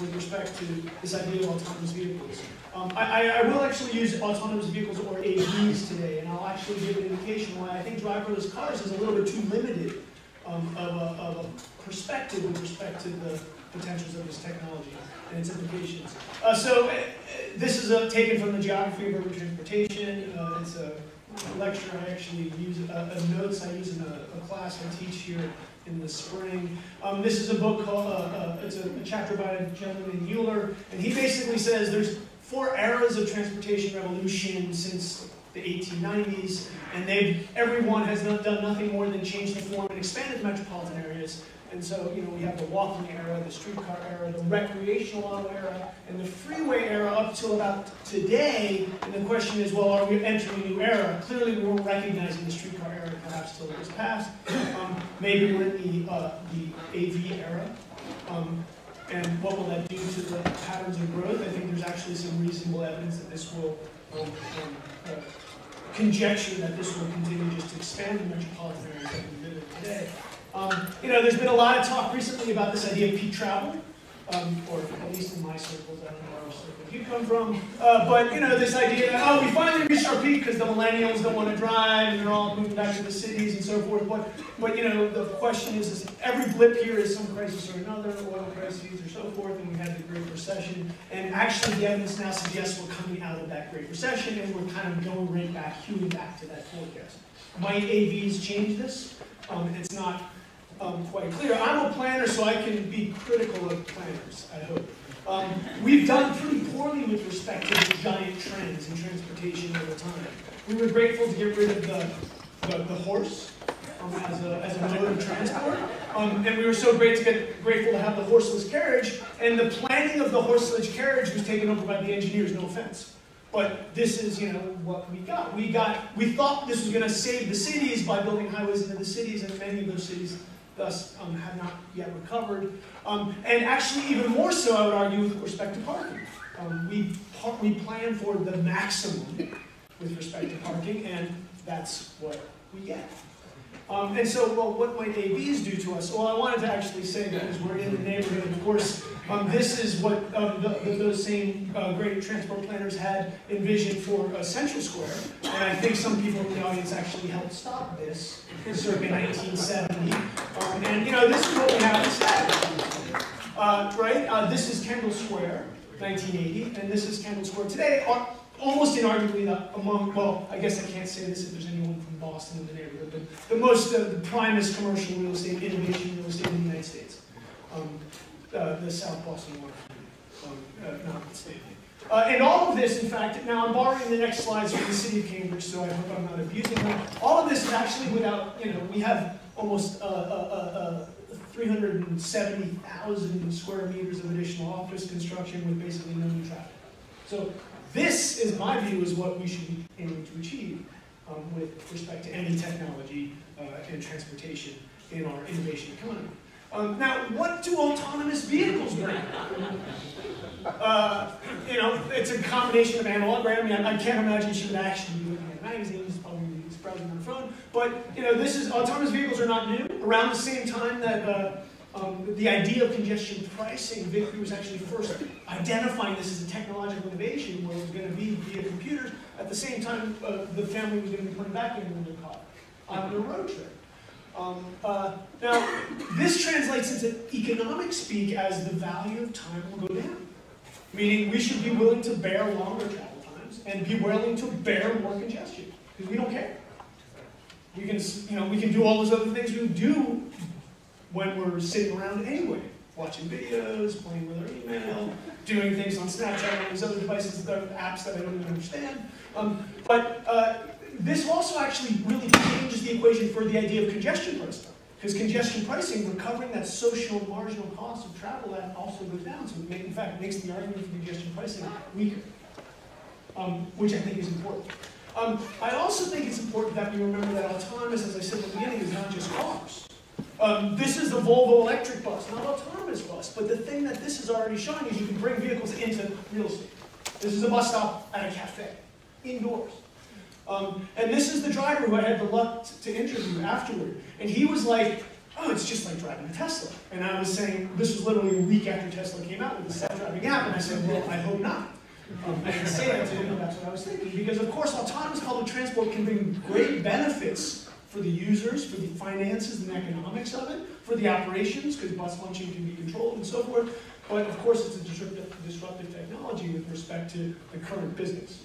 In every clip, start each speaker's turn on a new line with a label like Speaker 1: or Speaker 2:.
Speaker 1: with respect to this idea of autonomous vehicles. Um, I, I, will actually use autonomous vehicles or AVs today, and I'll actually give an indication why I think driverless cars is a little bit too limited um, of, a, of, a, perspective with respect to the potentials of this technology and its implications. Uh, so uh, this is a, taken from the Geography of Urban Transportation. Uh, it's a lecture I actually use, uh, a notes I use in a, a class I teach here in the spring. Um, this is a book called, uh, uh, it's a, a, chapter by a gentleman Muller, and he basically says there's four eras of transportation revolution since the 1890s, and they've, everyone has not done nothing more than change the form and expand the metropolitan areas. And so, you know, we have the walking era, the streetcar era, the recreational auto era, and the freeway era up till about today. And the question is, well, are we entering a new era? Clearly, we weren't recognizing the streetcar era perhaps till it was passed. Um, maybe we're in the, uh, the AV era. Um, and what will that do to the patterns of growth? I think there's actually some reasonable evidence that this will um, uh, conjecture that this will continue just to expand the metropolitan areas that we live in today. Um, you know, there's been a lot of talk recently about this idea of peak travel, um, or at least in my circles, I don't know where you come from. Uh, but, you know, this idea that, oh, we finally reached our peak because the millennials don't want to drive and they're all moving back to the cities and so forth. But, but you know, the question is, is every blip here is some crisis or another, oil crises or so forth, and we had the Great Recession. And actually, the evidence now suggests we're coming out of that Great Recession and we're kind of going right back, hewing back to that forecast. Might AVs change this? Um, it's not um, quite clear. I'm a planner, so I can be critical of planners, I hope. Um, we've done pretty poorly with respect to the giant trends in transportation over time. We were grateful to get rid of the, the, the horse um, as, a, as a mode of transport. Um, and we were so great to get grateful to have the horseless carriage. And the planning of the horseless carriage was taken over by the engineers, no offense. But this is, you know, what we got. We got, we thought this was going to save the cities by building highways into the cities, and many of those cities thus um, have not yet recovered. Um, and actually, even more so, I would argue, with respect to parking. Um, we, we plan for the maximum with respect to parking, and that's what we get. Um, and so, well, what might AVs do to us? Well, I wanted to actually say, because we're in the neighborhood, of course, um, this is what um, the, the, those same uh, great transport planners had envisioned for uh, Central Square. And I think some people in the audience actually helped stop this in circa 1970. Um, and, you know, this is what we have instead. Uh, right? Uh, this is Kendall Square, 1980, and this is Kendall Square today. Uh, almost inarguably the, among, well, I guess I can't say this if there's anyone from Boston in the neighborhood, but the most, uh, the primest commercial real estate, innovation real estate in the United States. Um, uh, the South Boston waterfront, um, uh, notwithstanding. Uh, and all of this, in fact, now I'm borrowing the next slides from the city of Cambridge, so I hope I'm not abusing them. All of this is actually without, you know, we have almost uh, uh, uh, 370,000 square meters of additional office construction with basically no new traffic. So this, is my view, is what we should be aiming to achieve um, with respect to any technology uh, and transportation in our innovation economy. Um, now, what do autonomous vehicles bring? Uh, you know, it's a combination of analog, right? I mean, I, I can't imagine she would actually be looking at magazines, probably browsing on her phone. But, you know, this is, autonomous vehicles are not new. Around the same time that uh, um, the idea of congestion pricing, Vickrey was actually first identifying this as a technological innovation where it was going to be via computers. At the same time, uh, the family was going to be putting back in their car on a road trip. Um, uh, now, this translates into economic speak as the value of time will go down. Meaning we should be willing to bear longer travel times and be willing to bear more congestion because we don't care. We can, you know, we can do all those other things we do when we're sitting around anyway, watching videos, playing with our email, doing things on Snapchat and these other devices, the apps that I don't even understand. Um, but uh, this also actually really changes the equation for the idea of congestion pricing. Because congestion pricing, recovering that social marginal cost of travel, that also goes down. So it in fact makes the argument for congestion pricing weaker, um, which I think is important. Um, I also think it's important that we remember that autonomous, as I said at the beginning, is not just cars. Um, this is the Volvo electric bus, not autonomous bus. But the thing that this is already showing is you can bring vehicles into real estate. This is a bus stop at a cafe, indoors. Um, and this is the driver who I had the luck to interview afterward. And he was like, oh, it's just like driving a Tesla. And I was saying, this was literally a week after Tesla came out with the self-driving app, and I said, well, I hope not. Um, I didn't say that to him, but that's what I was thinking. Because of course, autonomous public transport can bring great benefits for the users, for the finances and economics of it, for the operations, because bus bunching can be controlled and so forth. But of course, it's a disruptive, disruptive technology with respect to the current business.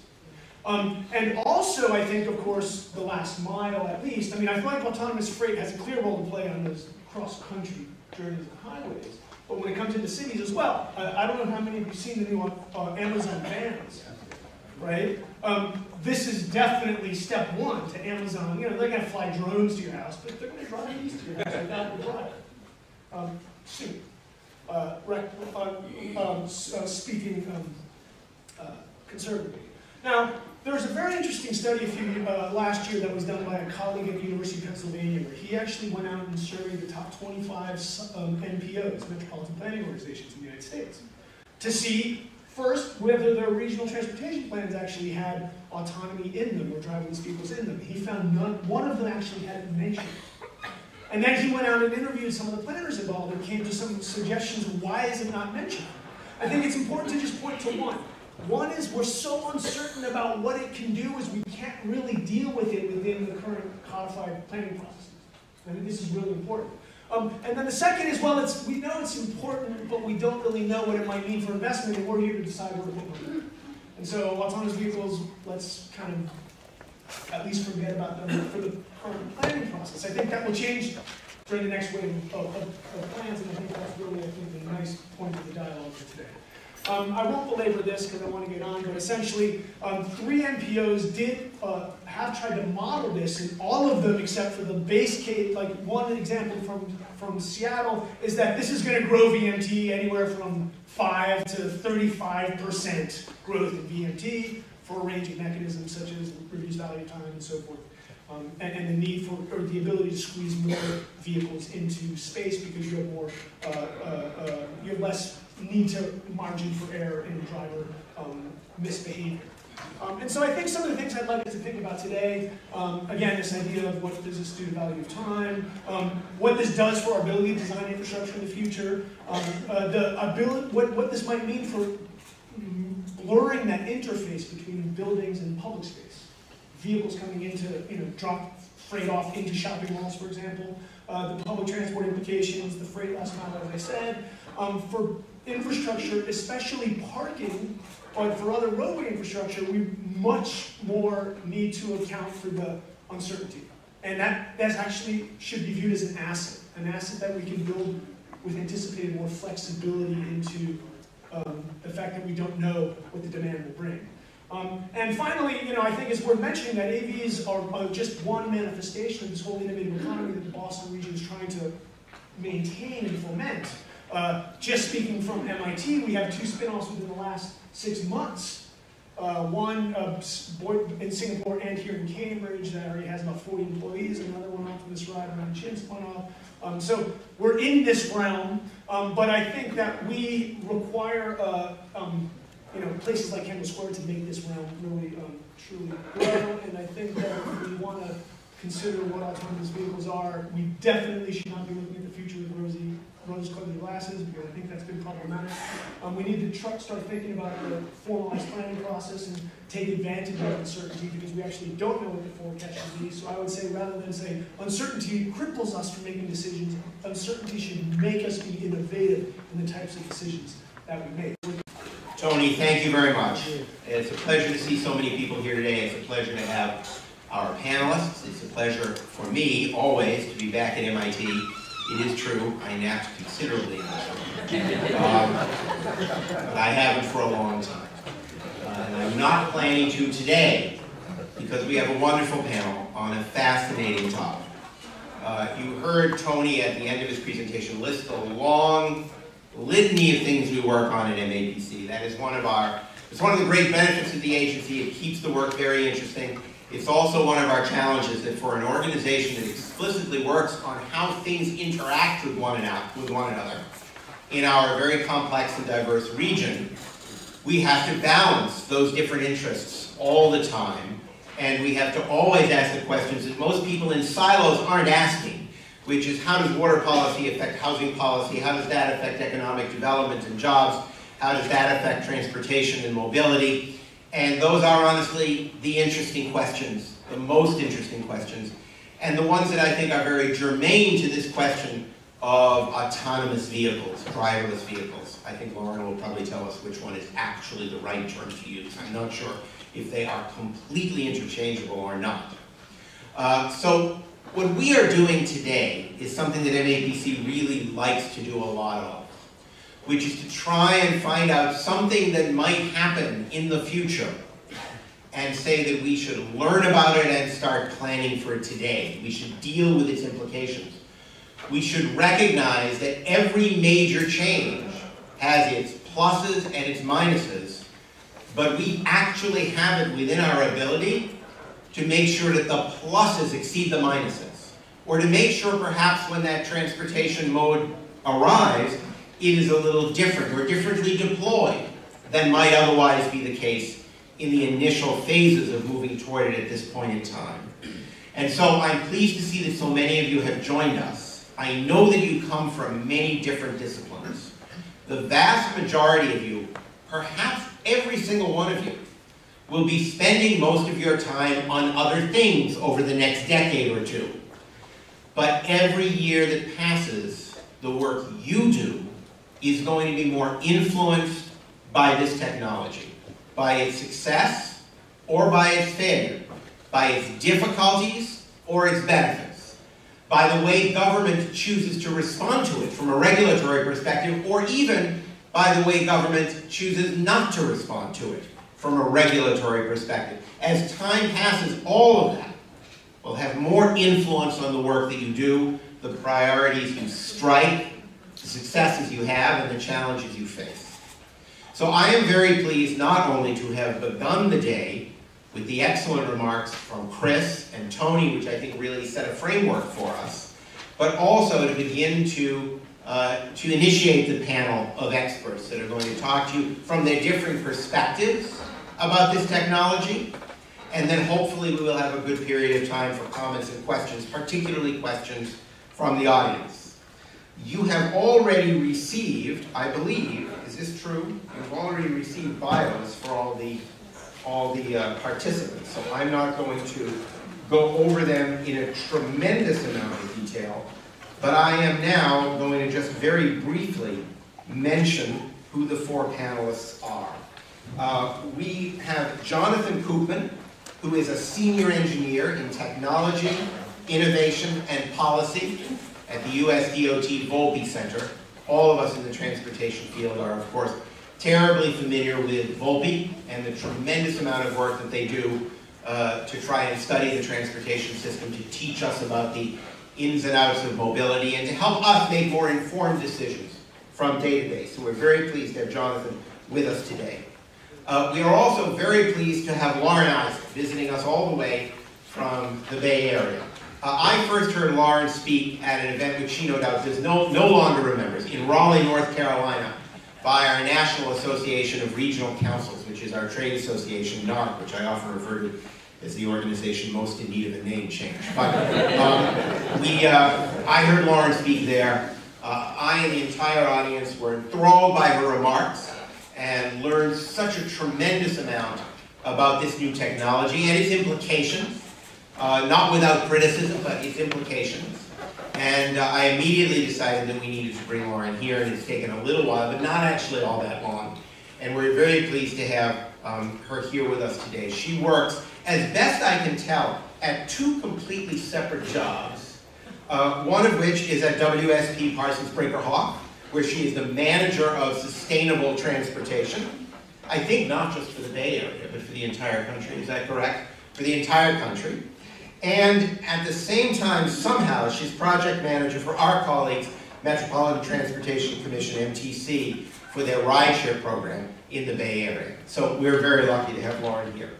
Speaker 1: Um, and also, I think, of course, the last mile at least. I mean, I feel like autonomous freight has a clear role to play on those cross-country journeys and highways. But when it comes into cities as well, I, I don't know how many of you have seen the new uh, Amazon vans, right? Um, this is definitely step one to Amazon. You know, they're going to fly drones to your house, but they're going to drive these to your house without the driver. Um, soon. Uh, uh, um, uh, speaking um, uh, conservatively. Now, there was a very interesting study a few uh, last year that was done by a colleague at the University of Pennsylvania, where he actually went out and surveyed the top 25 um, MPOs, Metropolitan Planning Organizations in the United States, to see first whether their regional transportation plans actually had autonomy in them or driving these vehicles in them. He found none, one of them actually had it mentioned. And then he went out and interviewed some of the planners involved and came to some suggestions of why is it not mentioned. I think it's important to just point to one. One is we're so uncertain about what it can do is we can't really deal with it within the current codified planning process. I think this is really important. Um, and then the second is, well, it's, we know it's important, but we don't really know what it might mean for investment, and we're here to decide where to put money. And so autonomous vehicles, let's kind of at least forget about them for the current planning process. I think that will change during the next wave of, of, of plans, and I think that's really, I think, the nice point of the dialogue for today. Um, I won't belabor this because I want to get on, but essentially, um, three MPOs did uh, have tried to model this, and all of them, except for the base case, like one example from, from Seattle, is that this is going to grow VMT anywhere from 5 to 35% growth in VMT for a range of mechanisms such as reduced value time and so forth. Um, and, and, the need for, or the ability to squeeze more vehicles into space because you have more, uh, uh, uh, you have less need to margin for error in driver um, misbehavior. Um, and so I think some of the things I'd like us to think about today, um, again, this idea of what does this do to value of time, um, what this does for our ability to design infrastructure in the future, um, uh, the ability, what, what this might mean for blurring that interface between buildings and public space. Vehicles coming into, you know, drop freight off into shopping malls, for example, uh, the public transport implications, the freight last mile, as I said, um, for infrastructure, especially parking, but for other roadway infrastructure, we much more need to account for the uncertainty. And that that actually should be viewed as an asset, an asset that we can build with anticipated more flexibility into um, the fact that we don't know what the demand will bring. Um, and finally, you know, I think it's worth mentioning that AVs are, are just one manifestation of this whole innovative economy that the Boston region is trying to maintain and foment. Uh, just speaking from MIT, we have two spin-offs within the last six months. Uh, one uh, in Singapore and here in Cambridge that already has about 40 employees. Another one off this ride around Chin spun off. Um, so we're in this realm, um, but I think that we require uh, um, you know, places like Kendall Square to make this realm really um, truly grow. And I think that if we want to consider what autonomous vehicles are, we definitely should not be looking at the future with rosy rose-colored glasses, because I think that's been problematic. Um, we need to start thinking about the formalized planning process and take advantage of uncertainty, because we actually don't know what the forecast should be. So I would say, rather than say uncertainty cripples us from making decisions, uncertainty should make us be innovative in the types of decisions that we make.
Speaker 2: Tony, thank you very much. It's a pleasure to see so many people here today. It's a pleasure to have our panelists. It's a pleasure for me, always, to be back at MIT. It is true, I napped considerably in this um, but I haven't for a long time. Uh, and I'm not planning to today, because we have a wonderful panel on a fascinating topic. Uh, you heard Tony at the end of his presentation list a long litany of things we work on at MAPC. That is one of our, it's one of the great benefits of the agency. It keeps the work very interesting. It's also one of our challenges that for an organization that explicitly works on how things interact with one, another, with one another in our very complex and diverse region, we have to balance those different interests all the time. And we have to always ask the questions that most people in silos aren't asking. which is how does water policy affect housing policy? How does that affect economic development and jobs? How does that affect transportation and mobility? And those are honestly the interesting questions, the most interesting questions, and the ones that I think are very germane to this question of autonomous vehicles, driverless vehicles. I think Lauren will probably tell us which one is actually the right term to use. I'm not sure if they are completely interchangeable or not. Uh, so what we are doing today is something that MAPC really likes to do a lot of, which is to try and find out something that might happen in the future and say that we should learn about it and start planning for it today. We should deal with its implications. We should recognize that every major change has its pluses and its minuses, but we actually have it within our ability to make sure that the pluses exceed the minuses, or to make sure perhaps when that transportation mode arrives, it is a little different or differently deployed than might otherwise be the case in the initial phases of moving toward it at this point in time. And so I'm pleased to see that so many of you have joined us. I know that you come from many different disciplines. The vast majority of you, perhaps every single one of you, will be spending most of your time on other things over the next decade or two. But every year that passes, the work you do is going to be more influenced by this technology by its success or by its failure, by its difficulties or its benefits, by the way government chooses to respond to it from a regulatory perspective, or even by the way government chooses not to respond to it from a regulatory perspective. As time passes, all of that will have more influence on the work that you do, the priorities you strike, the successes you have, and the challenges you face. So I am very pleased not only to have begun the day with the excellent remarks from Chris and Tony, which I think really set a framework for us, but also to begin to, uh, to initiate the panel of experts that are going to talk to you from their different perspectives about this technology. And then hopefully we will have a good period of time for comments and questions, particularly questions from the audience. You have already received, I believe, is this true? You've already received bios for all the, all the uh, participants, so I'm not going to go over them in a tremendous amount of detail, but I am now going to just very briefly mention who the four panelists are. Uh, we have Jonathan Koopmann, who is a senior engineer in technology, innovation, and policy at the US DOT Volpe Center all of us in the transportation field are, of course, terribly familiar with Volpe and the tremendous amount of work that they do uh, to try and study the transportation system, to teach us about the ins and outs of mobility, and to help us make more informed decisions from database. So we're very pleased to have Jonathan with us today. Uh, we are also very pleased to have Lauren Isaac visiting us all the way from the Bay Area. Uh, I first heard Lauren speak at an event which she no doubt does no, no longer remembers, in Raleigh, North Carolina, by our National Association of Regional Councils, which is our trade association, NARC, which I often refer to as the organization most in need of a name change. But um, we, uh, I heard Lauren speak there. Uh, I and the entire audience were enthralled by her remarks and learned such a tremendous amount about this new technology and its implications uh, not without criticism, but its implications. And uh, I immediately decided that we needed to bring Lauren here, and it's taken a little while, but not actually all that long. And we're very pleased to have um, her here with us today. She works, as best I can tell, at two completely separate jobs, uh, one of which is at WSP Parsons Brinckerhoff, where she is the manager of sustainable transportation. I think not just for the Bay Area, but for the entire country. Is that correct? For the entire country. And at the same time, somehow, she's project manager for our colleagues, Metropolitan Transportation Commission, MTC, for their rideshare program in the Bay Area. So we're very lucky to have Lauren here.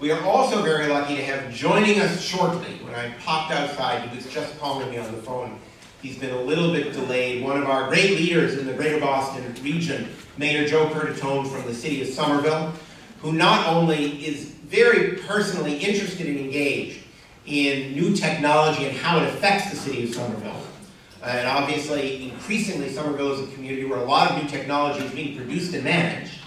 Speaker 2: We are also very lucky to have joining us shortly. When I popped outside, he was just calling me on the phone. He's been a little bit delayed. One of our great leaders in the greater Boston region, Mayor Joe Curtatone from the city of Somerville, who not only is very personally interested and engaged in new technology and how it affects the city of Somerville, And obviously, increasingly, Somerville is a community where a lot of new technology is being produced and managed.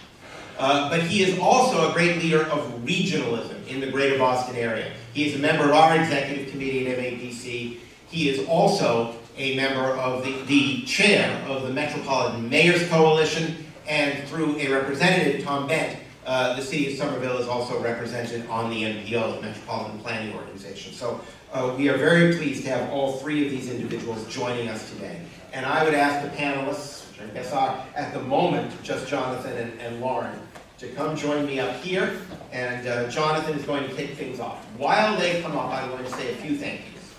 Speaker 2: Uh, but he is also a great leader of regionalism in the greater Boston area. He is a member of our executive committee at MAPC. He is also a member of the, the chair of the Metropolitan Mayors Coalition, and through a representative, Tom Bent, uh, the city of Somerville is also represented on the MPO, the Metropolitan Planning Organization. So uh, we are very pleased to have all three of these individuals joining us today. And I would ask the panelists, which I guess are at the moment just Jonathan and, and Lauren, to come join me up here. And uh, Jonathan is going to kick things off. While they come up, I'm going to say a few thank yous.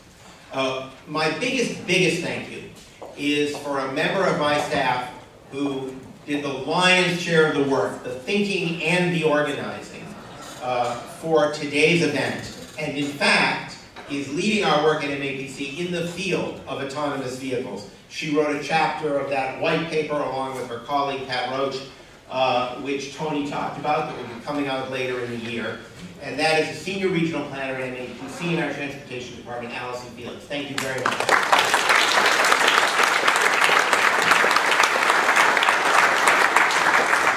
Speaker 2: Uh, my biggest, biggest thank you is for a member of my staff who did the lion's share of the work, the thinking and the organizing uh, for today's event. And in fact, is leading our work at MAPC in the field of autonomous vehicles. She wrote a chapter of that white paper along with her colleague Pat Roach, uh, which Tony talked about, that will be coming out later in the year. And that is the Senior Regional Planner at MAPC in our Transportation Department, Allison Felix. Thank you very much.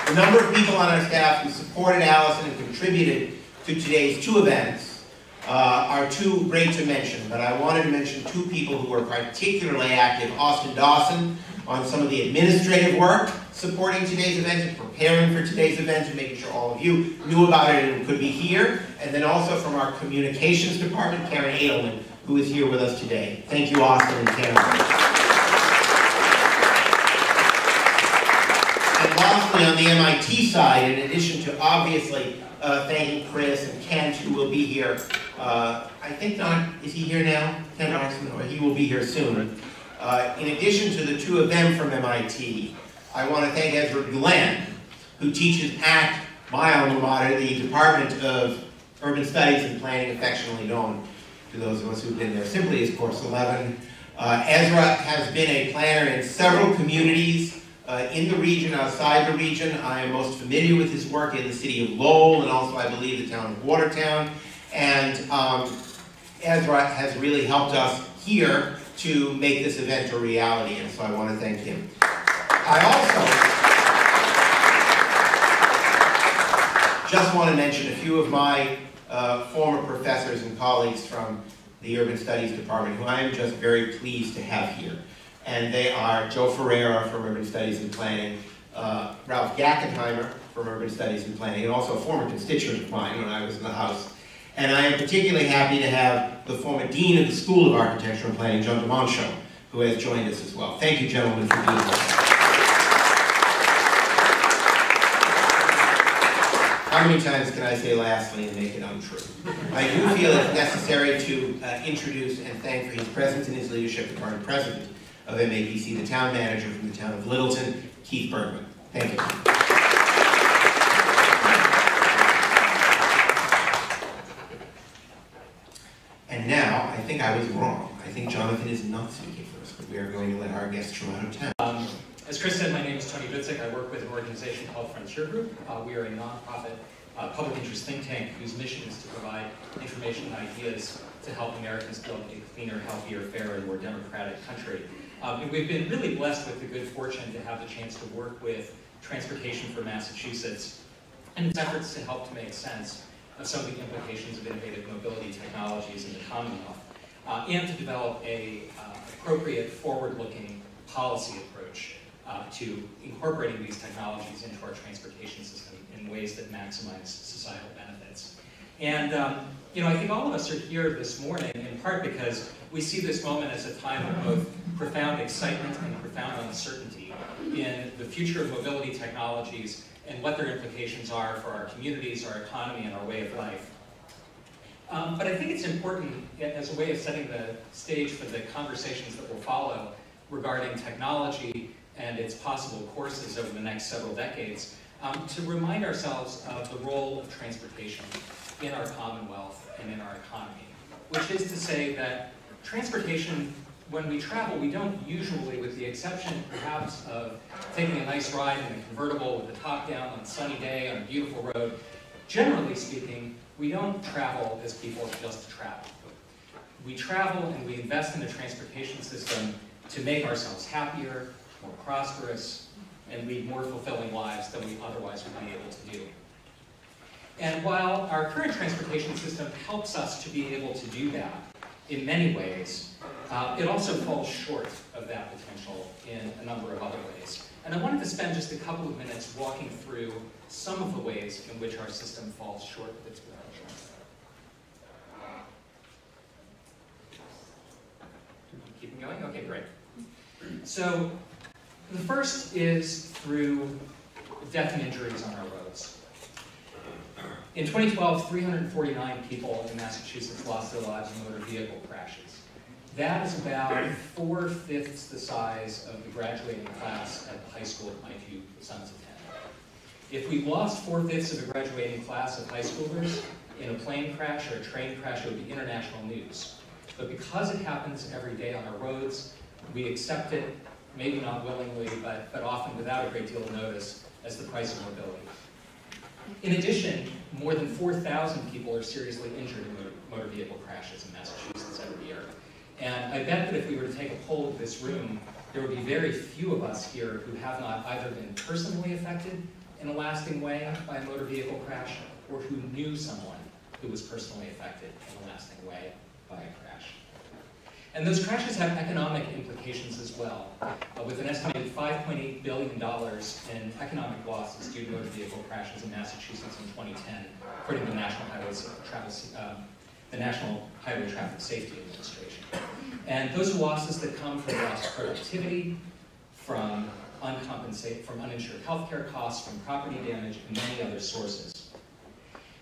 Speaker 2: The number of people on our staff who supported Allison and contributed to today's two events uh, are too great to mention, but I wanted to mention two people who were particularly active. Austin Dawson on some of the administrative work supporting today's event and preparing for today's event and making sure all of you knew about it and could be here. And then also from our communications department, Karen Edelman, who is here with us today. Thank you, Austin and Karen. Lastly, on the MIT side, in addition to obviously uh, thanking Chris and Kent, who will be here, uh, I think Don, is he here now? Kent Larson, or he will be here soon. Uh, in addition to the two of them from MIT, I want to thank Ezra Glenn, who teaches at my alma mater, the Department of Urban Studies and Planning, affectionately known to those of us who've been there simply as Course 11. Uh, Ezra has been a planner in several communities uh, in the region, outside the region. I am most familiar with his work in the city of Lowell and also, I believe, the town of Watertown. And um, Ezra has really helped us here to make this event a reality, and so I want to thank him. I also just want to mention a few of my uh, former professors and colleagues from the Urban Studies Department, who I am just very pleased to have here and they are Joe Ferreira from Urban Studies and Planning, uh, Ralph Gakenheimer from Urban Studies and Planning, and also a former constituent of mine when I was in the House. And I am particularly happy to have the former Dean of the School of Architecture and Planning, John de Monchaux, who has joined us as well. Thank you, gentlemen, for being here. How many times can I say lastly and make it untrue? I do feel it's necessary to uh, introduce and thank for his presence and his leadership the current president of MAPC, the town manager from the town of Littleton, Keith Bergman. Thank you. And now, I think I was wrong. I think Jonathan is not speaking first, but we are going to let our guest from out of town.
Speaker 3: Um, as Chris said, my name is Tony Dutzik. I work with an organization called Frontier Group. Uh, we are a nonprofit uh, public interest think tank whose mission is to provide information and ideas to help Americans build a cleaner, healthier, fairer, and more democratic country. Um, and we've been really blessed with the good fortune to have the chance to work with Transportation for Massachusetts and its efforts to help to make sense of some of the implications of innovative mobility technologies in the Commonwealth, uh, and to develop a uh, appropriate forward-looking policy approach uh, to incorporating these technologies into our transportation system in ways that maximize societal benefits. And um, you know, I think all of us are here this morning in part because we see this moment as a time of both profound excitement and profound uncertainty in the future of mobility technologies and what their implications are for our communities, our economy, and our way of life. Um, but I think it's important as a way of setting the stage for the conversations that will follow regarding technology and its possible courses over the next several decades um, to remind ourselves of the role of transportation in our Commonwealth and in our economy, which is to say that transportation, when we travel, we don't usually, with the exception perhaps of taking a nice ride in a convertible with the top down on a sunny day on a beautiful road, generally speaking, we don't travel as people just to travel. We travel and we invest in the transportation system to make ourselves happier, more prosperous, and lead more fulfilling lives than we otherwise would be able to do. And while our current transportation system helps us to be able to do that in many ways, uh, it also falls short of that potential in a number of other ways. And I wanted to spend just a couple of minutes walking through some of the ways in which our system falls short of its potential. Keeping going? Okay, great. So the first is through death and injuries on our roads. In 2012, 349 people in Massachusetts lost their lives in motor vehicle crashes. That is about four-fifths the size of the graduating class at the high school at my two sons attend. If we lost four-fifths of a graduating class of high schoolers in a plane crash or a train crash, it would be international news. But because it happens every day on our roads, we accept it, maybe not willingly, but, but often without a great deal of notice, as the price of mobility. In addition, more than 4,000 people are seriously injured in motor, motor vehicle crashes in Massachusetts every year. And I bet that if we were to take a poll of this room, there would be very few of us here who have not either been personally affected in a lasting way by a motor vehicle crash, or who knew someone who was personally affected in a lasting way by a crash. And those crashes have economic implications as well, uh, with an estimated $5.8 billion in economic losses due to motor vehicle crashes in Massachusetts in 2010, according to the National Highways Travel, uh, the National Highway Traffic Safety Administration. And those losses that come from lost productivity, from uncompensated, from uninsured healthcare costs, from property damage, and many other sources.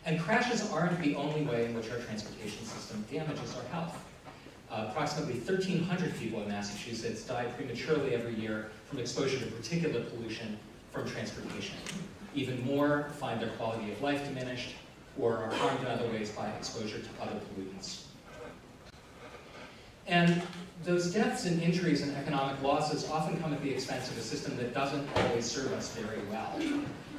Speaker 3: And crashes aren't the only way in which our transportation system damages our health. Uh, approximately 1,300 people in Massachusetts die prematurely every year from exposure to particulate pollution from transportation. Even more find their quality of life diminished or are harmed in other ways by exposure to other pollutants. And those deaths and injuries and economic losses often come at the expense of a system that doesn't always serve us very well.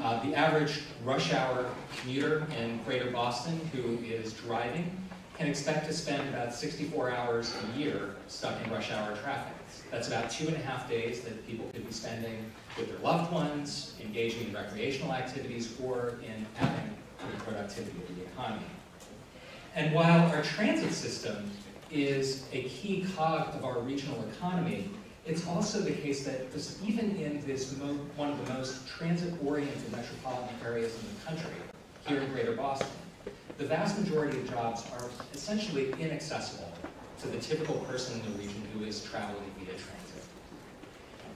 Speaker 3: Uh, the average rush hour commuter in greater Boston who is driving can expect to spend about 64 hours a year stuck in rush hour traffic. That's about two and a half days that people could be spending with their loved ones, engaging in recreational activities, or in adding to the productivity of the economy. And while our transit system is a key cog of our regional economy, it's also the case that even in this one of the most transit-oriented metropolitan areas in the country, here in Greater Boston, the vast majority of jobs are essentially inaccessible to the typical person in the region who is traveling via transit.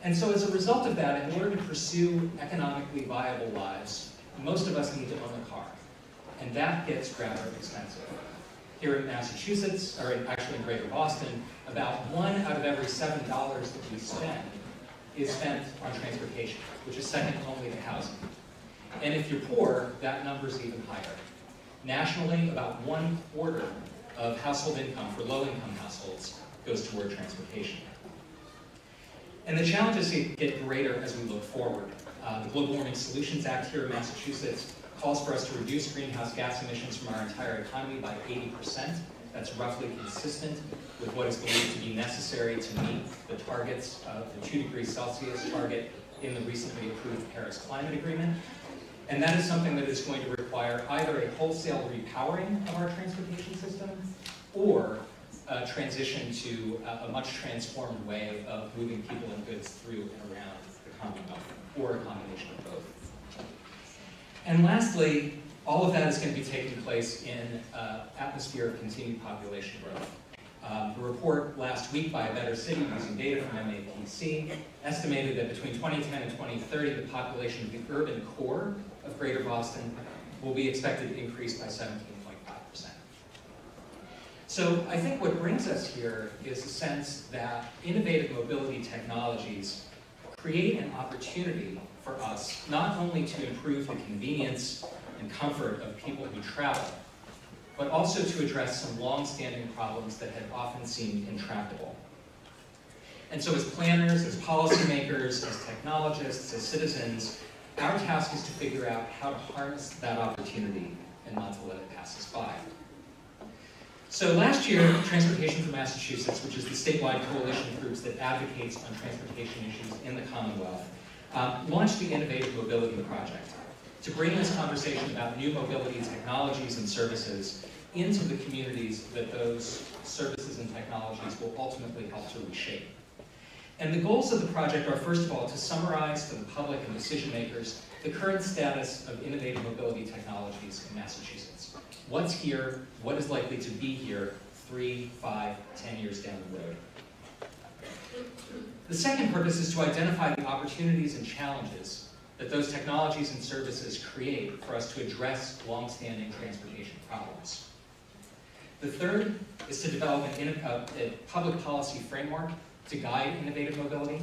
Speaker 3: And so as a result of that, in order to pursue economically viable lives, most of us need to own a car. And that gets rather expensive. Here in Massachusetts, or in, actually in Greater Boston, about one out of every seven dollars that we spend is spent on transportation, which is second only to housing. And if you're poor, that number is even higher. Nationally, about one quarter of household income for low-income households goes toward transportation. And the challenges get greater as we look forward. Uh, the Global Warming Solutions Act here in Massachusetts calls for us to reduce greenhouse gas emissions from our entire economy by 80%. That's roughly consistent with what is believed to be necessary to meet the targets of the 2 degrees Celsius target in the recently approved Paris Climate Agreement. And that is something that is going to require either a wholesale repowering of our transportation system or a transition to a, much transformed way of moving people and goods through and around the Commonwealth, or a combination of both. And lastly, all of that is going to be taking place in an uh, atmosphere of continued population growth. Um, a report last week by A Better City using data from MAPC estimated that between 2010 and 2030, the population of the urban core of Greater Boston will be expected to increase by 17.5%. So I think what brings us here is a sense that innovative mobility technologies create an opportunity for us not only to improve the convenience and comfort of people who travel, but also to address some long-standing problems that had often seemed intractable. And so as planners, as policymakers, as technologists, as citizens, our task is to figure out how to harness that opportunity and not to let it pass us by. So last year, Transportation for Massachusetts, which is the statewide coalition of groups that advocates on transportation issues in the Commonwealth, um, launched the Innovative Mobility Project to bring this conversation about new mobility technologies and services into the communities that those services and technologies will ultimately help to reshape. And the goals of the project are, first of all, to summarize to the public and decision makers the current status of innovative mobility technologies in Massachusetts. What's here, what is likely to be here three, five, ten years down the road. The second purpose is to identify the opportunities and challenges that those technologies and services create for us to address long-standing transportation problems. The third is to develop an, a, a public policy framework to guide innovative mobility,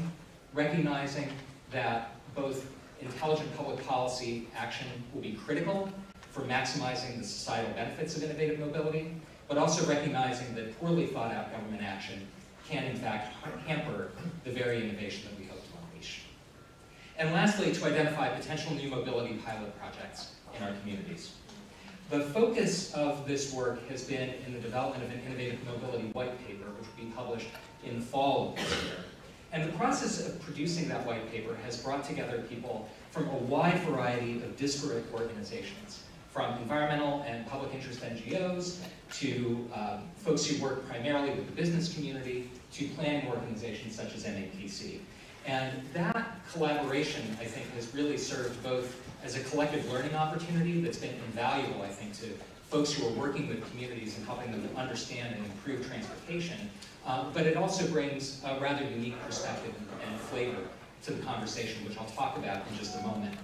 Speaker 3: recognizing that both intelligent public policy action will be critical for maximizing the societal benefits of innovative mobility, but also recognizing that poorly thought out government action can in fact hamper the very innovation that we hope to unleash. And lastly, to identify potential new mobility pilot projects in our communities. The focus of this work has been in the development of an innovative mobility white paper, which will be published in the fall of this year. And the process of producing that white paper has brought together people from a wide variety of disparate organizations, from environmental and public interest NGOs to um, folks who work primarily with the business community to planning organizations such as MAPC. And that collaboration, I think, has really served both as a collective learning opportunity that's been invaluable, I think, to folks who are working with communities and helping them to understand and improve transportation, um, but it also brings a rather unique perspective and, and flavor to the conversation, which I'll talk about in just a moment.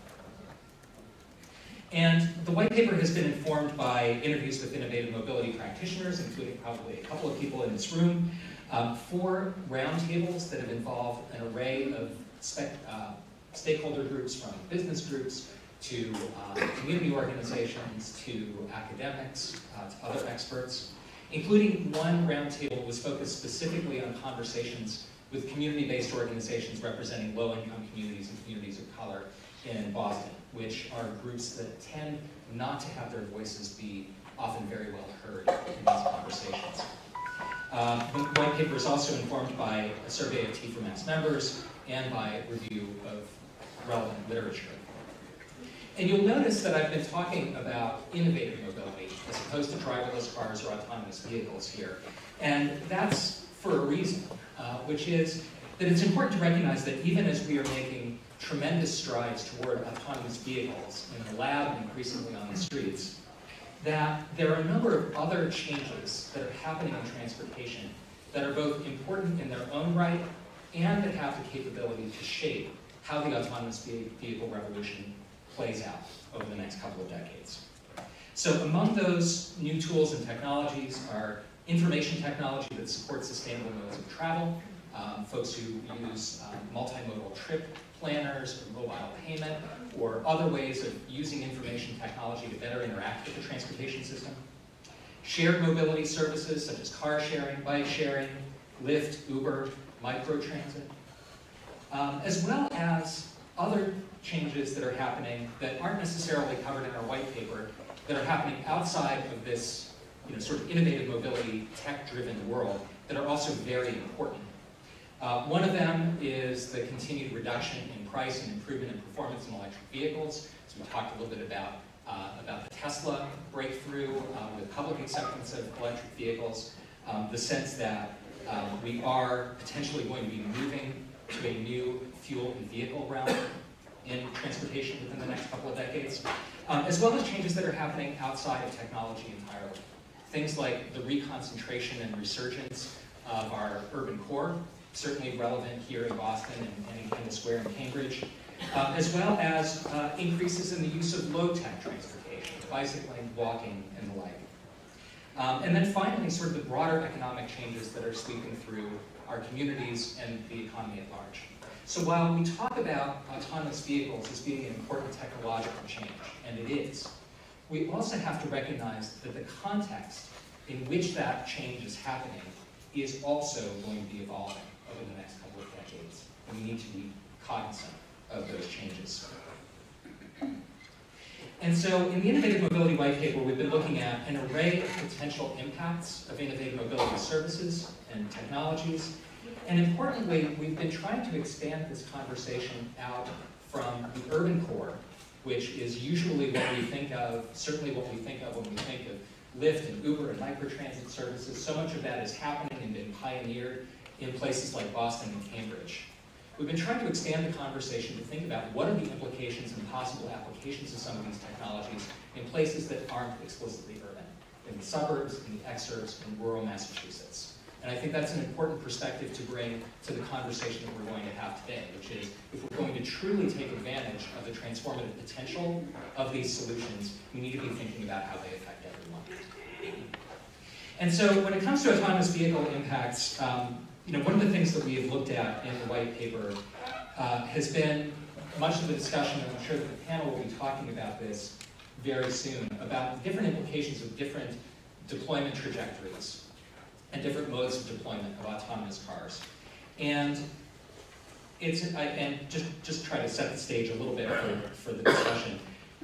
Speaker 3: And the white paper has been informed by interviews with innovative mobility practitioners, including probably a couple of people in this room, um, four roundtables that have involved an array of uh, stakeholder groups from business groups to uh, community organizations to academics uh, to other experts, including one roundtable was focused specifically on conversations with community-based organizations representing low-income communities and communities of color in Boston, which are groups that tend not to have their voices be often very well heard in these conversations. Um, the white paper is also informed by a survey of T4Mass members and by review of relevant literature. And you'll notice that I've been talking about innovative mobility as opposed to driverless cars or autonomous vehicles here. And that's for a reason, uh, which is that it's important to recognize that even as we are making tremendous strides toward autonomous vehicles in the lab and increasingly on the streets, that there are a number of other changes that are happening in transportation that are both important in their own right and that have the capability to shape how the autonomous vehicle revolution plays out over the next couple of decades. So among those new tools and technologies are information technology that supports sustainable modes of travel, um, folks who use um, multimodal trip planners or mobile payment or other ways of using information technology to better interact with the transportation system. Shared mobility services such as car sharing, bike sharing, Lyft, Uber, microtransit, um, as well as other changes that are happening that aren't necessarily covered in our white paper, that are happening outside of this you know, sort of innovative mobility, tech-driven world that are also very important. Uh, one of them is the continued reduction in price and improvement in performance in electric vehicles. So we talked a little bit about, uh, about the Tesla breakthrough uh, with public acceptance of electric vehicles, um, the sense that um, we are potentially going to be moving to a new fuel and vehicle realm in transportation within the next couple of decades, um, as well as changes that are happening outside of technology entirely. Things like the reconcentration and resurgence of our urban core, certainly relevant here in Boston and, and in Kendall Square and Cambridge, um, as well as uh, increases in the use of low-tech transportation, bicycling, walking, and the like. Um, and then finally, sort of the broader economic changes that are sweeping through our communities and the economy at large. So while we talk about autonomous vehicles as being an important technological change, and it is, we also have to recognize that the context in which that change is happening is also going to be evolving over the next couple of decades. And we need to be cognizant of those changes. And so in the Innovative Mobility White Paper, we've been looking at an array of potential impacts of innovative mobility services and technologies. And importantly, we've been trying to expand this conversation out from the urban core, which is usually what we think of, certainly what we think of when we think of Lyft and Uber and microtransit services. So much of that is happening and been pioneered in places like Boston and Cambridge. We've been trying to expand the conversation to think about what are the implications and possible applications of some of these technologies in places that aren't explicitly urban, in the suburbs, in the exurbs, in rural Massachusetts. And I think that's an important perspective to bring to the conversation that we're going to have today, which is if we're going to truly take advantage of the transformative potential of these solutions, we need to be thinking about how they affect everyone. And so when it comes to autonomous vehicle impacts, um, you know, one of the things that we have looked at in the white paper uh, has been much of the discussion, and I'm sure that the panel will be talking about this very soon, about different implications of different deployment trajectories and different modes of deployment of autonomous cars. And it's, I, and just, just try to set the stage a little bit for, for the discussion.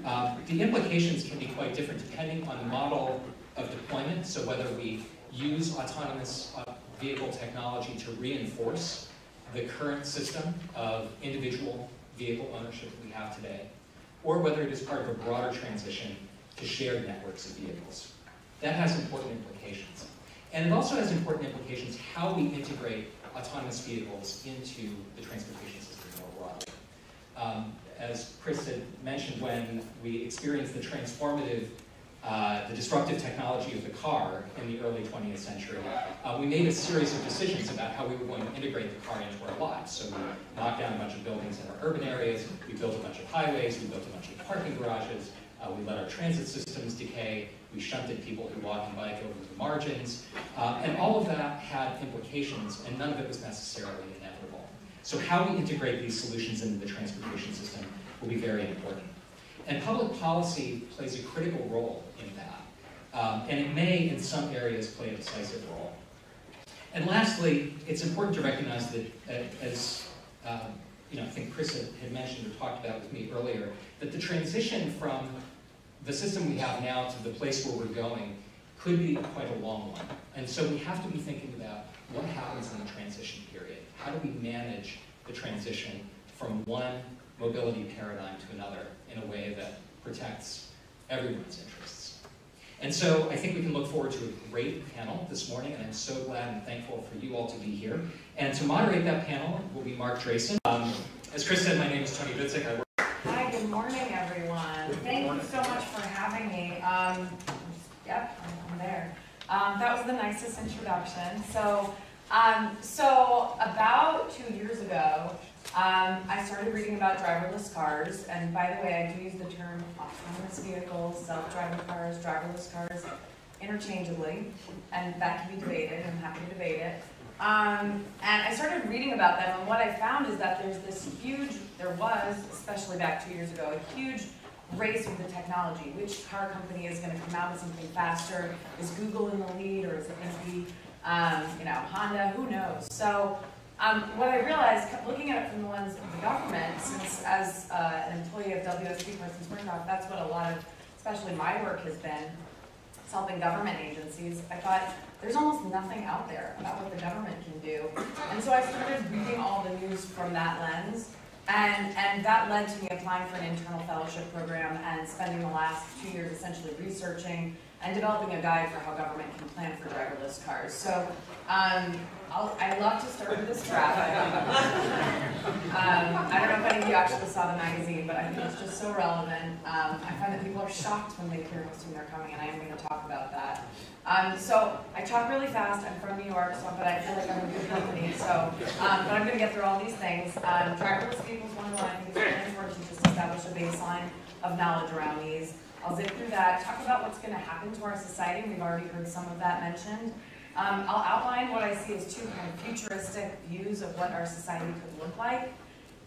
Speaker 3: Um, the implications can be quite different depending on the model of deployment, so whether we use autonomous uh, vehicle technology to reinforce the current system of individual vehicle ownership that we have today, or whether it is part of a broader transition to shared networks of vehicles. That has important implications. And it also has important implications how we integrate autonomous vehicles into the transportation system more broadly. Um, as Chris had mentioned, when we experienced the transformative uh, the disruptive technology of the car in the early 20th century, uh, we made a series of decisions about how we were going to integrate the car into our lives. So we knocked down a bunch of buildings in our urban areas, we built a bunch of highways, we built a bunch of parking garages, uh, we let our transit systems decay, we shunted people who walk and bike over the margins, uh, and all of that had implications, and none of it was necessarily inevitable. So how we integrate these solutions into the transportation system will be very important. And public policy plays a critical role in that. Um, and it may, in some areas, play a decisive role. And lastly, it's important to recognize that, uh, as um, you know, I think Chris had, had mentioned or talked about with me earlier, that the transition from the system we have now to the place where we're going could be quite a long one. And so we have to be thinking about what happens in the transition period. How do we manage the transition from one mobility paradigm to another in a way that protects everyone's interests. And so I think we can look forward to a great panel this morning, and I'm so glad and thankful for you all to be here. And to moderate that panel will be Marc Draisen. Um, as Chris said, my name is Tony Dutzik. I work
Speaker 4: Hi, good morning, everyone. Thank you so much for having me. Um, yep, I'm there. Um, that was the nicest introduction. So, um, so about two years ago, um, I started reading about driverless cars, and by the way, I do use the term autonomous vehicles, self-driving cars, driverless cars interchangeably, and that can be debated, I'm happy to debate it. Um, and I started reading about them, and what I found is that there's this huge, there was, especially back two years ago, a huge race with the technology. Which car company is going to come out with something faster? Is Google in the lead, or is it going to be, um, you know, Honda? Who knows? So um, what I realized, looking at it from the lens of the government, since as uh, an employee of WSP Parsons Murdoch, that's what a lot of, especially my work has been, helping government agencies, I thought, there's almost nothing out there about what the government can do. And so I started reading all the news from that lens, and, and that led to me applying for an internal fellowship program and spending the last two years essentially researching and developing a guide for how government can plan for driverless cars. So um, I'll, I love to start with this graph. um, I don't know if any of you actually saw the magazine, but I think it's just so relevant. Um, I find that people are shocked when they hear soon they're coming, and I am going to talk about that. Um, so I talk really fast. I'm from New York, so but I feel like I'm a good company. So, um, but I'm going to get through all these things. Um, driverless vehicles 101. I think it's important to just establish a baseline of knowledge around these. I'll zip through that, talk about what's going to happen to our society. We've already heard some of that mentioned. Um, I'll outline what I see as two kind of futuristic views of what our society could look like,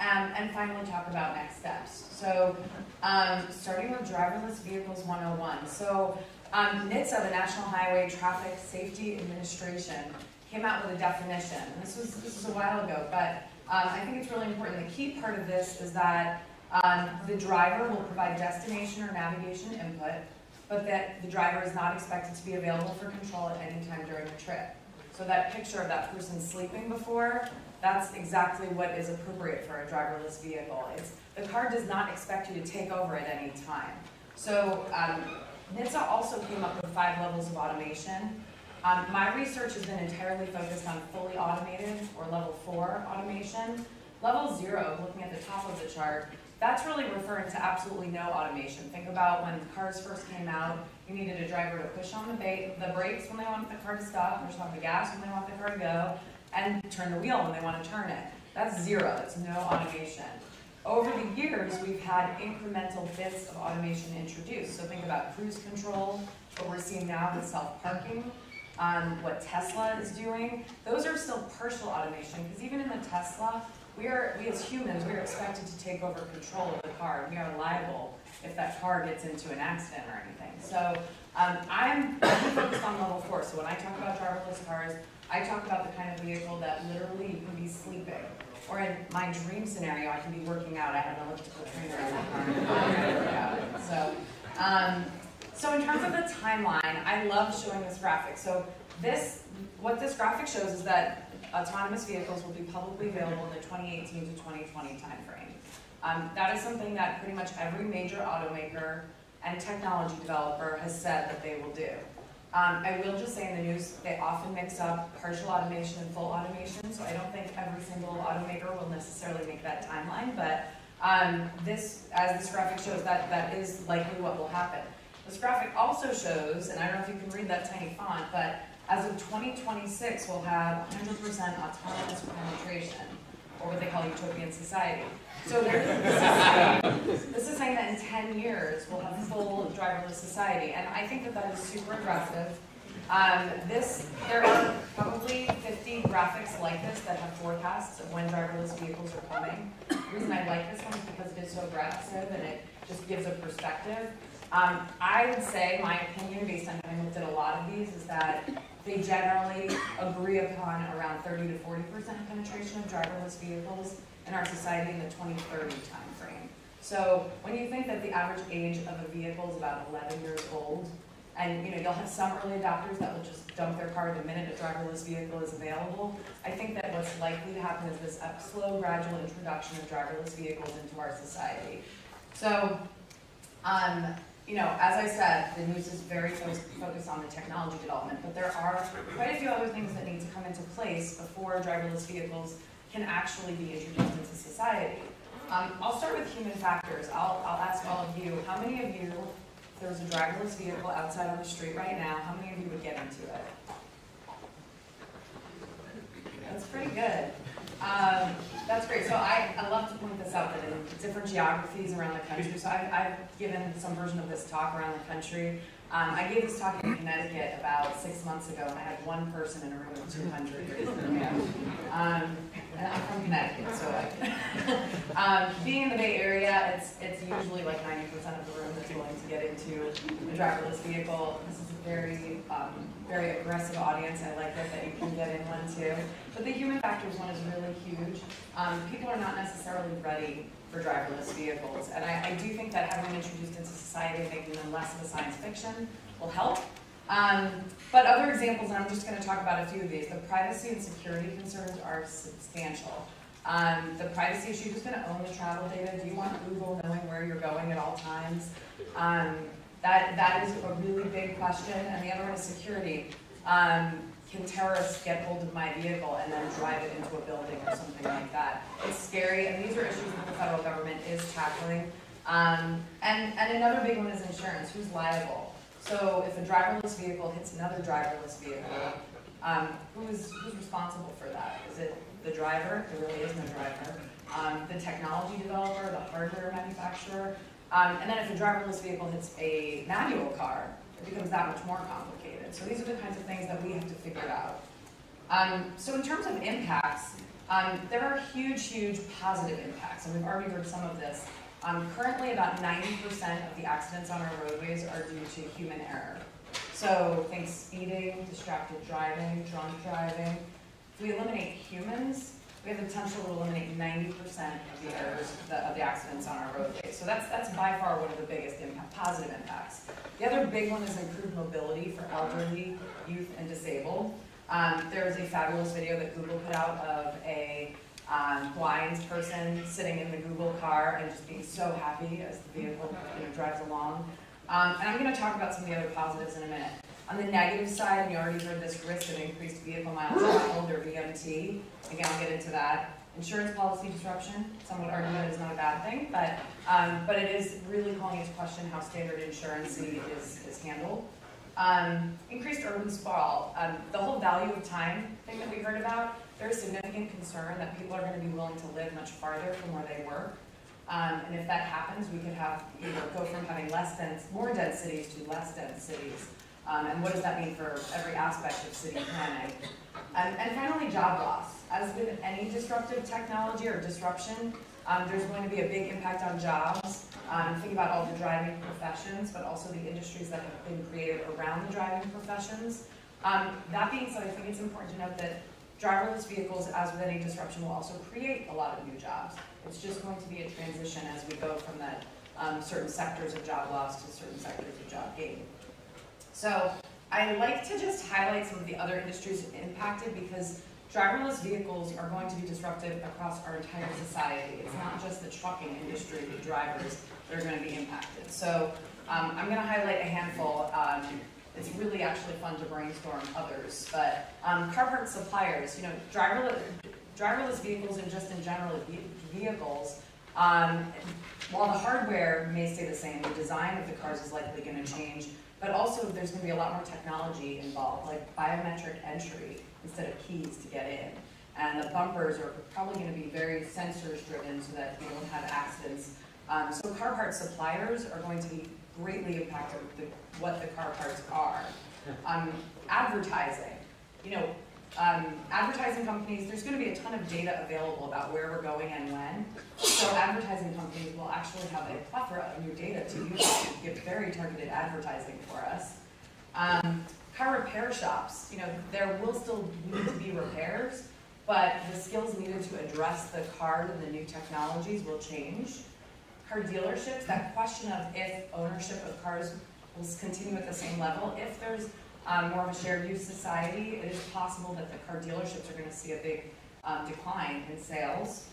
Speaker 4: um, and finally talk about next steps. So, um, starting with driverless vehicles 101. So, um, NHTSA, the National Highway Traffic Safety Administration, came out with a definition. This was this was a while ago, but um, I think it's really important. The key part of this is that Um, the driver will provide destination or navigation input, but that the driver is not expected to be available for control at any time during the trip. So that picture of that person sleeping before, that's exactly what is appropriate for a driverless vehicle. It's, the car does not expect you to take over at any time. So, um, NHTSA also came up with five levels of automation. Um, my research has been entirely focused on fully automated or level four automation. Level zero, looking at the top of the chart, that's really referring to absolutely no automation. Think about when cars first came out, you needed a driver to push on the, the brakes when they want the car to stop, push on the gas when they want the car to go, and turn the wheel when they want to turn it. That's zero, that's no automation. Over the years, we've had incremental bits of automation introduced. So think about cruise control, what we're seeing now with self-parking, um, what Tesla is doing. Those are still partial automation, because even in the Tesla, we are, we as humans, we are expected to take over control of the car. We are liable if that car gets into an accident or anything. So um, I'm focused on level four. So when I talk about driverless cars, I talk about the kind of vehicle that literally you can be sleeping. Or in my dream scenario, I can be working out. I have an elliptical trainer in my car. So, um, so in terms of the timeline, I love showing this graphic. So this, what this graphic shows is that autonomous vehicles will be publicly available in the 2018 to 2020 timeframe. Um, that is something that pretty much every major automaker and technology developer has said that they will do. Um, I will just say in the news, they often mix up partial automation and full automation, so I don't think every single automaker will necessarily make that timeline, but um, this, as this graphic shows, that, that is likely what will happen. This graphic also shows, and I don't know if you can read that tiny font, but as of 2026, we'll have 100% autonomous penetration, or what they call utopian society. So this is, saying, this is saying that in 10 years, we'll have full driverless society, and I think that that is super aggressive. Um, this, there are probably 50 graphics like this that have forecasts of when driverless vehicles are coming. The reason I like this one is because it is so aggressive and it just gives a perspective. Um, I would say, my opinion, based on having looked at a lot of these, is that they generally agree upon around 30 to 40% penetration of driverless vehicles in our society in the 2030 timeframe. So when you think that the average age of a vehicle is about 11 years old, and you know you'll have some early adopters that will just dump their car the minute a driverless vehicle is available. I think that what's likely to happen is this uh, slow, gradual introduction of driverless vehicles into our society. So, um, you know, as I said, the news is very focused on the technology development, but there are quite a few other things that need to come into place before driverless vehicles can actually be introduced into society. Um, I'll start with human factors. I'll, I'll ask all of you, how many of you, if there was a driverless vehicle outside on the street right now, how many of you would get into it? That's pretty good. Um, that's great. So I, I love to point this out that in different geographies around the country, so I've, I've given some version of this talk around the country. Um, I gave this talk in Connecticut about six months ago, and I had one person in a room of 200 raising their hand. Um, and I'm from Connecticut, so um, being in the Bay Area, it's, it's usually like 90% of the room that's willing to get into a driverless vehicle. This is a very, um, very aggressive audience. I like it that you can get in one too. But the human factors one is really huge. Um, people are not necessarily ready for driverless vehicles. And I, I do think that having introduced into society, making them less of a science fiction, will help. Um, but other examples, and I'm just going to talk about a few of these, the privacy and security concerns are substantial. Um, the privacy issue, who's going to own the travel data? Do you want Google knowing where you're going at all times? Um, that, that is a really big question. And the other one is security. Um, can terrorists get hold of my vehicle and then drive it into a building or something like that? It's scary, and these are issues that the federal government is tackling. Um, and, and another big one is insurance. Who's liable? So if a driverless vehicle hits another driverless vehicle, um, who's, who's responsible for that? Is it the driver? There really is no driver. Um, the technology developer, the hardware manufacturer? Um, and then if a driverless vehicle hits a manual car, it becomes that much more complicated. So these are the kinds of things that we have to figure out. Um, so in terms of impacts, um, there are huge, huge positive impacts, and we've already heard some of this. Um, currently, about 90% of the accidents on our roadways are due to human error. So think speeding, distracted driving, drunk driving. If we eliminate humans, we have the potential to eliminate ninety percent of the errors, the- of the accidents on our roadways. So that's, that's by far one of the biggest impact, positive impacts. The other big one is improved mobility for elderly, youth, and disabled. Um, there's a fabulous video that Google put out of a, um, blind person sitting in the Google car and just being so happy as the vehicle, you know, drives along. Um, and I'm gonna talk about some of the other positives in a minute. On the negative side, and you already heard this risk of increased vehicle miles traveled or VMT. Again, I'll get into that. Insurance policy disruption, some would argue that is not a bad thing, but, um, but it is really calling into question how standard insurance is, is handled. Um, increased urban sprawl, um, the whole value of time thing that we heard about, there's significant concern that people are gonna be willing to live much farther from where they work. Um, and if that happens, we could have, you know, go from having less dense, more dense cities to less dense cities. Um, and what does that mean for every aspect of city planning? And, finally, job loss. As with any disruptive technology or disruption, um, there's going to be a big impact on jobs. Um, think about all the driving professions, but also the industries that have been created around the driving professions. Um, that being said, I think it's important to note that driverless vehicles, as with any disruption, will also create a lot of new jobs. It's just going to be a transition as we go from that um, certain sectors of job loss to certain sectors of job gain. So I like to just highlight some of the other industries impacted because driverless vehicles are going to be disruptive across our entire society. It's not just the trucking industry, the drivers that are going to be impacted. So um, I'm going to highlight a handful. Um, it's really actually fun to brainstorm others, but um, car suppliers, you know, driverless, driverless vehicles and just in general vehicles, um, while the hardware may stay the same, the design of the cars is likely going to change, but also there's going to be a lot more technology involved, like biometric entry instead of keys to get in. And the bumpers are probably going to be very sensors driven so that you don't have accidents. Um, so car part suppliers are going to be greatly impacted with the, what the car parts are. Um, advertising, you know, um, advertising companies, there's going to be a ton of data available about where we're going and when. So advertising companies will actually have a plethora of new data to use to give very targeted advertising for us. Um, car repair shops, you know, there will still need to be repairs, but the skills needed to address the car and the new technologies will change. Car dealerships, that question of if ownership of cars will continue at the same level, if there's um, more of a shared use society, it is possible that the car dealerships are going to see a big um, decline in sales.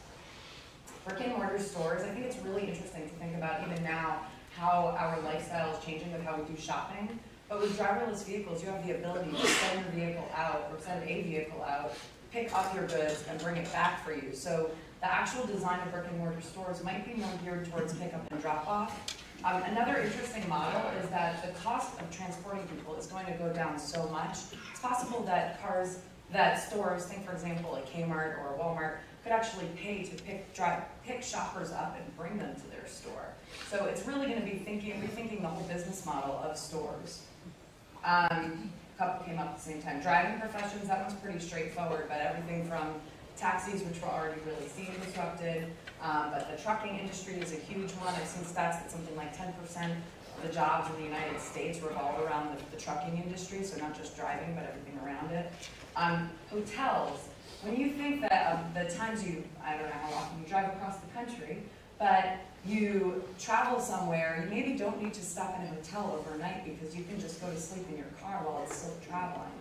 Speaker 4: Brick and mortar stores, I think it's really interesting to think about even now how our lifestyle is changing with how we do shopping. But with driverless vehicles, you have the ability to send your vehicle out or send a vehicle out, pick up your goods, and bring it back for you. So the actual design of brick and mortar stores might be more geared towards pickup and drop off, um, another interesting model is that the cost of transporting people is going to go down so much. It's possible that cars, that stores, think for example a Kmart or a Walmart, could actually pay to pick, drive, pick shoppers up and bring them to their store. So it's really going to be thinking, rethinking the whole business model of stores. Um, a couple came up at the same time. Driving professions, that one's pretty straightforward, but everything from taxis, which we're already really seeing disrupted, um, but the trucking industry is a huge one. I've seen stats that something like 10% of the jobs in the United States revolve around the, the, trucking industry, so not just driving, but everything around it. Um, hotels, when you think that um, the times you, I don't know how often you drive across the country, but you travel somewhere, you maybe don't need to stop in a hotel overnight because you can just go to sleep in your car while it's still traveling.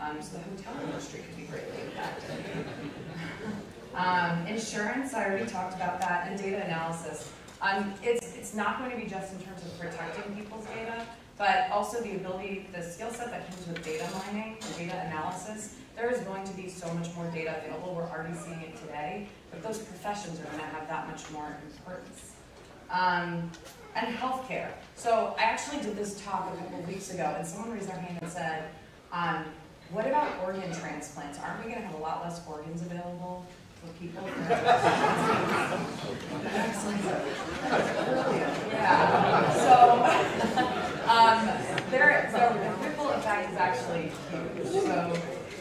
Speaker 4: Um, so the hotel industry could be greatly impacted. Um, insurance, I already talked about that, and data analysis. Um, it's, it's not going to be just in terms of protecting people's data, but also the ability, the skill set that comes with data mining and data analysis. There is going to be so much more data available. We're already seeing it today, but those professions are going to have that much more importance. Um, and healthcare. So I actually did this talk a couple of weeks ago, and someone raised their hand and said, um, what about organ transplants? Aren't we going to have a lot less organs available? People. yeah. So, um, there, so ripple actually huge. So,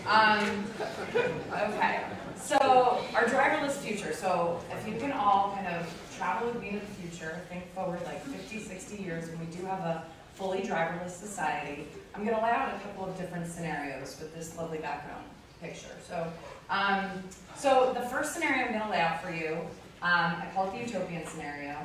Speaker 4: um, okay. So, our driverless future. So, if you can all kind of travel with me to the future, think forward like 50, 60 years, and we do have a fully driverless society, I'm going to lay out a couple of different scenarios with this lovely background. picture. So, um, so the first scenario I'm gonna lay out for you, um, I call it the utopian scenario.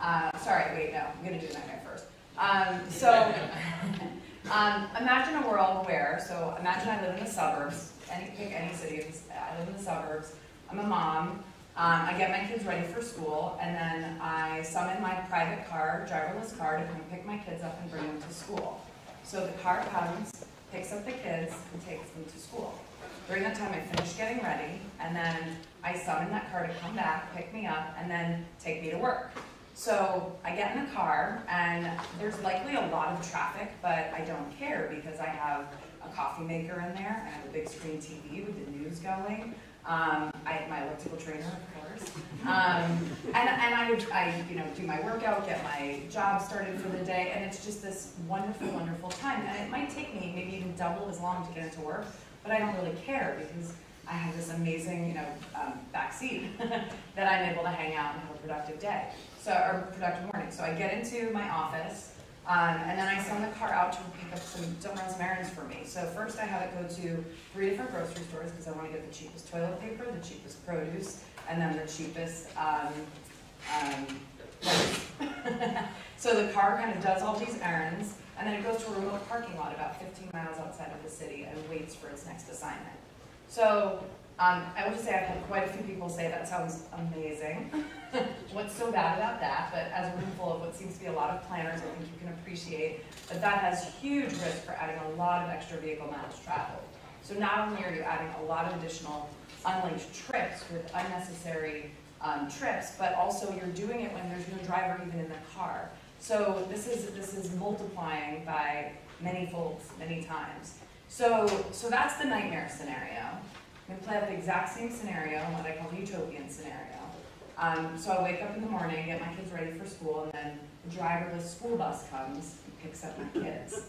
Speaker 4: Uh, sorry, wait, no, I'm gonna do the nightmare first. Um, so, um, imagine a world where, so imagine I live in the suburbs, any, pick any city, I live in the suburbs, I'm a mom, um, I get my kids ready for school, and then I summon my private car, driverless car, to come pick my kids up and bring them to school. So the car comes, picks up the kids, and takes them to school. During that time, I finish getting ready, and then I summon that car to come back, pick me up, and then take me to work. So I get in the car, and there's likely a lot of traffic, but I don't care because I have a coffee maker in there, I have a big screen TV with the news going. Um, I have my elliptical trainer, of course. Um, and, and I I, you know, do my workout, get my job started for the day, and it's just this wonderful, wonderful time. And it might take me maybe even double as long to get into work, but I don't really care because I have this amazing, you know, um, backseat that I'm able to hang out and have a productive day, so or productive morning. So I get into my office, um, and then I send the car out to pick up some, some errands for me. So first I have it go to three different grocery stores because I want to get the cheapest toilet paper, the cheapest produce, and then the cheapest um, um, so the car kind of does all these errands, and then it goes to a remote parking lot about 15 miles outside of the city and waits for its next assignment. So um, I would just say I've had quite a few people say that sounds amazing. What's so bad about that? But as a room full of what seems to be a lot of planners, I think you can appreciate that that has huge risk for adding a lot of extra vehicle miles traveled. So not only are you adding a lot of additional unlinked trips with unnecessary um, trips, but also you're doing it when there's no driver even in the car. So this is this is multiplying by many folds, many times. So so that's the nightmare scenario. I'm gonna play out the exact same scenario, what I call the utopian scenario. Um, so I wake up in the morning, get my kids ready for school, and then the driverless school bus comes and picks up my kids.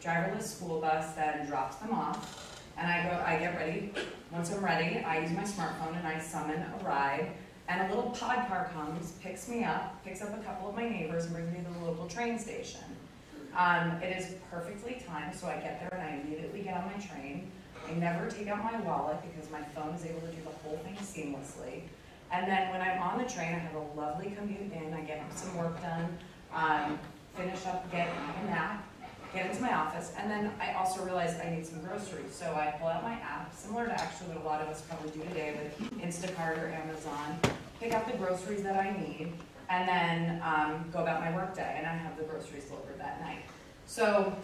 Speaker 4: Driverless school bus then drops them off, and I go, I get ready. Once I'm ready, I use my smartphone and I summon a ride, and a little pod car comes, picks me up, picks up a couple of my neighbors, and brings me to the local train station. Um, it is perfectly timed, so I get there and I immediately get on my train. I never take out my wallet because my phone is able to do the whole thing seamlessly. And then when I'm on the train, I have a lovely commute in, I get some work done, um, finish up, get a nap, get into my office, and then I also realize I need some groceries. So I pull out my app, similar to actually what a lot of us probably do today with Instacart or Amazon, pick out the groceries that I need, and then um, go about my workday, and I have the groceries delivered that night. So,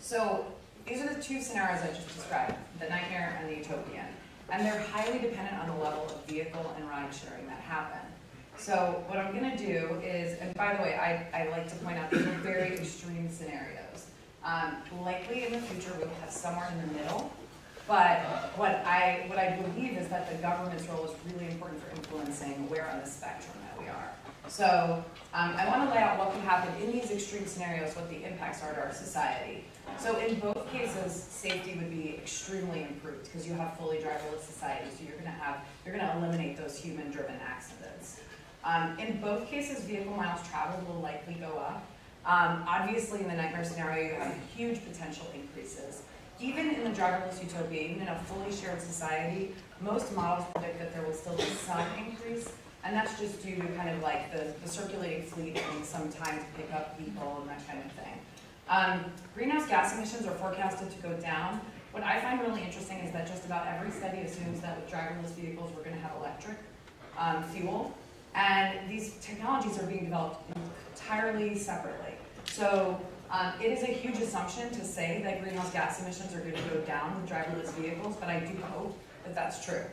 Speaker 4: so these are the two scenarios I just described, the nightmare and the utopian. And they're highly dependent on the level of vehicle and ride sharing that happen. So what I'm gonna do is, and by the way, I, I like to point out these are very extreme scenarios. Um, likely in the future we'll have somewhere in the middle, but what I, what I believe is that the government's role is really important for influencing where on the spectrum that we are. So um, I want to lay out what could happen in these extreme scenarios, what the impacts are to our society. So in both cases, safety would be extremely improved because you have fully driverless society, so you're going to have, you're going to eliminate those human-driven accidents. Um, in both cases, vehicle miles traveled will likely go up. Um, obviously, in the nightmare scenario, you have huge potential increases. Even in the driverless utopia, even in a fully shared society, most models predict that there will still be some increase, and that's just due to kind of like the, the circulating fleet and some time to pick up people and that kind of thing. Um, greenhouse gas emissions are forecasted to go down. What I find really interesting is that just about every study assumes that with driverless vehicles, we're going to have electric um, fuel. And these technologies are being developed entirely separately. So um, it is a huge assumption to say that greenhouse gas emissions are going to go down with driverless vehicles, but I do hope that that's true.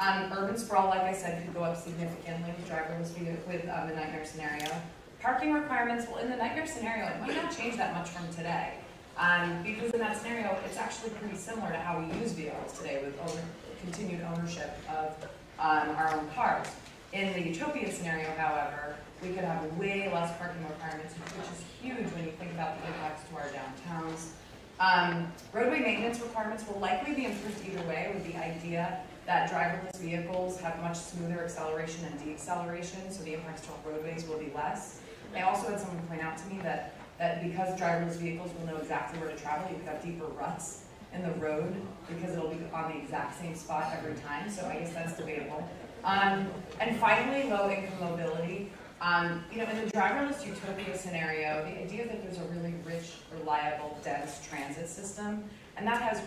Speaker 4: Um, urban sprawl, like I said, could go up significantly with driverless vehicle with um, the nightmare scenario. Parking requirements, well, in the nightmare scenario, it might not change that much from today. Um, because in that scenario, it's actually pretty similar to how we use vehicles today with continued ownership of um, our own cars. In the utopian scenario, however, we could have way less parking requirements, which is huge when you think about the impacts to our downtowns. Um, roadway maintenance requirements will likely be improved either way with the idea that driverless vehicles have much smoother acceleration and deceleration, so the impacts to our roadways will be less. I also had someone point out to me that, that because driverless vehicles will know exactly where to travel, you could have deeper ruts in the road because it'll be on the exact same spot every time, so I guess that's debatable. Um, and finally, low income mobility. Um, you know, in the driverless utopia scenario, the idea that there's a really rich, reliable, dense transit system, and that has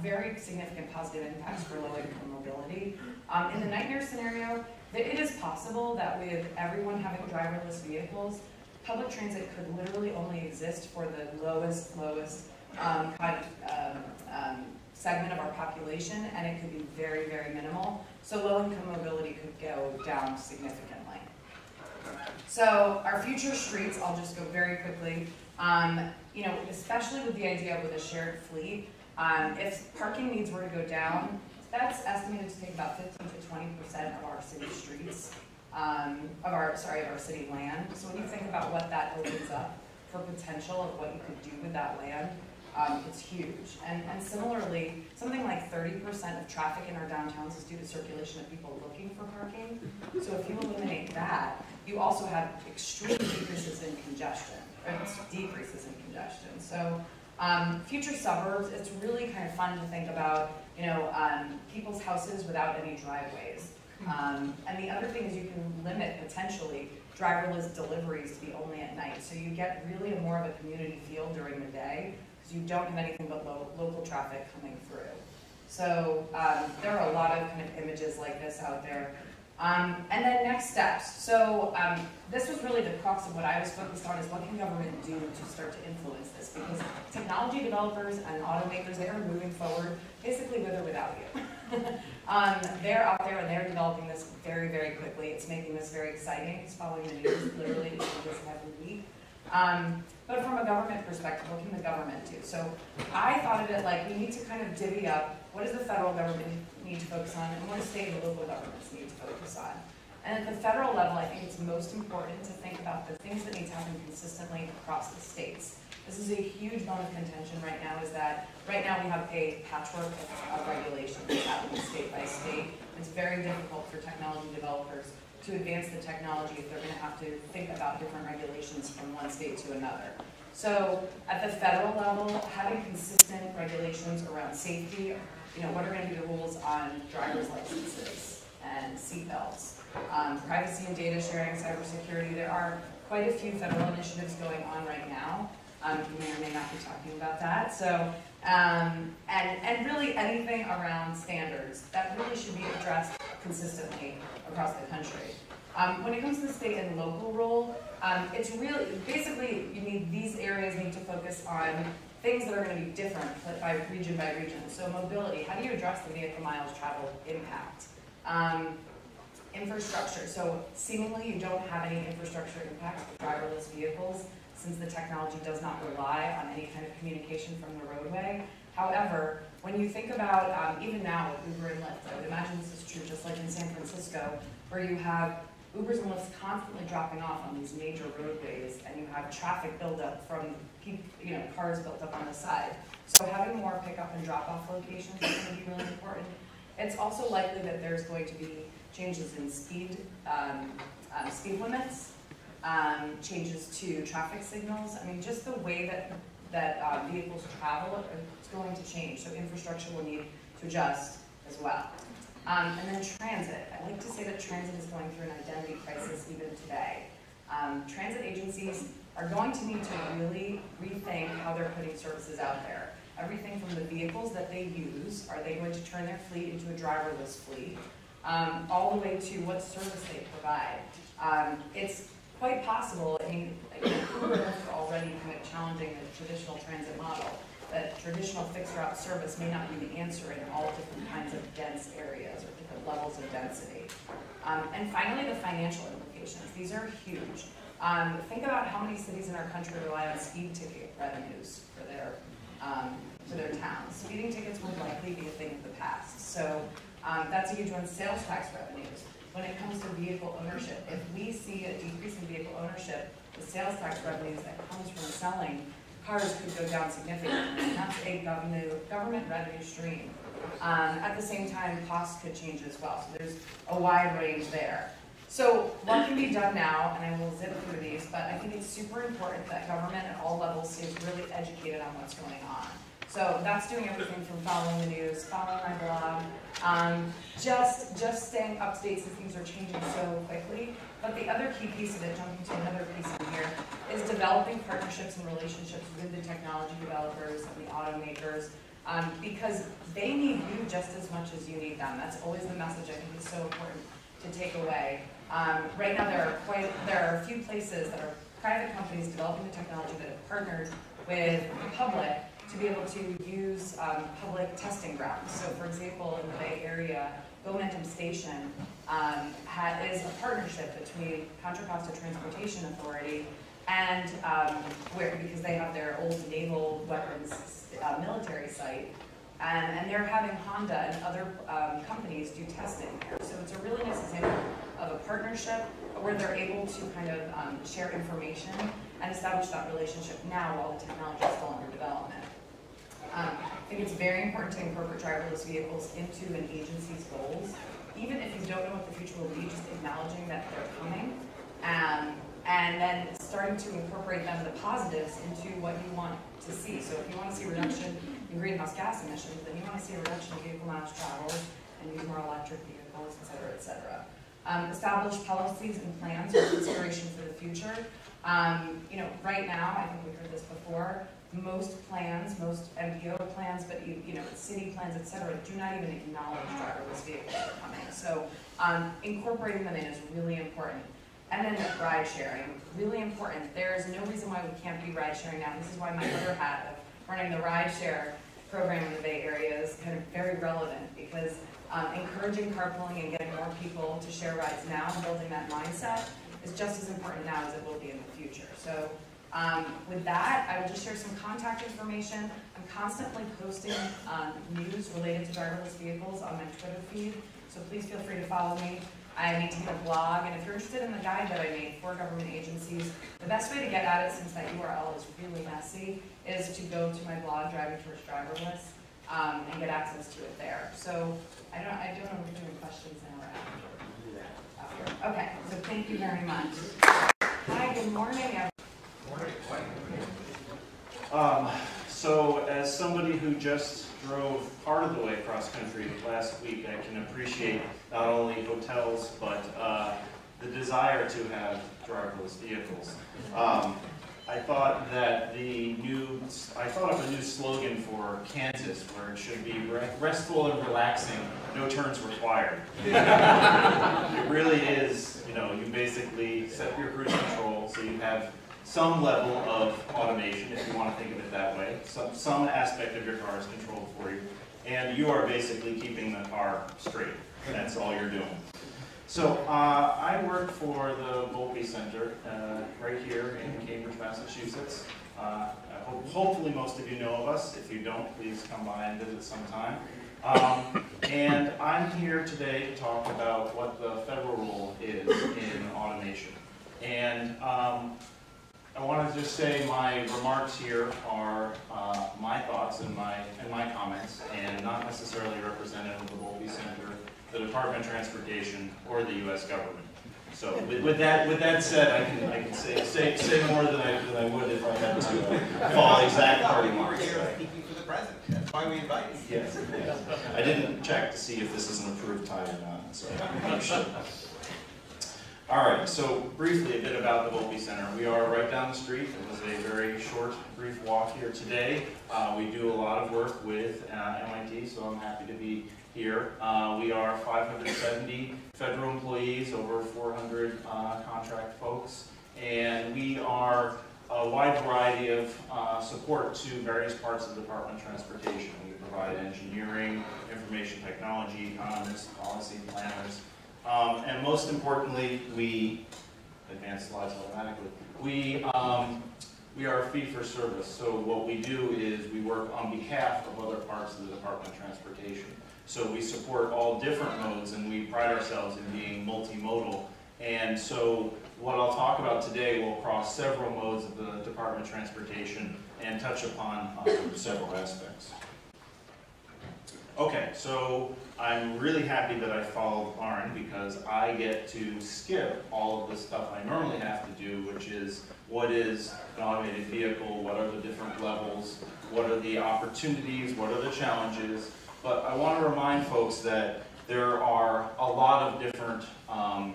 Speaker 4: very significant positive impacts for low income mobility. Um, in the nightmare scenario, it is possible that with everyone having driverless vehicles, public transit could literally only exist for the lowest, lowest um, kind of um, um, segment of our population, and it could be very, very minimal. So low-income mobility could go down significantly. So our future streets, I'll just go very quickly. Um, you know, especially with the idea with a shared fleet, um, if parking needs were to go down, that's estimated to take about 15 to 20 percent of our city streets, um, of our sorry, of our city land. So when you think about what that opens up for potential of what you could do with that land, um, it's huge. And, and similarly, something like 30% of traffic in our downtowns is due to circulation of people looking for parking. So if you eliminate that, you also have extreme decreases in congestion, decreases in congestion. So um, future suburbs, it's really kind of fun to think about, you know, um, people's houses without any driveways. Um, and the other thing is you can limit potentially driverless deliveries to be only at night. So you get really a more of a community feel during the day because you don't have anything but lo- local traffic coming through. So um, there are a lot of kind of images like this out there. Um, and then next steps. So um, this was really the crux of what I was focused on is what can government do to start to influence this? Because technology developers and automakers, they are moving forward basically with or without you. um, they're out there and they're developing this very, very quickly. It's making this very exciting. It's following the news, literally it changes every week. Um, but from a government perspective, what can the government do? So I thought of it like we need to kind of divvy up what does the federal government need to focus on and what state and local governments need to focus on. And at the federal level, I think it's most important to think about the things that need to happen consistently across the states. This is a huge bone of contention right now is that right now we have a patchwork of, of regulations happening state by state. It's very difficult for technology developers to advance the technology if they're going to have to think about different regulations from one state to another. So at the federal level, having consistent regulations around safety, you know, what are going to be the rules on driver's licenses and seatbelts, um, privacy and data sharing, cybersecurity. There are quite a few federal initiatives going on right now. Um, you may or may not be talking about that. So, um, and, and really anything around standards that really should be addressed consistently across the country. Um, when it comes to the state and local role, um, it's really, basically, you need, these areas need to focus on things that are gonna be different by region by region. So mobility, how do you address the vehicle miles traveled impact? Um, infrastructure, so seemingly you don't have any infrastructure impacts with driverless vehicles since the technology does not rely on any kind of communication from the roadway. However, when you think about, um, even now with Uber and Lyft, I would imagine this is true just like in San Francisco, where you have Ubers and Lyfts constantly dropping off on these major roadways, and you have traffic buildup from, you know, cars built up on the side. So having more pickup and drop-off locations is going to be really important. It's also likely that there's going to be changes in speed, um, uh, speed limits, um, changes to traffic signals. I mean, just the way that, that uh, vehicles travel is going to change, so infrastructure will need to adjust as well. Um, and then transit. I like to say that transit is going through an identity crisis even today. Um, transit agencies are going to need to really rethink how they're putting services out there. Everything from the vehicles that they use, are they going to turn their fleet into a driverless fleet, um, all the way to what service they provide. Um, it's quite possible, I mean, Uber are already kind of challenging the traditional transit model that traditional fixed route service may not be the answer in all different kinds of dense areas or different levels of density. Um, and finally, the financial implications. These are huge. Um, think about how many cities in our country rely on speed ticket revenues for their um, for their towns. Speeding tickets will likely be a thing of the past. So um, that's a huge one. Sales tax revenues. When it comes to vehicle ownership, if we see a decrease in vehicle ownership, the sales tax revenues that comes from selling cars could go down significantly, and that's a government, government revenue stream. Um, at the same time, costs could change as well, so there's a wide range there. So what can be done now, and I will zip through these, but I think it's super important that government at all levels stays really educated on what's going on. So that's doing everything from following the news, following my blog, um, just, just staying up to date since things are changing so quickly. But the other key piece of it, jumping to another piece in here, is developing partnerships and relationships with the technology developers and the automakers, um, because they need you just as much as you need them. That's always the message I think is so important to take away. Um, right now, there are quite, there are a few places that are private companies developing the technology that have partnered with the public to be able to use um, public testing grounds. So for example, in the Bay Area, GoMentum Station um, is a partnership between Contra Costa Transportation Authority and um, where, because they have their old naval weapons uh, military site, and, and they're having Honda and other um, companies do testing there. So it's a really nice example of a partnership where they're able to kind of um, share information and establish that relationship now while the technology is still under development. Um, I think it's very important to incorporate driverless vehicles into an agency's goals, even if you don't know what the future will be, just acknowledging that they're coming. Um, and then starting to incorporate them, the positives, into what you want to see. So if you want to see a reduction in greenhouse gas emissions, then you want to see a reduction in vehicle miles traveled and use more electric vehicles, et cetera, et cetera. Um, establish policies and plans with consideration for the future. Um, you know, right now, I think we heard this before, most plans, most MPO plans, but you, you know, city plans, et cetera, do not even acknowledge driverless vehicles are coming. So, um, incorporating them in is really important. And then the ride sharing, really important. There is no reason why we can't be ride sharing now. This is why my other hat of running the ride share program in the Bay Area is kind of very relevant because um, encouraging carpooling and getting more people to share rides now and building that mindset is just as important now as it will be in the future. So um, with that, I will just share some contact information. I'm constantly posting um, news related to driverless vehicles on my Twitter feed, so please feel free to follow me. I maintain a blog, and if you're interested in the guide that I made for government agencies, the best way to get at it, since that URL is really messy, is to go to my blog, Driving Towards Driverless, um, and get access to it there. So I don't, I don't know if we're doing questions now or after. After. Okay, so thank you very much. Hi, good morning, everyone.
Speaker 5: Um, so as somebody who just drove part of the way across country last week, I can appreciate not only hotels, but, uh, the desire to have driverless vehicles. Um, I thought that the new, I thought of a new slogan for Kansas where it should be restful and relaxing, no turns required. It really is, you know, you basically set your cruise control, so you have some level of automation, if you want to think of it that way. Some, some aspect of your car is controlled for you, and you are basically keeping the car straight. That's all you're doing. So, uh, I work for the Volpe Center, uh, right here in Cambridge, Massachusetts. Uh, hopefully most of you know of us. If you don't, please come by and visit sometime. Um, and I'm here today to talk about what the federal role is in automation. And, um, I want to just say my remarks here are uh, my thoughts and my, and my comments, and not necessarily representative of the Volpe Center, the Department of Transportation, or the U.S. government. So with with that, with that said, I can, I can say, say, say more than I, than I would if I had to follow exact party marks.
Speaker 2: speaking for the president, that's why we invited you.
Speaker 5: Yes, yes. I didn't check to see if this is an approved time or not, so I should. All right, so briefly a bit about the Volpe Center. We are right down the street. It was a very short, brief walk here today. Uh, we do a lot of work with uh, MIT, so I'm happy to be here. Uh, we are 570 federal employees, over 400 uh, contract folks, and we are a wide variety of uh, support to various parts of the Department of Transportation. We provide engineering, information technology, economists, policy planners, um, and most importantly, we, advance slides automatically, we, um, we are a fee for service. So what we do is we work on behalf of other parts of the Department of Transportation. So we support all different modes and we pride ourselves in being multimodal. And so what I'll talk about today will cross several modes of the Department of Transportation and touch upon um, several aspects. Okay, so I'm really happy that I followed Lauren because I get to skip all of the stuff I normally have to do, which is what is an automated vehicle, what are the different levels, what are the opportunities, what are the challenges. But I want to remind folks that there are a lot of different um,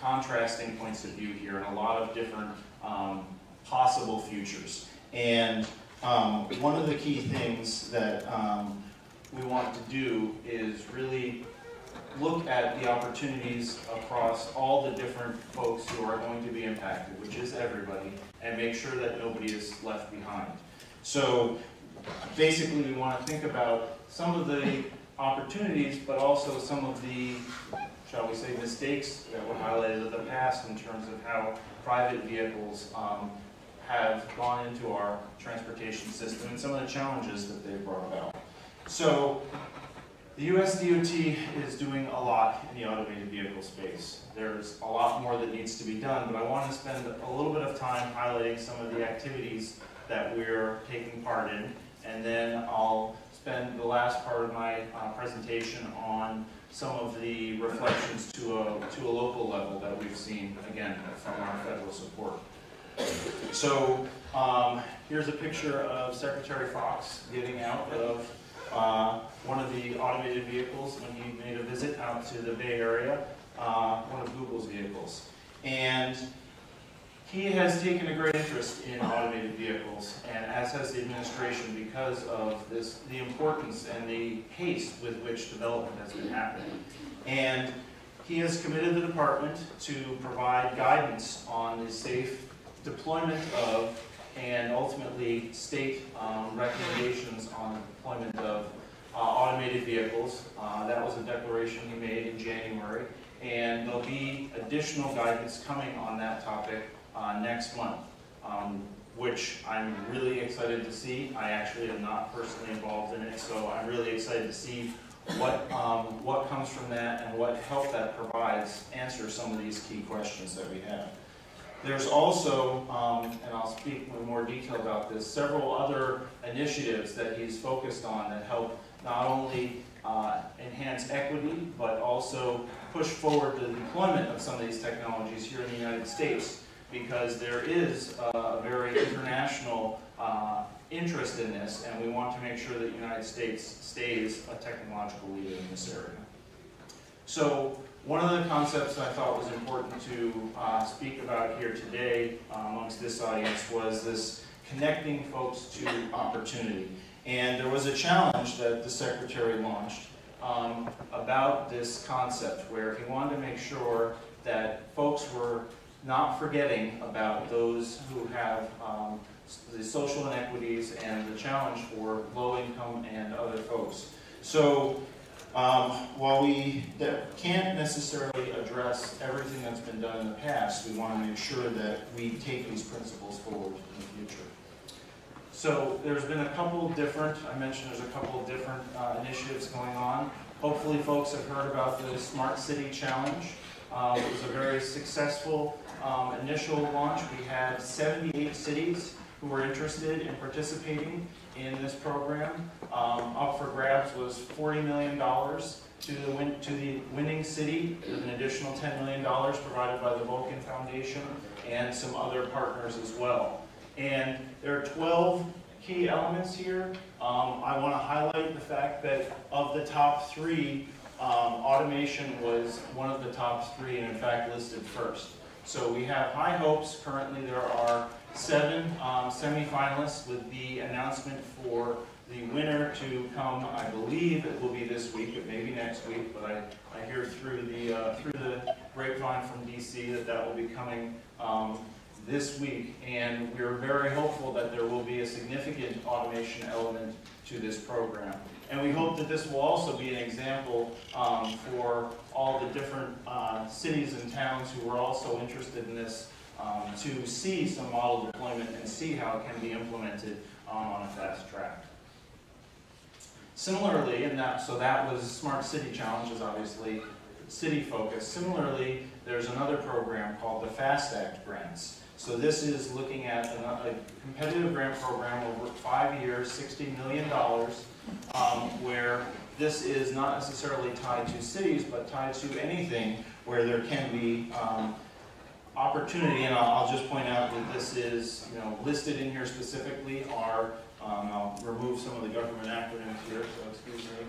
Speaker 5: contrasting points of view here and a lot of different um, possible futures. And um, one of the key things that um, we want to do is really look at the opportunities across all the different folks who are going to be impacted, which is everybody, and make sure that nobody is left behind. So basically, we want to think about some of the opportunities, but also some of the, shall we say, mistakes that were highlighted in the past in terms of how private vehicles um, have gone into our transportation system and some of the challenges that they've brought about. So the US DOT is doing a lot in the automated vehicle space. There's a lot more that needs to be done, but I want to spend a little bit of time highlighting some of the activities that we're taking part in, and then I'll spend the last part of my uh, presentation on some of the reflections to a, to a local level that we've seen, again, from our federal support. So um, here's a picture of Secretary Foxx getting out of uh, one of the automated vehicles when he made a visit out to the Bay Area, uh, one of Google's vehicles. And he has taken a great interest in automated vehicles, and as has the administration, because of this, the importance and the pace with which development has been happening. And he has committed the department to provide guidance on the safe deployment of and ultimately state um, recommendations on the deployment of uh, automated vehicles. Uh, that was a declaration he made in January, and there'll be additional guidance coming on that topic uh, next month, um, which I'm really excited to see. I actually am not personally involved in it, so I'm really excited to see what, um, what comes from that and what help that provides answer some of these key questions that we have. There's also, um, and I'll speak in more detail about this, several other initiatives that he's focused on that help not only uh, enhance equity, but also push forward the deployment of some of these technologies here in the United States, because there is a very international uh, interest in this, and we want to make sure that the United States stays a technological leader in this area. So one of the concepts I thought was important to uh, speak about here today uh, amongst this audience was this connecting folks to opportunity. And there was a challenge that the Secretary launched um, about this concept where he wanted to make sure that folks were not forgetting about those who have um, the social inequities and the challenge for low income and other folks. So um, while we can't necessarily address everything that's been done in the past, we want to make sure that we take these principles forward in the future. So there's been a couple different, I mentioned there's a couple of different uh, initiatives going on. Hopefully folks have heard about the Smart City Challenge. Uh, it was a very successful um, initial launch. We had 78 cities who were interested in participating in this program. Um, up for grabs was $40 million to the, win to the winning city, with an additional $10 million provided by the Vulcan Foundation and some other partners as well. And there are 12 key elements here. Um, I want to highlight the fact that of the top three, um, automation was one of the top three and in fact listed first. So we have high hopes. Currently there are seven um, semifinalists with the announcement for the winner to come, I believe it will be this week, it may be next week, but I, I hear through the, uh, through the grapevine from DC that that will be coming um, this week. And we're very hopeful that there will be a significant automation element to this program. And we hope that this will also be an example um, for all the different uh, cities and towns who are also interested in this um, to see some model deployment and see how it can be implemented um, on a fast track. Similarly, and that, so that was Smart City Challenges, obviously city focused. Similarly, there's another program called the FAST Act grants. So this is looking at a, competitive grant program over five years, $60 million, um, where this is not necessarily tied to cities, but tied to anything where there can be um, opportunity, and I'll, I'll just point out that this is, you know, listed in here specifically are, um, I'll remove some of the government acronyms here, so excuse me.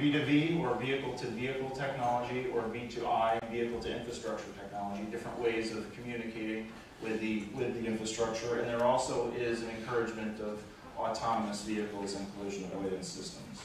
Speaker 5: V2V or vehicle to vehicle technology or V2I, vehicle to infrastructure technology, different ways of communicating with the, with the infrastructure. And there also is an encouragement of autonomous vehicles and collision avoidance systems.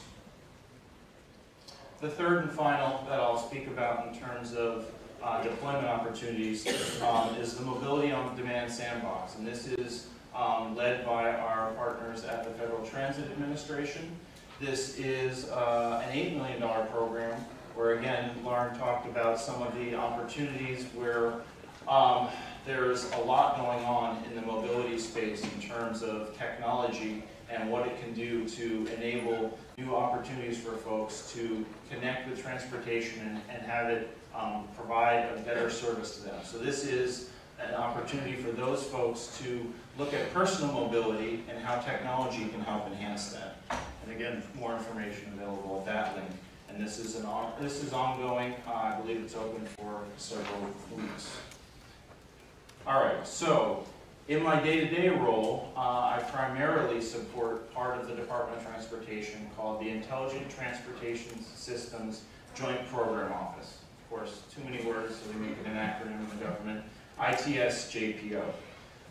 Speaker 5: The third and final that I'll speak about in terms of uh, deployment opportunities um, is the Mobility on Demand Sandbox. And this is um, led by our partners at the Federal Transit Administration. This is uh, an $8 million program where, again, Lauren talked about some of the opportunities where um, there's a lot going on in the mobility space in terms of technology and what it can do to enable new opportunities for folks to connect with transportation and, and have it um, provide a better service to them. So this is an opportunity for those folks to look at personal mobility and how technology can help enhance that. And again, more information available at that link. And this is an on, this is ongoing. Uh, I believe it's open for several weeks. All right, so in my day-to-day role, uh, I primarily support part of the Department of Transportation called the Intelligent Transportation Systems Joint Program Office. Of course, too many words, so we make it an acronym in the government, ITS-JPO.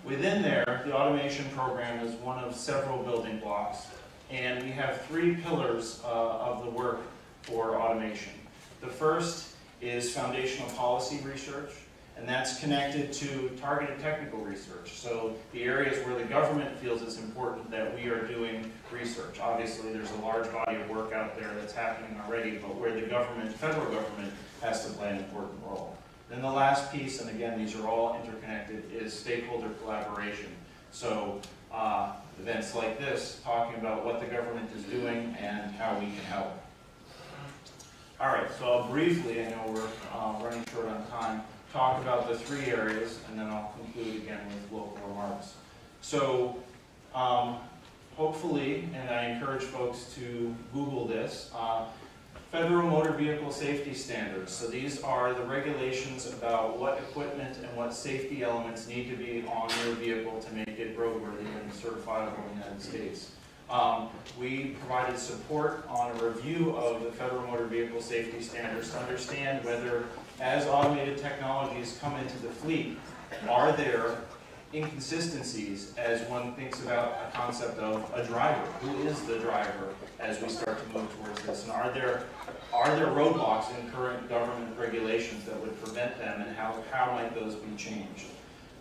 Speaker 5: Within there, the automation program is one of several building blocks, and we have three pillars uh, of the work for automation. The first is foundational policy research, and that's connected to targeted technical research. So the areas where the government feels it's important that we are doing research. Obviously, there's a large body of work out there that's happening already, but where the government, federal government, has to play an important role. Then the last piece, and again, these are all interconnected, is stakeholder collaboration. So uh, events like this, talking about what the government is doing and how we can help. All right, so briefly, I know we're uh, running short on time, talk about the three areas, and then I'll conclude again with local remarks. So, um, hopefully, and I encourage folks to Google this, uh, Federal Motor Vehicle Safety Standards. So these are the regulations about what equipment and what safety elements need to be on your vehicle to make it roadworthy and certifiable in the United States. Um, we provided support on a review of the Federal Motor Vehicle Safety Standards to understand whether, as automated technologies come into the fleet, are there inconsistencies as one thinks about a concept of a driver. Who is the driver as we start to move towards this? And are there, are there roadblocks in current government regulations that would prevent them and how, how might those be changed?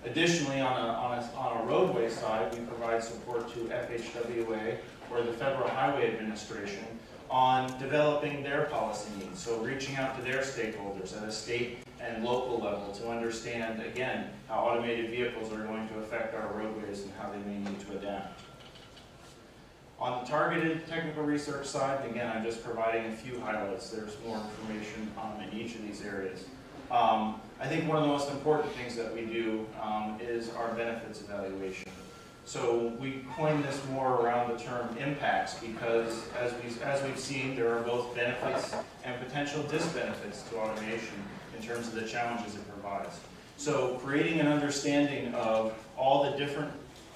Speaker 5: Additionally, on a, on, a, on a roadway side, we provide support to FHWA or the Federal Highway Administration on developing their policy needs. So reaching out to their stakeholders at a state and local level to understand, again, how automated vehicles are going to affect our roadways and how they may need to adapt. On the targeted technical research side, again, I'm just providing a few highlights. There's more information um, in each of these areas. Um, I think one of the most important things that we do um, is our benefits evaluation. So we coined this more around the term impacts because as, we, as we've seen, there are both benefits and potential disbenefits to automation in terms of the challenges it provides. So creating an understanding of all the different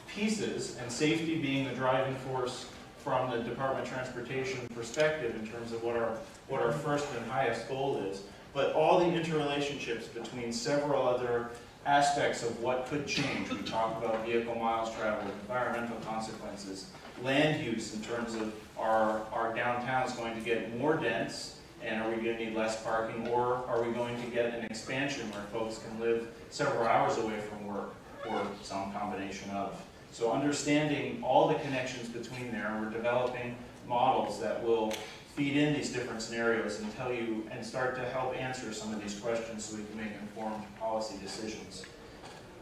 Speaker 5: pieces and safety being the driving force from the Department of Transportation perspective in terms of what our, what our first and highest goal is, but all the interrelationships between several other aspects of what could change. We talk about vehicle miles traveled, environmental consequences, land use in terms of our, our is going to get more dense and are we going to need less parking or are we going to get an expansion where folks can live several hours away from work or some combination of. So understanding all the connections between there, we're developing models that will feed in these different scenarios and tell you and start to help answer some of these questions so we can make informed policy decisions.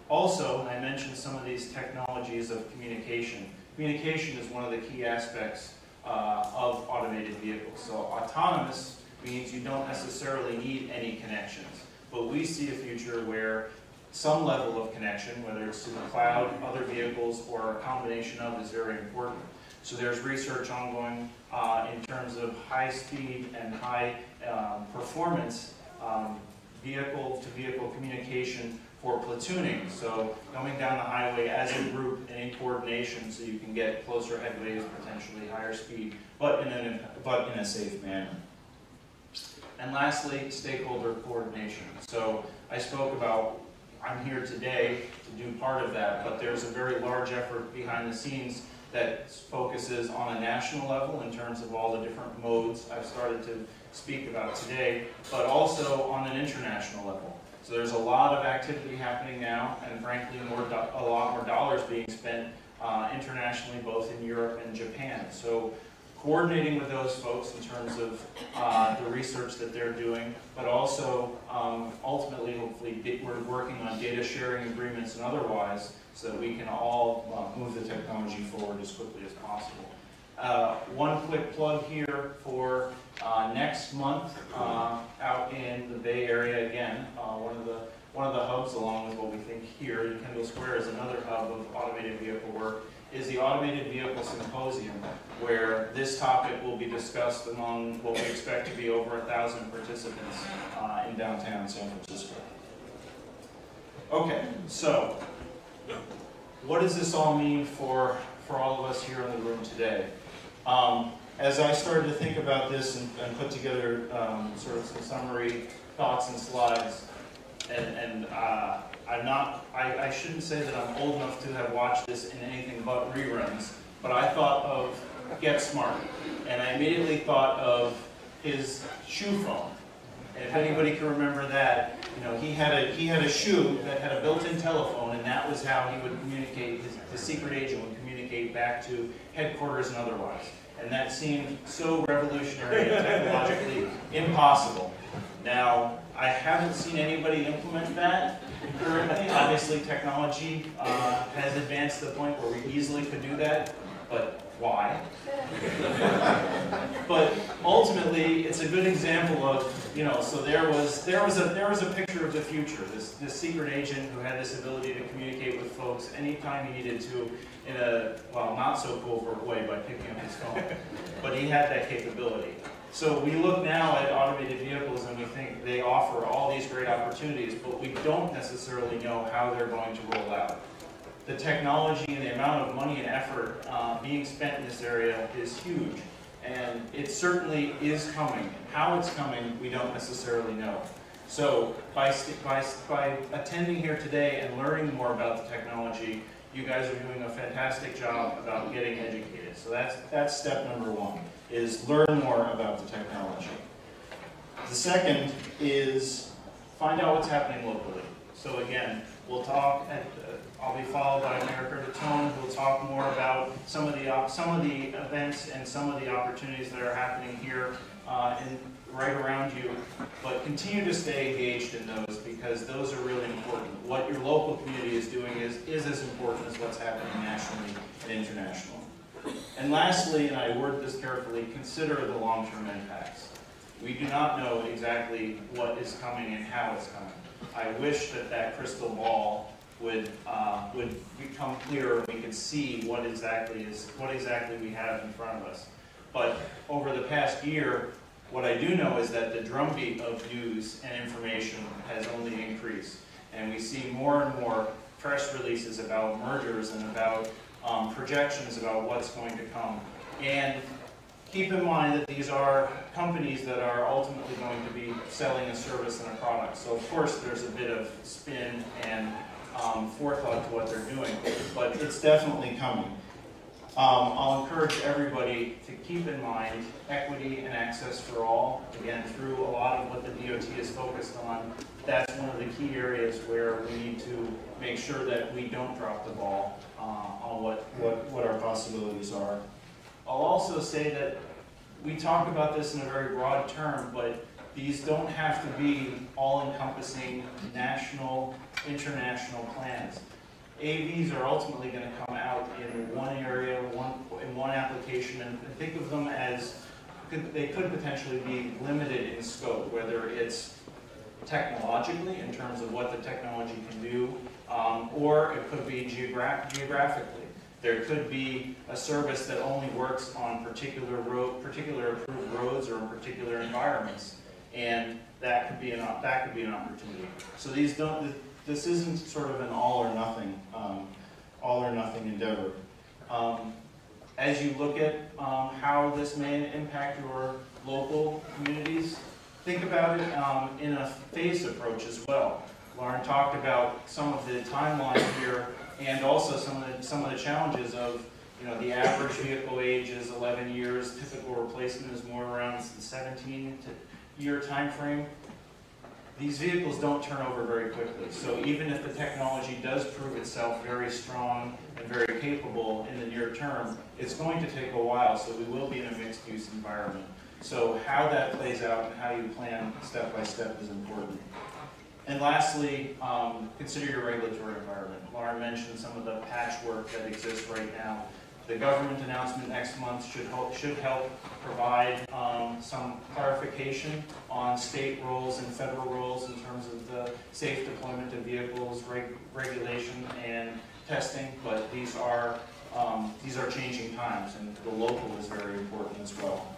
Speaker 5: Also, I mentioned some of these technologies of communication. Communication is one of the key aspects uh, of automated vehicles. So autonomous means you don't necessarily need any connections. But we see a future where some level of connection, whether it's to the cloud, other vehicles, or a combination of is very important. So there's research ongoing uh, in terms of high speed and high um, performance um, vehicle to vehicle communication for platooning, so coming down the highway as a group and in coordination so you can get closer headways, potentially higher speed, but in a, but in a safe manner. And lastly, stakeholder coordination. So I spoke about, I'm here today to do part of that, but there's a very large effort behind the scenes that focuses on a national level in terms of all the different modes I've started to speak about today, but also on an international level. So there's a lot of activity happening now, and frankly, more a lot more dollars being spent uh, internationally, both in Europe and Japan. So coordinating with those folks in terms of uh, the research that they're doing, but also um, ultimately, hopefully, we're working on data sharing agreements and otherwise, so that we can all uh, move the technology forward as quickly as possible. Uh, One quick plug here for uh, next month, uh, out in the Bay Area again, uh, one of the, one of the hubs along with what we think here in Kendall Square is another hub of automated vehicle work, is the Automated Vehicle Symposium, where this topic will be discussed among what we expect to be over a thousand participants uh, in downtown San Francisco. Okay, so, what does this all mean for, for all of us here in the room today? Um, as I started to think about this and, and put together um, sort of some summary thoughts and slides, and, and uh, I'm not, I, I shouldn't say that I'm old enough to have watched this in anything but reruns, but I thought of Get Smart, and I immediately thought of his shoe phone. And if anybody can remember that, you know, he had a, he had a shoe that had a built-in telephone, and that was how he would communicate, his, the secret agent would communicate back to headquarters and otherwise. And that seemed so revolutionary and technologically impossible. Now, I haven't seen anybody implement that currently. Obviously, technology uh, has advanced to the point where we easily could do that, but why? but ultimately, it's a good example of, you know, so there was there was a there was a picture of the future. This this secret agent who had this ability to communicate with folks anytime he needed to, in a well not so covert way by picking up his phone, but he had that capability. So we look now at automated vehicles and we think they offer all these great opportunities, but we don't necessarily know how they're going to roll out. The technology and the amount of money and effort uh, being spent in this area is huge, and it certainly is coming. How it's coming, we don't necessarily know. So by, by, by attending here today and learning more about the technology, you guys are doing a fantastic job about getting educated. So that's, that's step number one, is learn more about the technology. The second is find out what's happening locally. So again, we'll talk, at, I'll be followed by Mayor Curtatone, who'll talk more about some of the, op- some of the events and some of the opportunities that are happening here uh, in, right around you. But continue to stay engaged in those because those are really important. What your local community is doing is, is as important as what's happening nationally and internationally. And lastly, and I word this carefully, consider the long-term impacts. We do not know exactly what is coming and how it's coming. I wish that that crystal ball would, uh, would become clearer, we could see what exactly is, what exactly we have in front of us. But over the past year, what I do know is that the drumbeat of news and information has only increased. And we see more and more press releases about mergers and about um, projections about what's going to come. And keep in mind that these are companies that are ultimately going to be selling a service and a product. So of course, there's a bit of spin and um, forethought to what they're doing, but it's definitely coming. Um, I'll encourage everybody to keep in mind equity and access for all. Again, through a lot of what the DOT is focused on, that's one of the key areas where we need to make sure that we don't drop the ball uh, on what, what, what our possibilities are. I'll also say that we talk about this in a very broad term, but these don't have to be all-encompassing national, international plans. AVs are ultimately going to come out in one area, one, in one application, and think of them as, they could potentially be limited in scope, whether it's technologically, in terms of what the technology can do, um, or it could be geograph- geographically. There could be a service that only works on particular road, particular approved roads or in particular environments, and that could be an, that could be an opportunity. So these don't, this isn't sort of an all or nothing, um, all or nothing endeavor. Um, as you look at um, how this may impact your local communities, think about it um, in a phased approach as well. Lauren talked about some of the timeline here and also some of the, some of the challenges of, you know, the average vehicle age is 11 years, typical replacement is more around 17 to year time frame. These vehicles don't turn over very quickly, so even if the technology does prove itself very strong and very capable in the near term, it's going to take a while, so we will be in a mixed-use environment. So how that plays out and how you plan step by step is important. And lastly, um, consider your regulatory environment. Lauren mentioned some of the patchwork that exists right now. The government announcement next month should help, should help provide um, some clarification on state roles and federal roles in terms of the safe deployment of vehicles, reg, regulation, and testing. But these are um, these are changing times, and the local is very important as well.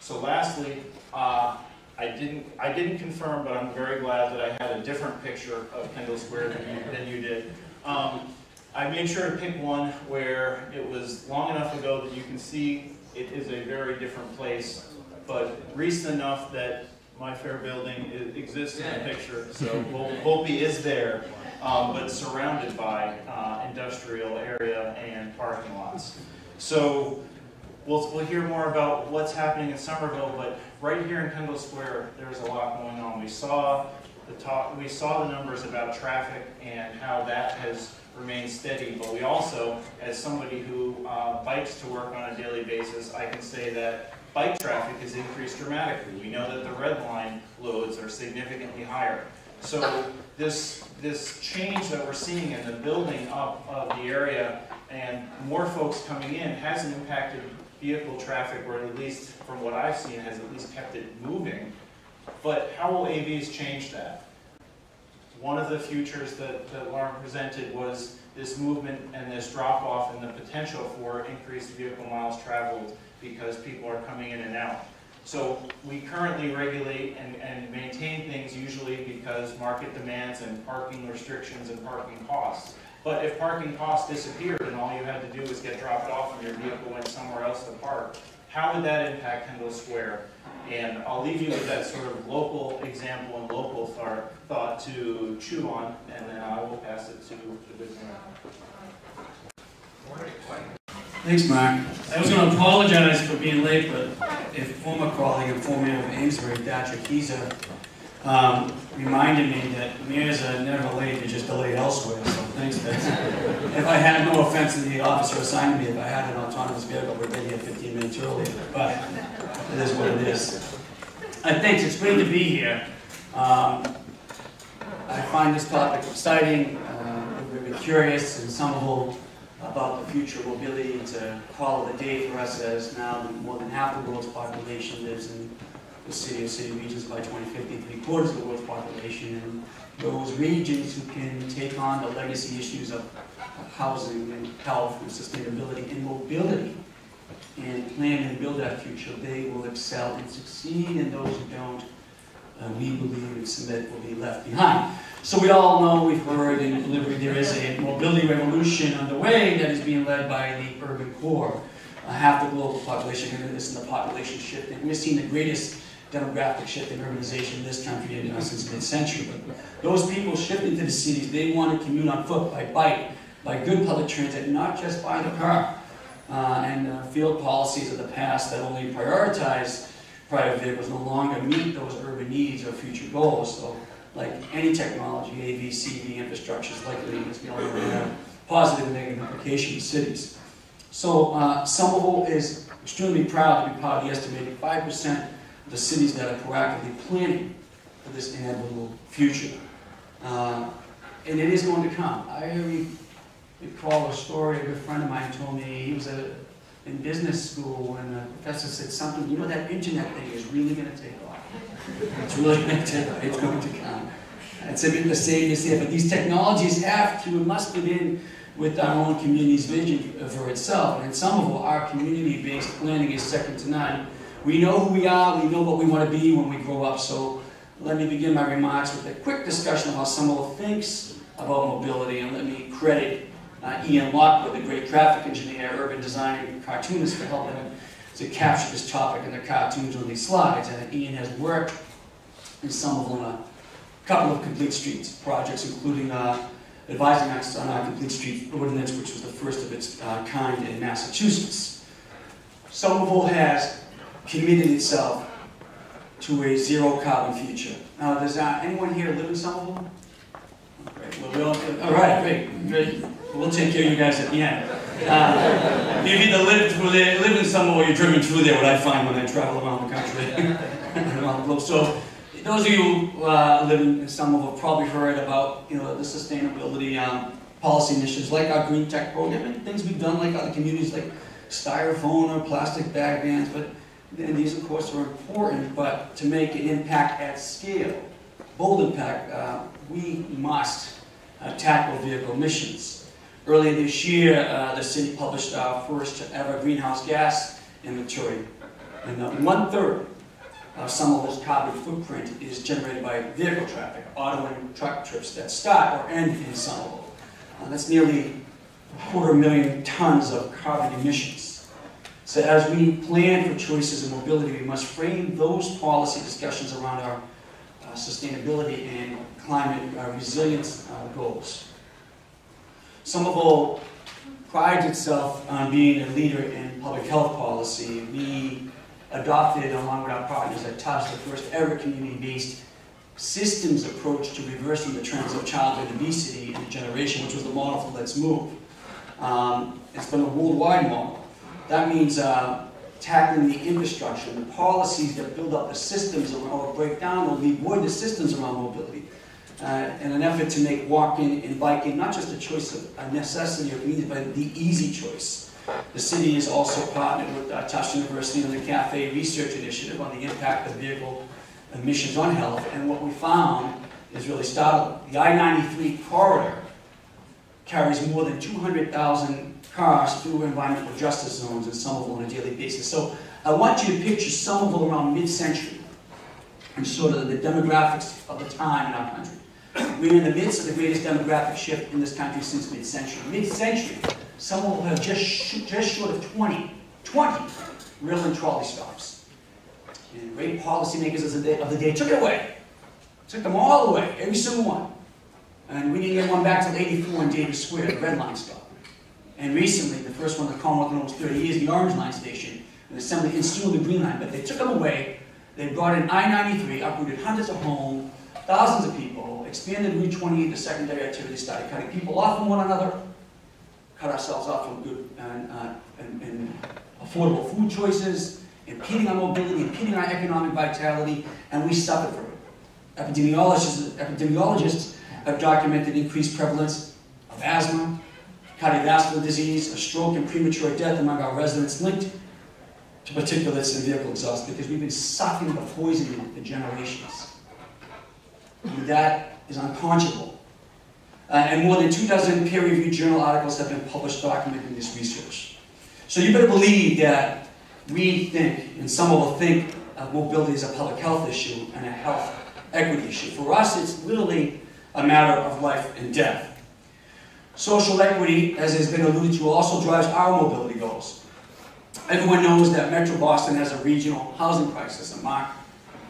Speaker 5: So lastly, uh, I didn't, I didn't confirm, but I'm very glad that I had a different picture of Kendall Square than you, than you did. Um, I made sure to pick one where it was long enough ago that you can see it is a very different place, but recent enough that my fair building exists in the picture, so Vol- Volpe is there, um, but surrounded by uh, industrial area and parking lots. So We'll, we'll hear more about what's happening in Somerville, but right here in Kendall Square, there's a lot going on. We saw the talk, we saw the numbers about traffic and how that has remained steady, but we also, as somebody who uh, bikes to work on a daily basis, I can say that bike traffic has increased dramatically. We know that the red line loads are significantly higher. So this, this change that we're seeing in the building up of the area and more folks coming in hasn't impacted vehicle traffic, or at least from what I've seen, has at least kept it moving. But how will AVs change that? One of the futures that, that Lauren presented was this movement and this drop off and the potential for increased vehicle miles traveled because people are coming in and out. So we currently regulate and, and maintain things usually because market demands and parking restrictions and parking costs. But if parking costs disappeared and all you had to do was get dropped off and your vehicle went somewhere else to park, how would that impact Kendall Square? And I'll leave you with that sort of local example and local thought, thought to chew on, and then I will pass it to the good man.
Speaker 6: Thanks, Marc. I was going to apologize for being late, but a former colleague and former mayor of Amesbury, Thatcher Kezer, um, reminded me that mayors are never late, they're just delayed elsewhere, so thanks, Betsy. If I had, no offense to the officer assigned me, if I had an autonomous vehicle, we'd be here 15 minutes earlier, but it is what it is. Uh, thanks, it's great to be here. Um, I find this topic exciting, uh, I'm very curious, and Somerville about the future mobility to call it a day for us as now more than half the world's population lives in the city or city regions by 2050, three quarters of the world's population, and those regions who can take on the legacy issues of of housing and health and sustainability and mobility and plan and build that future, they will excel and succeed, and those who don't, uh, we believe and submit will be left behind. So we all know, we've heard in Liberty, there is a mobility revolution underway that is being led by the urban core. Uh, half the global population is in the population shift, and we're seeing the greatest demographic shift in urbanization in this country you know, since mid-century. Those people shifting to the cities, they want to commute on foot, by bike, by good public transit, not just by the car. Uh, and uh, field policies of the past that only prioritize private vehicles no longer meet those urban needs or future goals. So like any technology, AV, CV infrastructure is likely to be able to have positive and negative implications in cities. So uh, Somerville is extremely proud to be part of the estimated 5% of the cities that are proactively planning for this inevitable future. Uh, and it is going to come. I recall a story, a good friend of mine told me he was at, in business school and the professor said something, you know that internet thing is really going to take off. It's really going to take off. It's going to come. It's a bit the same as here, but these technologies have to and must fit in with our own community's vision for itself. And in some of our community-based planning is second to none. We know who we are, we know what we want to be when we grow up, so Let me begin my remarks with a quick discussion of how Somerville thinks about mobility, and let me credit uh, Ian Lockwood, the great graphic engineer, urban designer, cartoonist, for helping him to capture this topic in the cartoons on these slides. And Ian has worked in Somerville on a couple of complete streets projects, including uh, advising us on our complete street ordinance, which was the first of its uh, kind in Massachusetts. Somerville has committed itself to a zero carbon future. Now, does uh, anyone here live in Somerville? Well, we all, all right, great, great. We'll take care of you guys at the end. Uh, you either live through there, live in Somerville, or you're driven through there. What I find when I travel around the country, around the globe. So, those of you who uh, live in Somerville have probably heard about you know the sustainability um, policy initiatives like our green tech program and things we've done like other communities like styrofoam or plastic bag bans. But and these, of course, are important, but to make an impact at scale, bold impact, uh, we must tackle vehicle emissions. Earlier this year, uh, the city published our first ever greenhouse gas inventory, and uh, one third of some of this carbon footprint is generated by vehicle traffic, auto and truck trips that start or end in Somerville. Uh, that's nearly a quarter million tons of carbon emissions. So as we plan for choices in mobility, we must frame those policy discussions around our sustainability and climate uh, resilience uh, goals. Somerville prides itself on being a leader in public health policy. We adopted, along with our partners at Tufts, the first ever community-based systems approach to reversing the trends of childhood obesity and generation, which was the model for Let's Move. Um, it's been a worldwide model. That means uh, tackling the infrastructure and the policies that build up the systems or break down or leave void the systems around mobility. Uh, in an effort to make walking and biking not just a choice of a necessity or convenience, but the easy choice. The city is also partnered with uh, Tufts University on the CAFE Research Initiative on the impact of vehicle emissions on health, and what we found is really startling. The I-93 corridor carries more than 200,000 cars through environmental justice zones in Somerville on a daily basis. So I want you to picture Somerville around mid-century and sort of the demographics of the time in our country. We're in the midst of the greatest demographic shift in this country since mid-century. Mid-century, Somerville have just, sh just short of 20, 20 rail and trolley stops. And great policymakers of the, day, of the day took it away. Took them all away, every single one. And we didn't get one back till 84 in Davis Square, the Red Line stop. And recently, the first one the Commonwealth in almost 30 years, the Orange Line station, and assembly installed the Green Line. But they took them away. They brought in I-93, uprooted hundreds of homes, thousands of people, expanded Route 28 to secondary activities, started cutting people off from one another, cut ourselves off from good and, uh, and, and affordable food choices, impeding our mobility, impeding our economic vitality, and we suffered from it. Epidemiologists, epidemiologists have documented increased prevalence of asthma, cardiovascular disease, a stroke, and premature death among our residents linked to particulates and vehicle exhaust because we've been sucking the poison for generations. And that is unconscionable. Uh, and more than two dozen peer-reviewed journal articles have been published documenting this research. So you better believe that we think, and some will think, uh, mobility is a public health issue and a health equity issue. For us, it's literally a matter of life and death. Social equity, as has been alluded to, also drives our mobility goals. Everyone knows that Metro Boston has a regional housing crisis, and Marc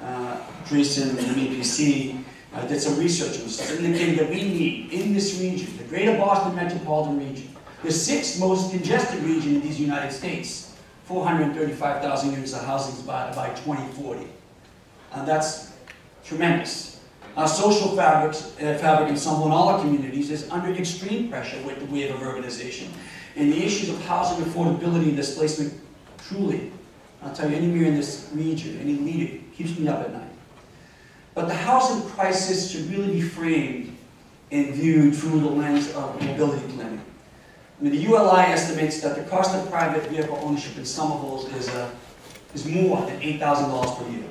Speaker 6: uh, Draisen from MAPC uh, did some research on this, indicating that we need, in this region, the greater Boston metropolitan region, the sixth most congested region in these United States, 435,000 units of housing by, by 2040. And that's tremendous. Our social fabric, uh, fabric in some and all our communities is under extreme pressure with the wave of urbanization. And the issues of housing affordability and displacement truly, I'll tell you, any mayor in this region, any leader, keeps me up at night. But the housing crisis should really be framed and viewed through the lens of mobility planning. I mean, the ULI estimates that the cost of private vehicle ownership in Somerville is, uh, is more than $8,000 per year.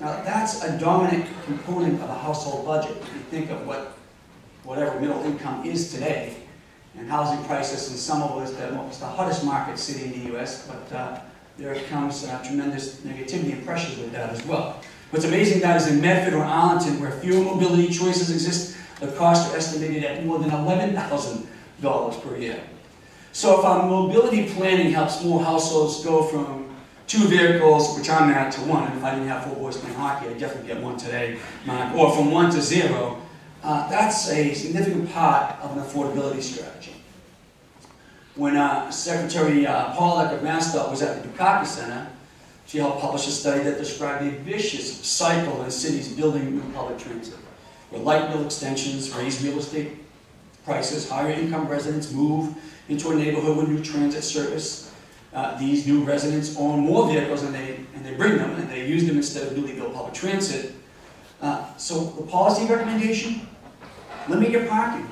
Speaker 6: Now, that's a dominant component of a household budget. If you think of what whatever middle income is today, and housing prices in Somerville is the, most, the hottest market city in the U.S., but uh, there comes uh, tremendous negativity and pressures with that as well. What's amazing that is in Medford or Arlington, where fewer mobility choices exist, the costs are estimated at more than $11,000 per year. So if our mobility planning helps more households go from two vehicles, which I'm at, to one, if I didn't have four boys playing hockey, I'd definitely get one today, Marc, or from one to zero, uh, that's a significant part of an affordability strategy. When uh, Secretary uh, Pollack of MassDOT was at the Dukakis Center, she helped publish a study that described a vicious cycle in cities building new public transit, where light bill extensions raise real estate prices, higher income residents move into a neighborhood with new transit service. Uh, these new residents own more vehicles and they, and they bring them and they use them instead of newly built public transit. Uh, so the policy recommendation, limit your parking.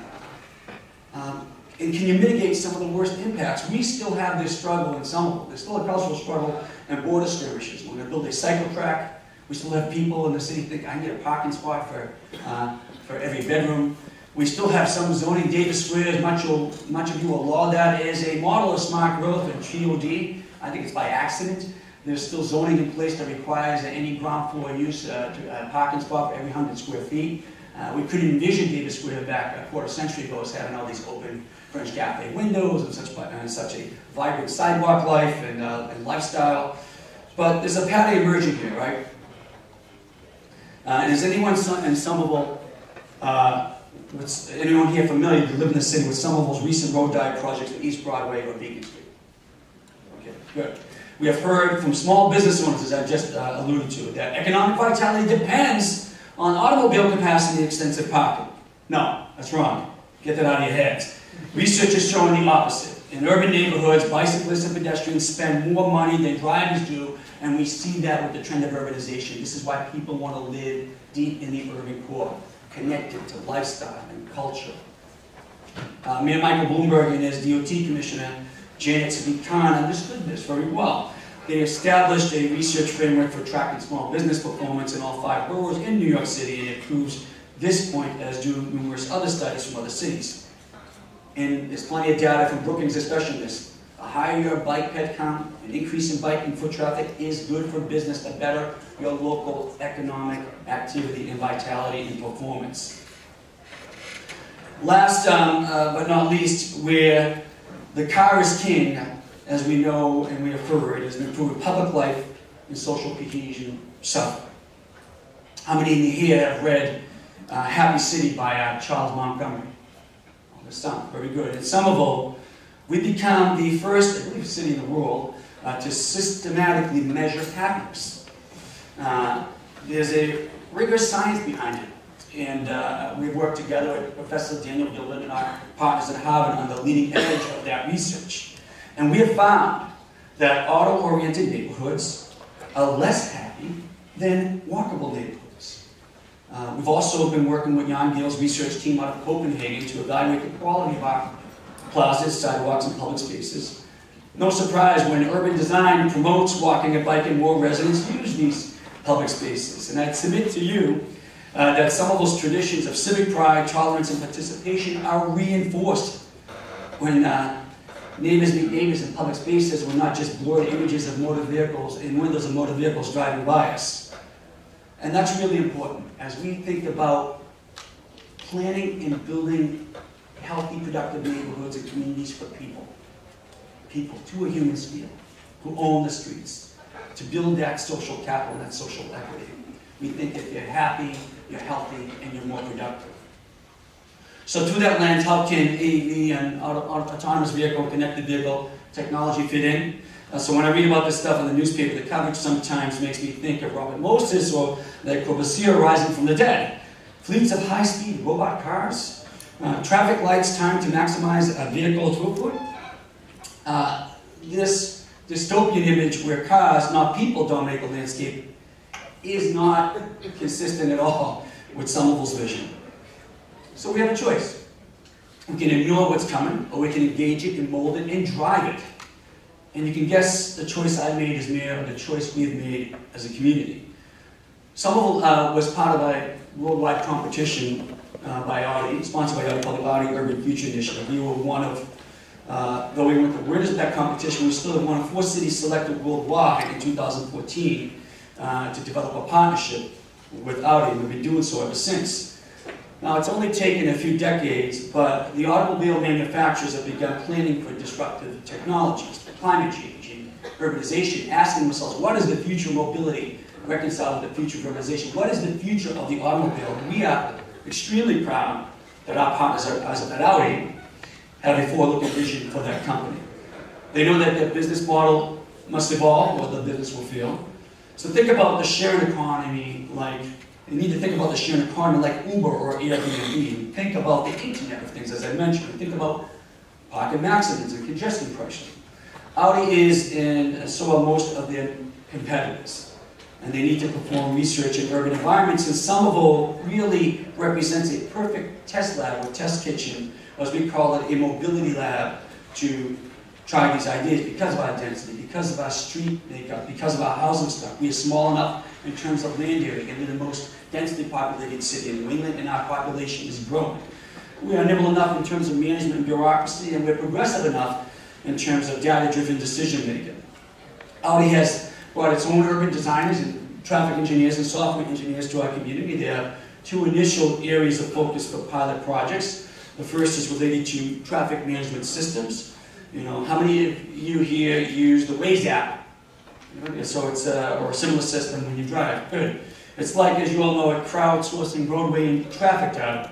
Speaker 6: Um, and can you mitigate some of the worst impacts? We still have this struggle in Somerville. There's still a cultural struggle and border skirmishes. We're going to build a cycle track. We still have people in the city think I need a parking spot for, uh, for every bedroom. We still have some zoning, Davis Square, much of, much of you will law that is a model of smart growth and TOD. I think it's by accident. There's still zoning in place that requires any ground floor use uh, to, uh, parking spot for every 100 square feet. Uh, we couldn't envision Davis Square back a quarter century ago as having all these open French cafe windows and such, and such a vibrant sidewalk life and, uh, and lifestyle. But there's a pattern emerging here, right? Uh, and is anyone in Somerville, uh, what's, anyone here familiar, you live in the city with some of those recent road diet projects at East Broadway or Beacon Street? Okay, good. We have heard from small business owners, as I just uh, alluded to, that economic vitality depends on automobile capacity and extensive parking. No, that's wrong. Get that out of your heads. Research has shown the opposite. In urban neighborhoods, bicyclists and pedestrians spend more money than drivers do, and we see that with the trend of urbanization. This is why people want to live deep in the urban core, connected to lifestyle and culture. Uh, Mayor Michael Bloomberg and his DOT commissioner, Janette Sadik-Khan, understood this very well. They established a research framework for tracking small business performance in all five boroughs in New York City, and it proves this point, as do numerous other studies from other cities. And there's plenty of data from Brookings especially this. A higher bike ped count, an increase in bike and foot traffic is good for business, the better your local economic activity and vitality and performance. Last um, uh, but not least, where the car is king, as we know and we have heard, has been proven public life and social cohesion suffer. How many in here have read uh, Happy City by uh, Charles Montgomery? Oh, son, very good. In Somerville, we become the first, I believe, city in the world uh, to systematically measure happiness. Uh, there's a rigorous science behind it. And uh, we've worked together with Professor Daniel Gilbert and our partners at Harvard on the leading edge of that research. And we have found that auto-oriented neighborhoods are less happy than walkable neighborhoods. Uh, we've also been working with Jan Gehl's research team out of Copenhagen to evaluate the quality of our plazas, sidewalks, and public spaces. No surprise when urban design promotes walking and biking, more residents use these public spaces. And I submit to you uh, that some of those traditions of civic pride, tolerance, and participation are reinforced when uh, neighbors meet neighbors in public spaces were not just blurred images of motor vehicles and windows of motor vehicles driving by us. And that's really important as we think about planning and building healthy, productive neighborhoods and communities for people. People to a human scale, who own the streets, to build that social capital and that social equity. We think if you're happy, you're healthy, and you're more productive. So through that lens, how can AV and auto, auto, autonomous vehicle, connected vehicle technology fit in? Uh, so when I read about this stuff in the newspaper, the coverage sometimes makes me think of Robert Moses or Le Corbusier rising from the dead. Fleets of high-speed robot cars, uh, traffic lights timed to maximize a vehicle throughput. Uh, this dystopian image where cars, not people, dominate the landscape is not consistent at all with Somerville's vision. So we have a choice. We can ignore what's coming, or we can engage it and mold it and drive it. And you can guess the choice I made as mayor, the choice we've made as a community. Somerville uh, was part of a worldwide competition uh, by Audi, sponsored by Audi, called the Audi Urban Future Initiative. We were one of, uh, though we went the winners of that competition, we still one of four cities selected worldwide in 2014 uh, to develop a partnership with Audi, we've been doing so ever since. Now, it's only taken a few decades, but the automobile manufacturers have begun planning for disruptive technologies, climate change, and urbanization, asking themselves, what is the future of mobility reconciled with the future of urbanization? What is the future of the automobile? And we are extremely proud that our partners are- at Audi have a forward-looking vision for that company. They know that their business model must evolve, or the business will fail. So think about the sharing economy like, you need to think about the sharing economy like Uber or Airbnb. Think about the Internet of Things, as I mentioned. Think about parking accidents and congestion pressure. Audi is, and uh, so are most of their competitors. And they need to perform research in urban environments, and Somerville really represents a perfect test lab or test kitchen, as we call it, a mobility lab, to try these ideas because of our density, because of our street makeup, because of our housing stock. We are small enough in terms of land area, and we're the most densely populated city in New England, and our population is growing. We are nimble enough in terms of management and bureaucracy, and we're progressive enough in terms of data-driven decision-making. Audi has brought its own urban designers and traffic engineers and software engineers to our community. There are two initial areas of focus for pilot projects. The first is related to traffic management systems. You know, how many of you here use the Waze app? So it's a, or a similar system when you drive. Good. It's like, as you all know, a crowdsourcing roadway and traffic data.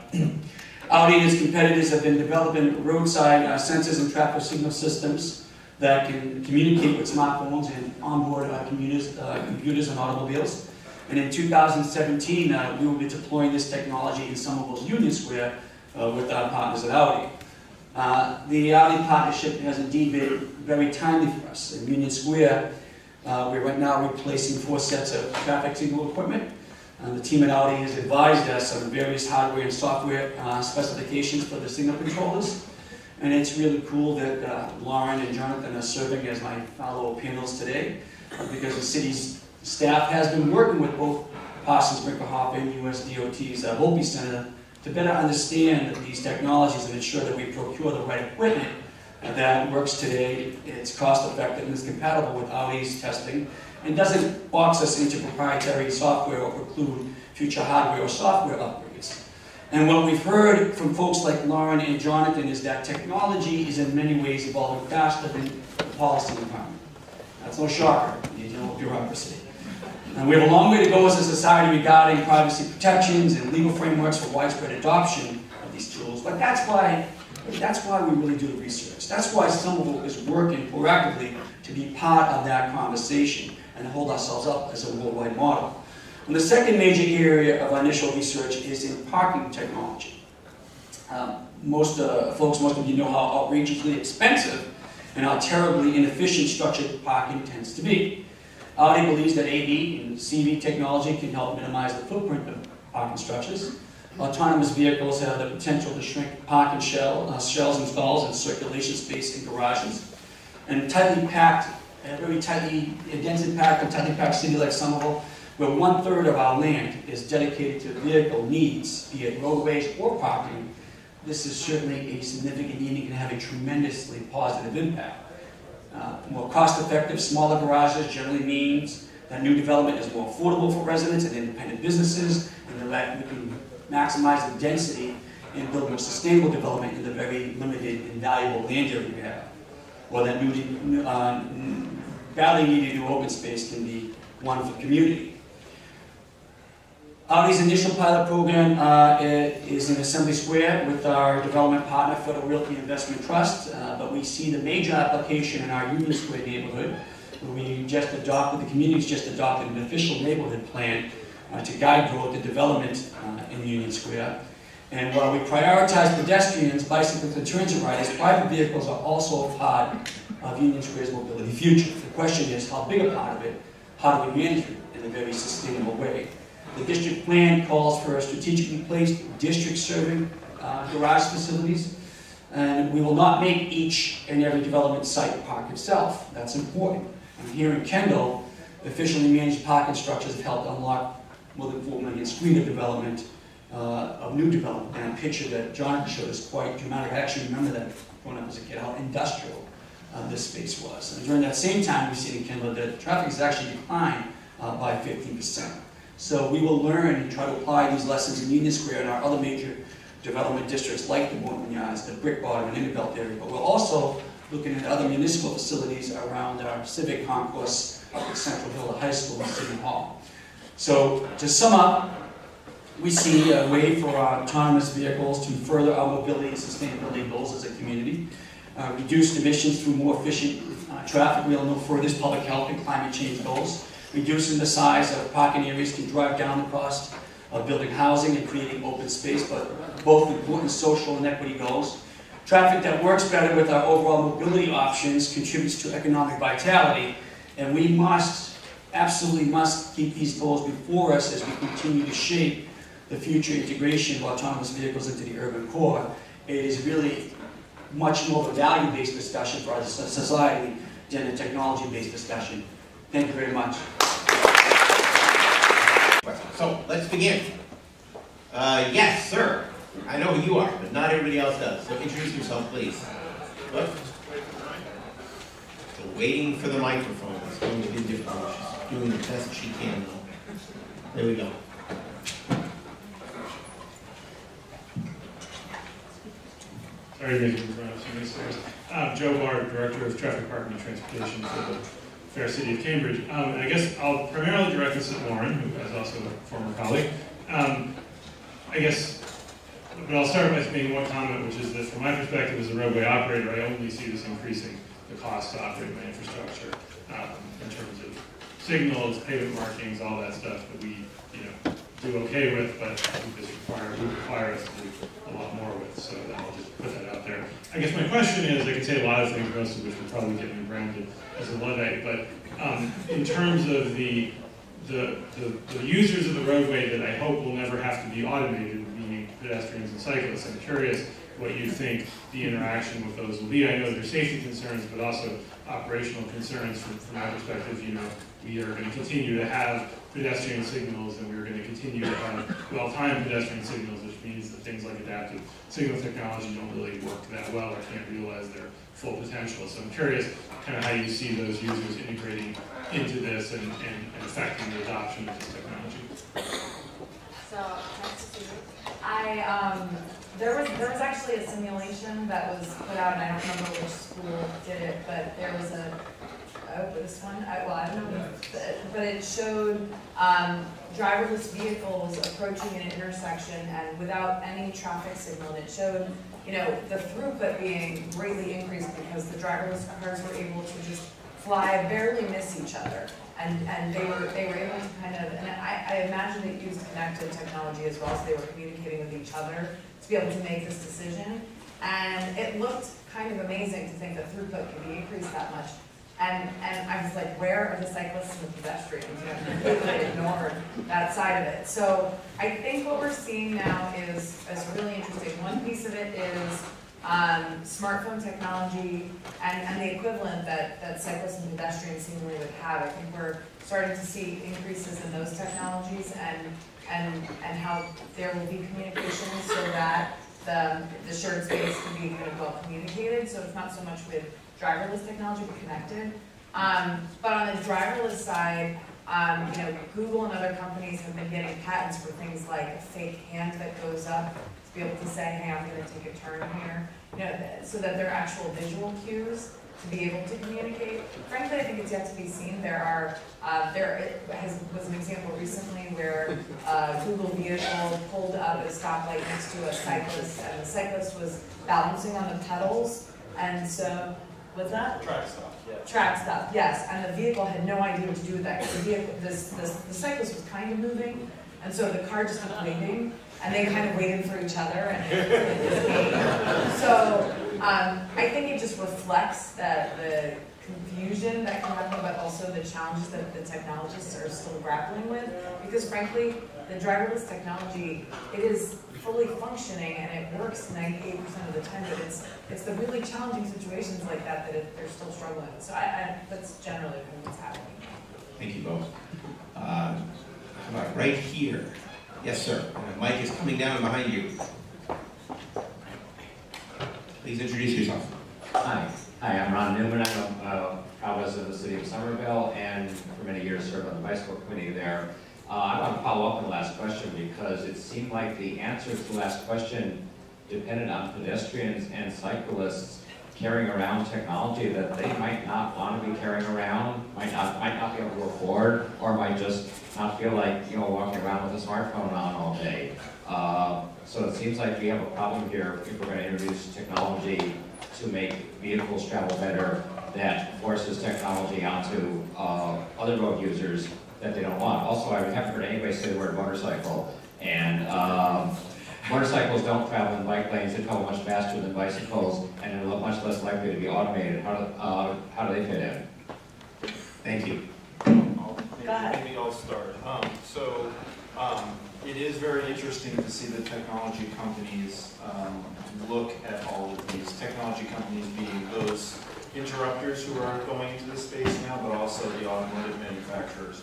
Speaker 6: Audi and its competitors have been developing roadside uh, sensors and traffic signal systems that can communicate with smartphones and onboard uh, computers, uh, computers and automobiles. And in 2017, uh, we will be deploying this technology in Somerville's Union Square uh, with our partners at Audi. Uh, the Audi partnership has indeed been very timely for us. In Union Square, uh, we're right now replacing four sets of traffic signal equipment. The team at Audi has advised us on various hardware and software uh, specifications for the signal controllers. And it's really cool that uh, Lauren and Jonathan are serving as my fellow panels today because the city's staff has been working with both Parsons Brinckerhoff and US DOT's uh, Volpe Center to better understand these technologies and ensure that we procure the right equipment that works today, it's cost effective and is compatible with Audi's testing and doesn't box us into proprietary software or preclude future hardware or software upgrades. And what we've heard from folks like Lauren and Jonathan is that technology is in many ways evolving faster than the policy environment. That's no shocker, you know, bureaucracy. And we have a long way to go as a society regarding privacy protections and legal frameworks for widespread adoption of these tools. But that's why, that's why we really do the research. That's why Somerville is working proactively to be part of that conversation and hold ourselves up as a worldwide model. And the second major area of our initial research is in parking technology. Um, most uh, folks, most of you know how outrageously expensive and how terribly inefficient structured parking tends to be. Audi believes that AV and CV technology can help minimize the footprint of parking structures. Autonomous vehicles have the potential to shrink parking shell, uh, shells and stalls and circulation space in garages. And tightly packed, a very tightly, a densely packed and tightly packed city like Somerville, where one third of our land is dedicated to vehicle needs, be it roadways or parking, this is certainly a significant need and can have a tremendously positive impact. Uh, More cost-effective, smaller garages generally means that new development is more affordable for residents and independent businesses, and that we can maximize the density and build more sustainable development in the very limited and valuable land area we have. Or that new, uh, badly needed new open space can be one for the community. Audi's initial pilot program uh, is in Assembly Square with our development partner, Federal Realty Investment Trust, uh, but we see the major application in our Union Square neighborhood. We just adopted, the community's just adopted an official neighborhood plan uh, to guide growth and development uh, in Union Square. And while we prioritize pedestrians, bicyclists, and transit riders, private vehicles are also a part of Union Square's mobility future. The question is, how big a part of it? How do we manage it in a very sustainable way? The district plan calls for strategically placed district-serving uh, garage facilities, and we will not make each and every development site a park itself. That's important. And here in Kendall, efficiently managed parking structures have helped unlock more than 4 million square of development, uh, of new development. And a picture that John showed is quite dramatic. I actually remember that growing up as a kid, how industrial uh, this space was. And during that same time, we've seen in Kendall that traffic has actually declined uh, by 15%. So we will learn and try to apply these lessons in Union Square and our other major development districts like the Boynton the Brick Bottom, and Inner Belt area. But we're also looking at other municipal facilities around our civic concourse at Central Hill High School and City Hall. So to sum up, we see a way for our autonomous vehicles to further our mobility and sustainability goals as a community, uh, reduce emissions through more efficient uh, traffic, we all know furthest public health and climate change goals, reducing the size of parking areas can drive down the cost of building housing and creating open space, but both important social and equity goals. Traffic that works better with our overall mobility options contributes to economic vitality, and we must, absolutely must keep these goals before us as we continue to shape the future integration of autonomous vehicles into the urban core. It is really much more of a value-based discussion for our society than a technology-based discussion. Thank you very much.
Speaker 2: So, let's begin. Uh, yes, sir. I know who you are, but not everybody else does. So introduce yourself, please. What? So waiting for the microphone. It's going to be difficult. She's doing the best she can. though. There we go.
Speaker 7: Sorry. Um, Joe Barr, Director of Traffic and Transportation for the Fair City of Cambridge. Um, and I guess I'll primarily direct this at Lauren, who is also a former colleague. Um, I guess, but I'll start by making one comment, which is that from my perspective as a roadway operator, I only see this increasing the cost to operate my infrastructure um, in terms of signals, pavement markings, all that stuff that we, do okay with, but I think this require, would require us to do a lot more with, so I'll just put that out there. I guess my question is, I can say a lot of things, most of which will probably get me branded as a Luddite, but um, in terms of the, the, the, the users of the roadway that I hope will never have to be automated, meaning pedestrians and cyclists, I'm curious what you think the interaction with those will be. I know there's safety concerns, but also operational concerns from, from my perspective, you know, we are going to continue to have pedestrian signals and we're going to continue to have well-timed pedestrian signals, which means that things like adaptive signal technology don't really work that well or can't realize their full potential. So I'm curious kind of how you see those users integrating into this and, and, and affecting the adoption of this technology.
Speaker 4: So, to. I, um, there was, there was actually a simulation that was put out, and I don't remember which school did it, but there was a, oh, this one, I, well, I don't know, but- it showed, um, driverless vehicles approaching an intersection and without any traffic signal, and it showed, you know, the throughput being greatly increased because the driverless cars were able to just fly, barely miss each other. And, and they were, they were able to kind of, and I, I imagine it used connected technology as well, so they were communicating with each other to be able to make this decision. And it looked kind of amazing to think that throughput could be increased that much. And, and I was like, where are the cyclists and the pedestrians? You know, completely ignored that side of it. So I think what we're seeing now is, is really interesting. One piece of it is um, smartphone technology and, and the equivalent that, that cyclists and pedestrians seemingly would have. I think we're starting to see increases in those technologies and, and, and how there will be communication so that the, the shared space can be kind of well communicated. So it's not so much with driverless technology, but connected. Um, but on the driverless side, um, you know, Google and other companies have been getting patents for things like a fake hand that goes up to be able to say, hey, I'm gonna take a turn here, you know, so that they're actual visual cues to be able to communicate. Frankly, I think it's yet to be seen. There are, uh, there has, was an example recently where a Google vehicle pulled up a stoplight next to a cyclist, and the cyclist was balancing on the pedals, and so, was that?
Speaker 5: Track stop, yeah.
Speaker 4: track stop, yes, and the vehicle had no idea what to do with that, the vehicle, this, this, the cyclist was kind of moving, and so the car just kept waiting, and they kind of waited for each other, and it, it. So, um, I think it just reflects that the confusion that can happen, but also the challenges that the technologists are still grappling with, because frankly, the driverless technology, it is fully functioning and it works ninety-eight percent of the time, but it's, it's the really challenging situations like that that it, they're still struggling with. So I, I, that's generally what's happening.
Speaker 2: Thank you both. Uh, How about right here? Yes, sir. And the mic is coming down behind you. Please introduce yourself.
Speaker 8: Hi, hi, I'm Ron Newman, I'm a uh, I was in the city of Somerville and for many years served on the bicycle committee there. Uh, I want to follow up on the last question because it seemed like the answer to the last question depended on pedestrians and cyclists carrying around technology that they might not want to be carrying around, might not, might not be able to afford, or might just not feel like, you know, walking around with a smartphone on all day. Uh, so it seems like we have a problem here if we're going to introduce technology to make vehicles travel better that forces technology onto uh, other road users that they don't want. Also, I haven't heard anybody say the word motorcycle, and um, motorcycles don't travel in bike lanes, they travel much faster than bicycles, and they're much less likely to be automated. How do, uh, how do they fit in?
Speaker 2: Thank you.
Speaker 5: I'll-
Speaker 4: Go ahead.
Speaker 5: Maybe I'll start. Um, so, um, it is very interesting to see the technology companies, um, look at all of these. Technology companies being those interrupters who are going into the space now, but also the automotive manufacturers.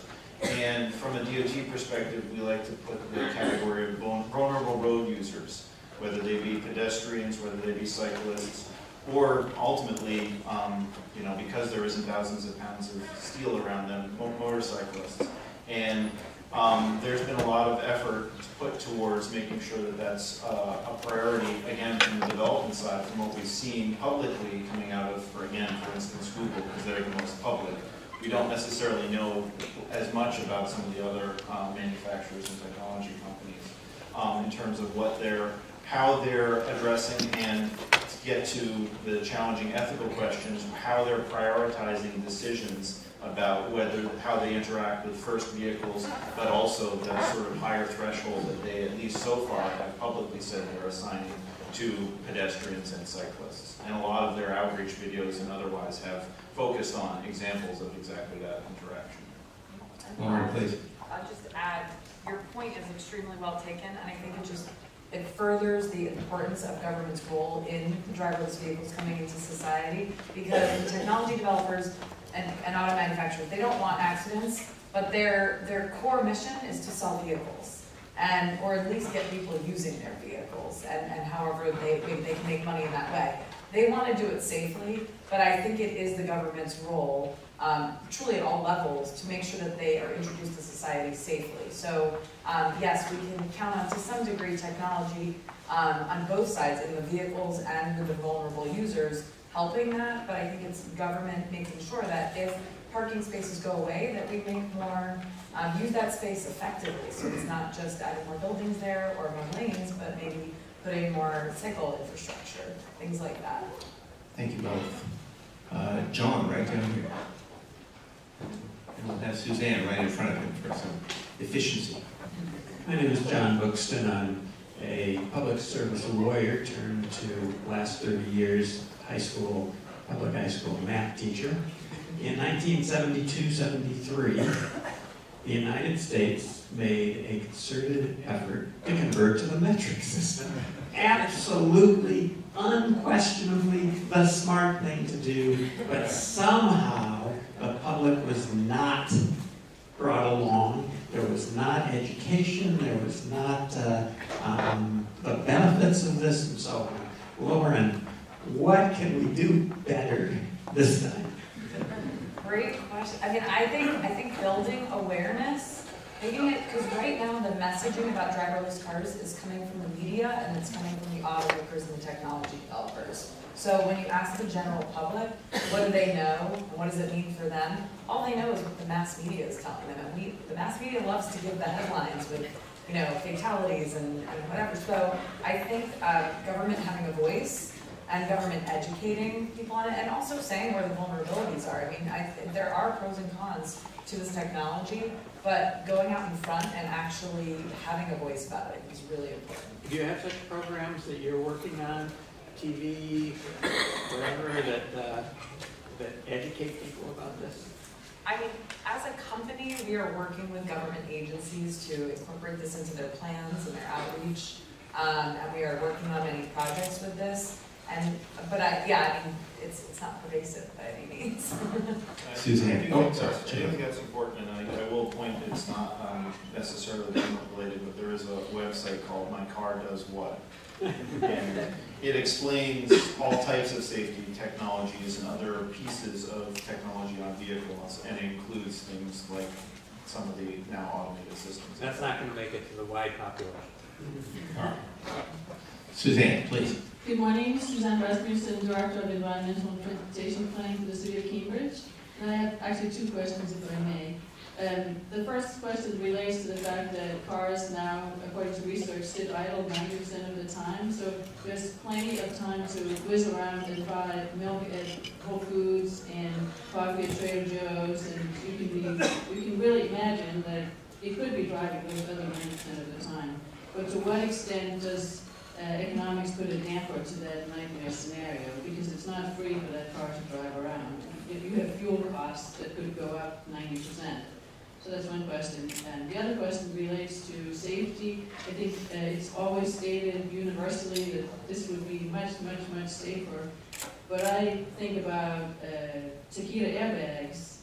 Speaker 5: And from a DOT perspective, we like to put the category of vulnerable road users, whether they be pedestrians, whether they be cyclists, or ultimately, um, you know, because there isn't thousands of pounds of steel around them, motorcyclists. And um, there's been a lot of effort put towards making sure that that's uh, a priority, again, from the development side, from what we've seen publicly coming out of, for again, for instance, Google, because they're the most public. We don't necessarily know as much about some of the other uh, manufacturers and technology companies um, in terms of what they're, how they're addressing and to get to the challenging ethical questions, how they're prioritizing decisions about whether, how they interact with first vehicles, but also the sort of higher threshold that they, at least so far, have publicly said they're assigning to pedestrians and cyclists. And a lot of their outreach videos and otherwise have focused on examples of exactly that interaction.
Speaker 2: Lauren, please.
Speaker 4: I'll just add, your point is extremely well taken, and I think it just, it furthers the importance of government's role in driverless vehicles coming into society, because the technology developers and, and auto manufacturers, they don't want accidents, but their, their core mission is to sell vehicles, and, or at least get people using their vehicles, and, and however they, they can make money in that way. They want to do it safely, but I think it is the government's role um, truly at all levels to make sure that they are introduced to society safely. So um, yes, we can count on to some degree technology um, on both sides, in the vehicles and with the vulnerable users, helping that. But I think it's government making sure that if parking spaces go away, that we make more, um, use that space effectively. So it's not just adding more buildings there or more lanes, but maybe putting more cycle infrastructure, things like that.
Speaker 2: Thank you both. Uh, John, right down here. And we'll have Suzanne right in front of him for some efficiency.
Speaker 9: My name is John Bookston. I'm a public service lawyer turned to last 30 years high school, public high school math teacher. In 1972-73, the United States made a concerted effort to convert to the metric system. Absolutely, unquestionably the smart thing to do, but somehow the public was not brought along. There was not education, there was not uh, um, the benefits of this and so on. Lauren, what can we do better this time?
Speaker 4: Great question. I mean, I think, I think building awareness, making it, because right now the messaging about driverless cars is coming from the media and it's coming from the automakers and the technology developers. So when you ask the general public, what do they know, and what does it mean for them? All they know is what the mass media is telling them, and we, the mass media loves to give the headlines with, you know, fatalities and, and whatever. So I think, uh, government having a voice and government educating people on it, and also saying where the vulnerabilities are. I mean, I, there are pros and cons to this technology, but going out in front and actually having a voice about it is really important.
Speaker 9: Do you have such programs that you're working on, TV, whatever, that, uh, that educate people about this?
Speaker 4: I mean, as a company, we are working with government agencies to incorporate this into their plans and their outreach. Um, and we are working on many projects with this. And, but I, yeah, I mean, it's, it's not pervasive by any means.
Speaker 2: Suzanne.
Speaker 5: I do
Speaker 2: Oh,
Speaker 5: think
Speaker 2: sorry.
Speaker 5: that's, I do think that's important, and I, I will
Speaker 10: will point, it's not um, necessarily vehicle related, but there is a website called My Car Does What. And it explains all types of safety technologies and other pieces of technology on vehicles, and it includes things like some of the now automated systems.
Speaker 9: That's not gonna make it to the wide population.
Speaker 2: Suzanne, please.
Speaker 11: Good morning, Suzanne Rasmussen, Director of Environmental and Transportation Planning for the City of Cambridge. And I have actually two questions, if I may. Um, the first question relates to the fact that cars now, according to research, sit idle ninety percent of the time. So there's plenty of time to whiz around and buy milk at Whole Foods and coffee at Trader Joe's, and you can be, you can really imagine that it could be driving those other ninety percent of the time. But to what extent does uh, economics put a damper to that nightmare scenario, because it's not free for that car to drive around. If you have fuel costs that could go up ninety percent. So that's one question. And the other question relates to safety. I think uh, it's always stated universally that this would be much, much, much safer. But I think about uh, Takata airbags,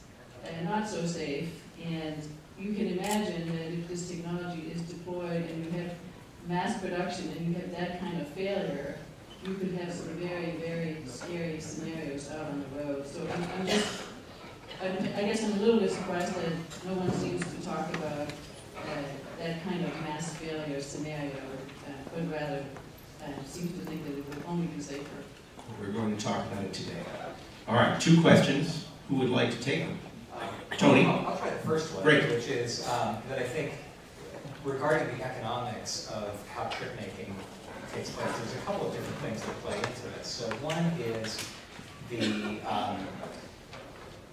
Speaker 11: uh, not so safe. And you can imagine that if this technology is deployed and you have mass production and you have that kind of failure, you could have some very, very scary scenarios out on the road. So I'm, I'm just, I'm, I guess I'm a little bit surprised that no one seems to talk about uh, that kind of mass failure scenario, uh, but rather uh, seems to think that it would only be safer.
Speaker 2: We're going to talk about it today. All right, two questions. Who would like to take them? Tony?
Speaker 3: I'll I'll try the first one,
Speaker 2: Great.
Speaker 3: which is um, that I think regarding the economics of how trip making takes place, there's a couple of different things that play into this. So one is the, um,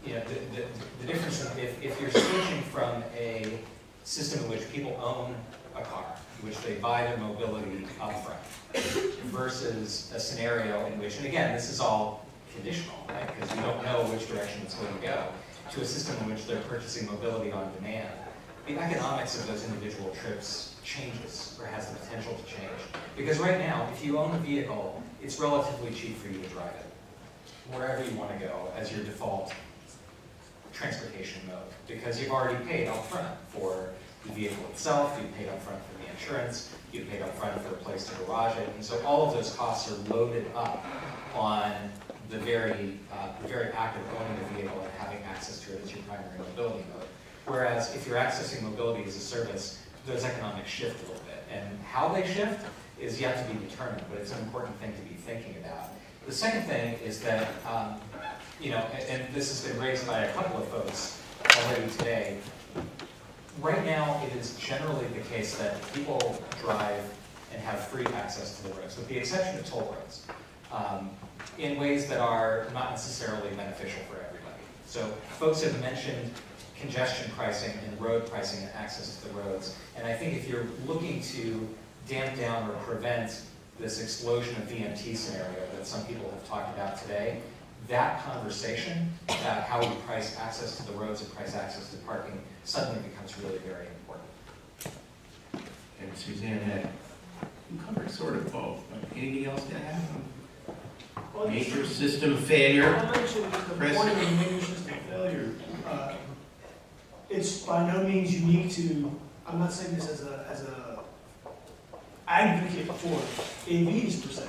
Speaker 3: you know, the, the, the difference in if, if you're switching from a system in which people own a car, in which they buy their mobility upfront, versus a scenario in which, and again, this is all conditional, right? Because we don't know which direction it's going to go, to a system in which they're purchasing mobility on demand. The economics of those individual trips changes, or has the potential to change. Because right now, if you own a vehicle, it's relatively cheap for you to drive it, wherever you want to go as your default transportation mode, because you've already paid up front for the vehicle itself, you've paid up front for the insurance, you've paid up front for a place to garage it, and so all of those costs are loaded up on the very, uh, very act of owning the vehicle and having access to it as your primary mobility mode. Whereas if you're accessing mobility as a service, those economics shift a little bit, and how they shift is yet to be determined, but it's an important thing to be thinking about. The second thing is that, um, you know, and, this has been raised by a couple of folks already today. Right now, it is generally the case that people drive and have free access to the roads, with the exception of toll roads, um, in ways that are not necessarily beneficial for everybody. So folks have mentioned congestion pricing and road pricing and access to the roads. And I think if you're looking to damp down or prevent this explosion of VMT scenario that some people have talked about today, that conversation about how we price access to the roads and price access to parking suddenly becomes really very important.
Speaker 2: And Suzanne had, you covered sort of both, anything else to add?
Speaker 1: Well,
Speaker 2: Major system failure?
Speaker 1: I'll mention the
Speaker 2: Chris?
Speaker 1: point of a major system failure. uh, It's by no means unique to, I'm not saying this as a, as a advocate for AVs per se,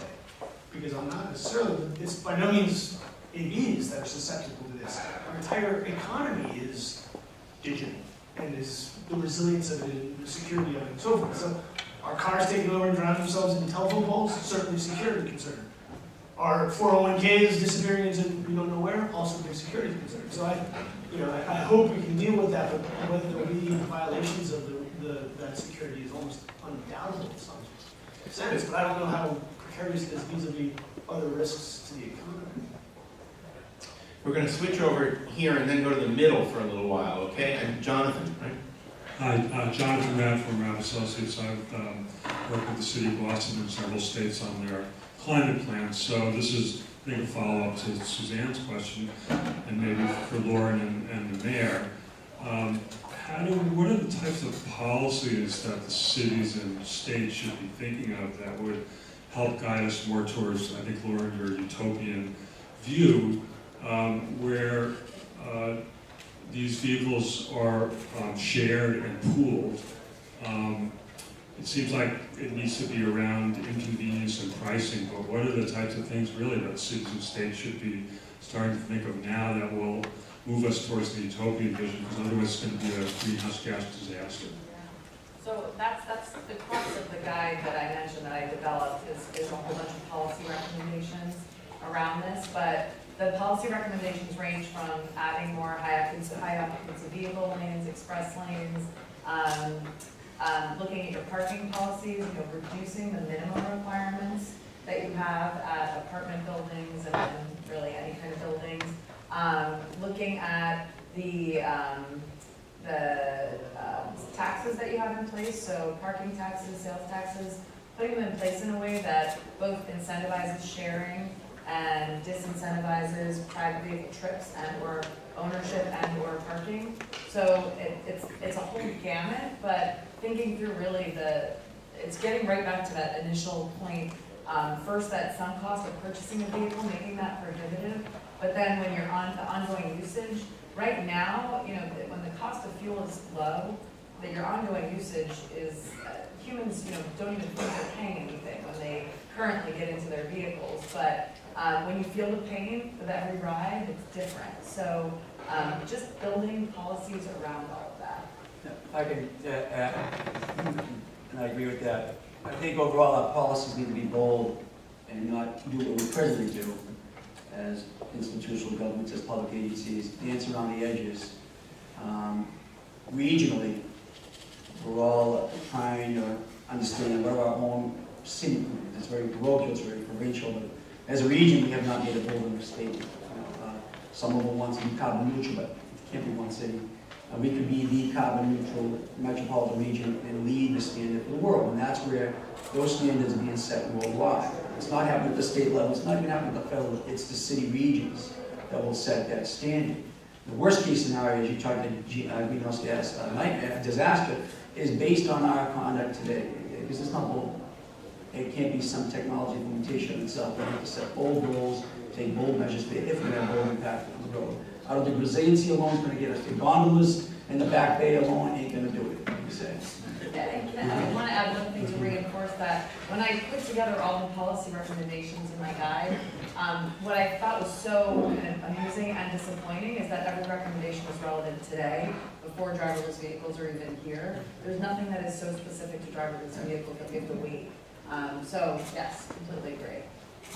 Speaker 1: because I'm not necessarily, it's by no means AVs that are susceptible to this. Our entire economy is digital, and is the resilience of it, and the security of it, and so forth. So our cars taking over and drowning themselves in telephone poles? Certainly a security concern. Our 401K is disappearing into we don't know where, also a big security concern. So I, you know, I, I hope we can deal with that, but whether there'll be violations of the, the, that security is almost undoubtable in some sense, but I don't know how precarious it is vis-à-vis other risks to the economy.
Speaker 2: We're gonna switch over here and then go to the middle for a little while, okay? And Jonathan, right?
Speaker 7: Hi, uh, Jonathan Matt from Matt Associates. I've um, worked with the city of Boston and several states on their climate plans. So this is, Think, follow-up to Suzanne's question, and maybe for Lauren and, and the mayor. Um, how do, what are the types of policies that the cities and states should be thinking of that would help guide us more towards, I think, Lauren, your utopian view, um, where uh, these vehicles are um, shared and pooled, um, it seems like it needs to be around inconvenience and pricing, but what are the types of things really that cities and states should be starting to think of now that will move us towards the utopian vision, because otherwise it's going to be a greenhouse gas disaster.
Speaker 4: So that's, that's the crux of the guide that I mentioned that I developed is, is a whole bunch of policy recommendations around this, but the policy recommendations range from adding more high occupancy, high vehicle lanes, express lanes, um, um, looking at your parking policies, you know, reducing the minimum requirements that you have at apartment buildings and and really any kind of buildings. Um, looking at the, um, the um, taxes that you have in place, so parking taxes, sales taxes, putting them in place in a way that both incentivizes sharing and disincentivizes private vehicle trips and or ownership and or parking. So it, it's, it's a whole gamut, but thinking through really the, it's getting right back to that initial point. Um, first, that sunk cost of purchasing a vehicle, making that prohibitive, but then when you're on the ongoing usage, right now, you know, when the cost of fuel is low, that your ongoing usage is, uh, humans, you know, don't even think they're paying anything when they currently get into their vehicles, but um, when you feel the pain of every ride, it's different. So um, just building policies around all
Speaker 6: I can uh, and I agree with that. I think overall our policies need to be bold and not do what we presently do as institutional governments, as public agencies, dance around the edges. Um, Regionally, we're all trying to understand what our own city, it's very parochial, it's very provincial, but as a region, we have not made a bold enough statement. Know, uh, Some of them want to be carbon neutral, but it can't be one city. Uh, We could be the carbon neutral metropolitan region and lead the standard for the world, and that's where those standards are being set worldwide. It's not happening at the state level, it's not even happening at the federal, it's the city regions that will set that standard. The worst case scenario, is you talk to uh, greenhouse gas uh, nightmare, disaster, is based on our conduct today, because it's not bold. It can't be some technology implementation itself, we have to set bold goals, take bold measures, if gonna have bold impact on the road. I don't think alone is gonna get us, the gondolas in the back bay alone ain't gonna do it, you said.
Speaker 4: Yeah, and I, I want to add one thing to reinforce that. When I put together all the policy recommendations in my guide, um, what I thought was so kind of amusing and disappointing is that every recommendation was relevant today, before driverless vehicles are even here. There's nothing that is so specific to driverless vehicles that we have to wait. Um, so, yes, completely agree.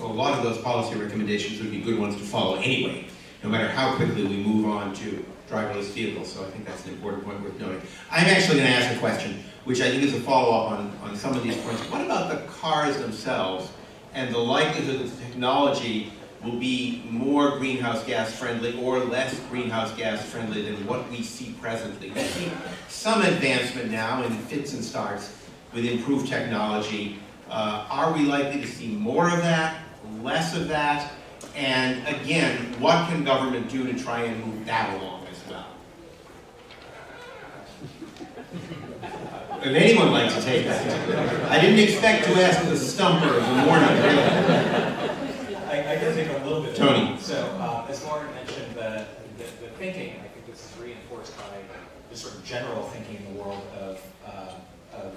Speaker 2: Well, a lot of those policy recommendations would be good ones to follow anyway, no matter how quickly we move on to driverless vehicles, so I think that's an important point worth noting. I'm actually going to ask a question, which I think is a follow-up on, on some of these points. What about the cars themselves and the likelihood that the technology will be more greenhouse gas friendly or less greenhouse gas friendly than what we see presently? We see some advancement now in fits and starts with improved technology. Uh, are we likely to see more of that, less of that? And again, what can government do to try and move that along as well? If anyone like to take that. I didn't expect to ask the stumper of the morning, really.
Speaker 3: I, I can take a little bit.
Speaker 2: Tony.
Speaker 3: So, uh, as Lauren mentioned, the, the, the thinking, I think this is reinforced by the sort of general thinking in the world of, uh, of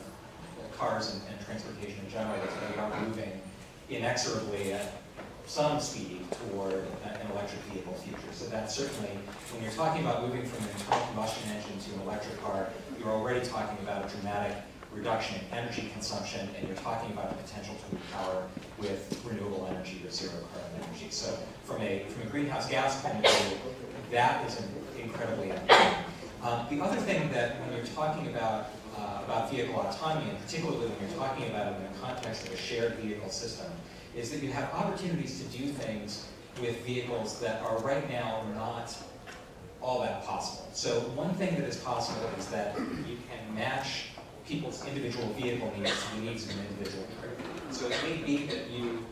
Speaker 3: cars and, and transportation in general, that we are moving inexorably at some speed toward an electric vehicle future. So that's certainly, when you're talking about moving from an internal combustion engine to an electric car, you're already talking about a dramatic reduction in energy consumption, and you're talking about the potential to power with renewable energy or zero carbon energy. So from a, from a greenhouse gas point of view, that is incredibly important. Um, the other thing that when you're talking about uh, about vehicle autonomy, and particularly when you're talking about it in the context of a shared vehicle system, is that you have opportunities to do things with vehicles that are right now not all that possible. So one thing that is possible is that you can match people's individual vehicle needs to the needs of an individual trip. So it may be that you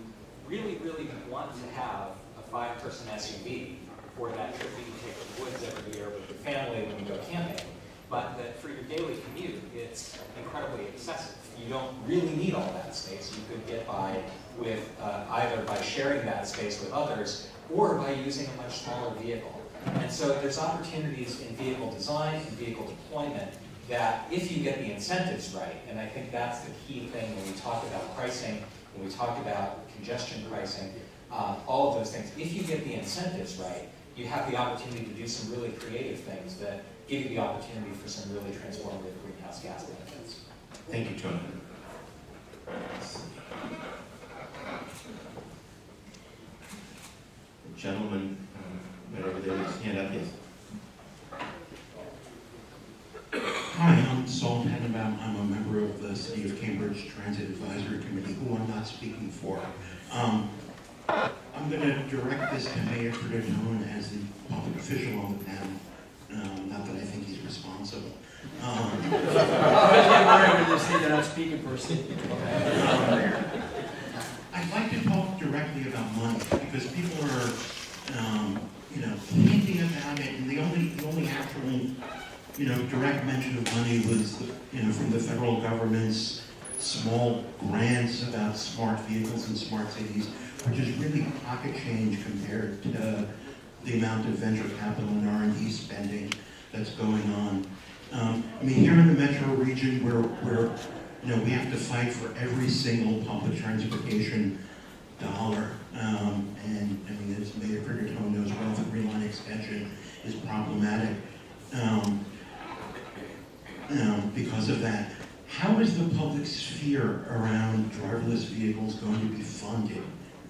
Speaker 3: really, really want to have a five-person SUV for that trip that you take to the woods every year with your family when you go camping, but that for your daily commute, it's incredibly excessive. You don't really need all that space. You could get by with uh, either by sharing that space with others or by using a much smaller vehicle. And so there's opportunities in vehicle design and vehicle deployment that if you get the incentives right, and I think that's the key thing when we talk about pricing, when we talk about congestion pricing, uh, all of those things, if you get the incentives right, you have the opportunity to do some really creative things that give you the opportunity for some really transformative greenhouse gas.
Speaker 2: Thank you, Tony. The Gentleman, um, right over there, his hand up, yes.
Speaker 9: Hi, I'm Saul Tenenbaum. I'm a member of the City of Cambridge Transit Advisory Committee, who I'm not speaking for. Um, I'm going to direct this to Mayor Curtatone as the public official on the panel, um, not that I think he's responsible. Um,
Speaker 6: I'm going to say that I'm speaking person.
Speaker 9: I'd like to talk directly about money, because people are, um, you know, thinking about it, and the only, the only actual, you know, direct mention of money was, you know, from the federal government's small grants about smart vehicles and smart cities, which is really pocket change compared to the amount of venture capital and R and D spending that's going on. Um, I mean, here in the metro region, we're, we're you know, we have to fight for every single public transportation dollar. Um, and, I mean, as Mayor Curtatone knows well, the Green Line extension is problematic um, um, because of that. How is the public sphere around driverless vehicles going to be funded?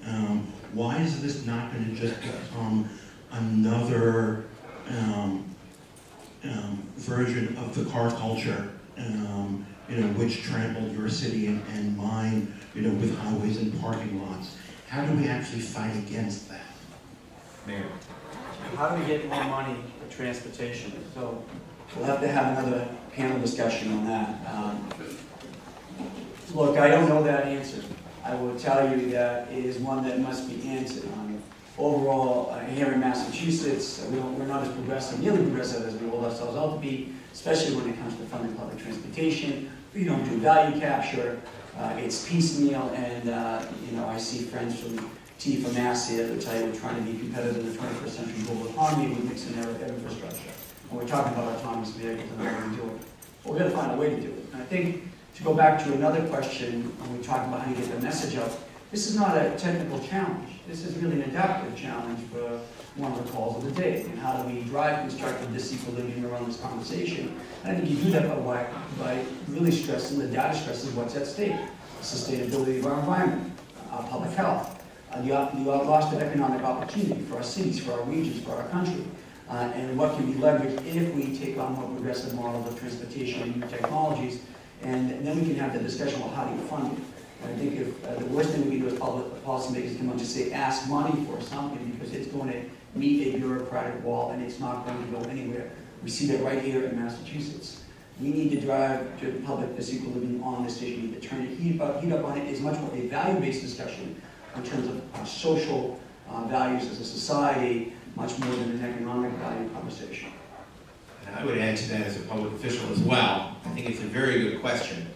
Speaker 9: Um, why is this not going to just become another um, um, version of the car culture? Um, you know, which trampled your city and, and mine, you know, with highways and parking lots. How do we actually fight against that?
Speaker 2: Mayor.
Speaker 6: How do we get more money for transportation? So we'll have to have another panel discussion on that. Um, Look, I don't know that answer. I will tell you that it is one that must be answered. Um, Overall, uh, here in Massachusetts, we don't, we're not as progressive, nearly progressive as we hold ourselves out to be, especially when it comes to funding public transportation. We don't do value capture. Uh, it's piecemeal, and uh, you know I see friends from T for Mass here that tell you we're trying to be competitive in the 21st century global economy with mixing their infrastructure. And we're talking about autonomous vehicles and how we do it. But we got to find a way to do it. And I think to go back to another question when we talk about how you get the message out, this is not a technical challenge. This is really an adaptive challenge for one of the calls of the day. And how do we drive constructive disequilibrium around this conversation? And I think you do that by, by really stressing, the data stresses what's at stake. Sustainability of our environment, our public health, uh, the, the loss of economic opportunity for our cities, for our regions, for our country. Uh, and what can be leveraged if we take on more progressive models of transportation and new technologies. And then we can have the discussion about how do you fund it. I think if, uh, the worst thing we do as public policymakers come out to say, ask money for something because it's going to meet a bureaucratic wall and it's not going to go anywhere. We see that right here in Massachusetts. We need to drive to the public disequilibrium on this issue. We need to turn it, heat up, heat up on it. It's much more a value-based discussion in terms of our social uh, values as a society, much more than an economic value conversation.
Speaker 2: And I would add to that as a public official as well. I think it's a very good question.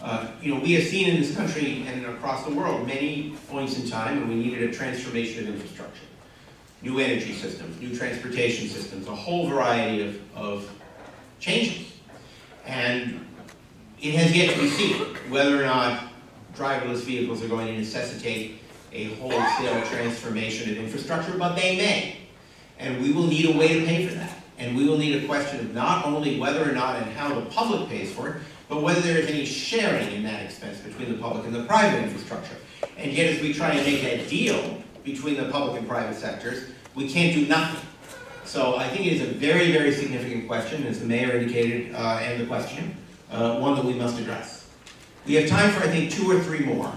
Speaker 2: Uh, you know, we have seen in this country and across the world many points in time when we needed a transformation of infrastructure. New energy systems, new transportation systems, a whole variety of, of changes. And it has yet to be seen whether or not driverless vehicles are going to necessitate a wholesale transformation of infrastructure, but they may. And we will need a way to pay for that. And we will need a question of not only whether or not and how the public pays for it, but whether there is any sharing in that expense between the public and the private infrastructure. And yet, as we try and make that deal between the public and private sectors, we can't do nothing. So I think it is a very, very significant question, as the mayor indicated, uh, and the question, uh, one that we must address. We have time for, I think, two or three more.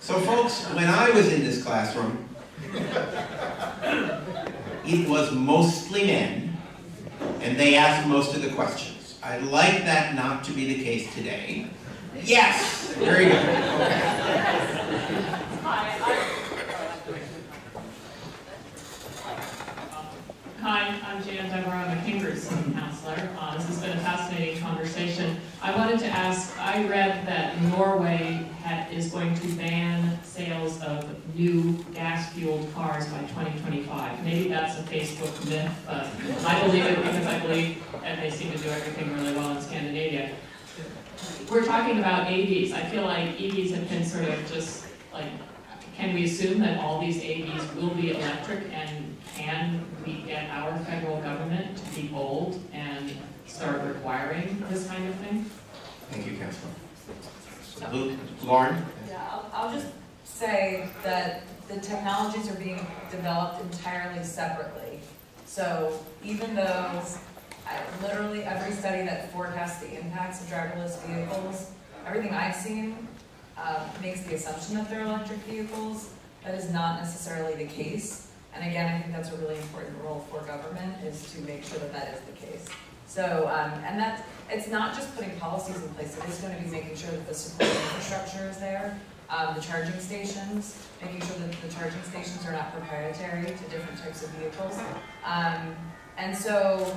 Speaker 2: So folks, when I was in this classroom, it was mostly men, and they asked most of the questions. I'd like that not to be the case today. Yes, very good. Okay.
Speaker 12: Hi, I'm Jan Devereux, I'm a Cambridge City Councilor. Uh, this has been a fascinating conversation. I wanted to ask, I read that Norway had, is going to ban sales of new gas-fueled cars by 2025. Maybe that's that's a Facebook myth, but I believe it because I believe, and they seem to do everything really well in Scandinavia. We're talking about AVs. I feel like EVs have been sort of just like, can we assume that all these AVs will be electric and can we get our federal government to be bold and start requiring this kind of thing?
Speaker 2: Thank you, Councilor. Luke, Lauren?
Speaker 4: Yeah, I'll, I'll just say that the technologies are being developed entirely separately. So even though, literally every study that forecasts the impacts of driverless vehicles, everything I've seen, uh, makes the assumption that they're electric vehicles. That is not necessarily the case. And again, I think that's a really important role for government, is to make sure that that is the case. So, um, and that, it's not just putting policies in place, it is gonna be making sure that the support infrastructure is there, um, the charging stations, making sure that the charging stations are not proprietary to different types of vehicles. Um, and so,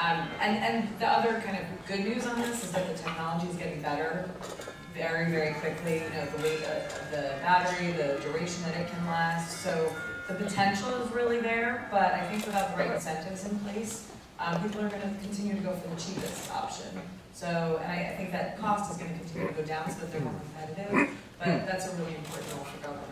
Speaker 4: um, and, and the other kind of good news on this is that the technology is getting better very, very quickly, you know, the weight of the battery, the duration that it can last, so the potential is really there, but I think without the right incentives in place, um, people are gonna continue to go for the cheapest option. So, and I, I think that cost is gonna continue to go down so that they're more competitive, but that's a really important role for government.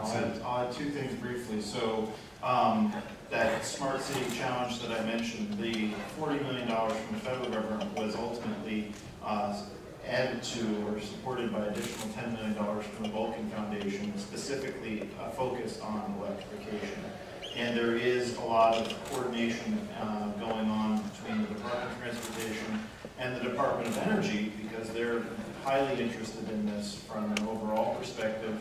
Speaker 5: I'll add, I'll add two things briefly. So, um, that smart city challenge that I mentioned, the forty million dollars from the federal government was ultimately, uh, added to or supported by additional ten million dollars from the Vulcan Foundation, specifically uh, focused on electrification. And there is a lot of coordination, uh, going on between the Department of Transportation and the Department of Energy, because they're highly interested in this from an overall perspective,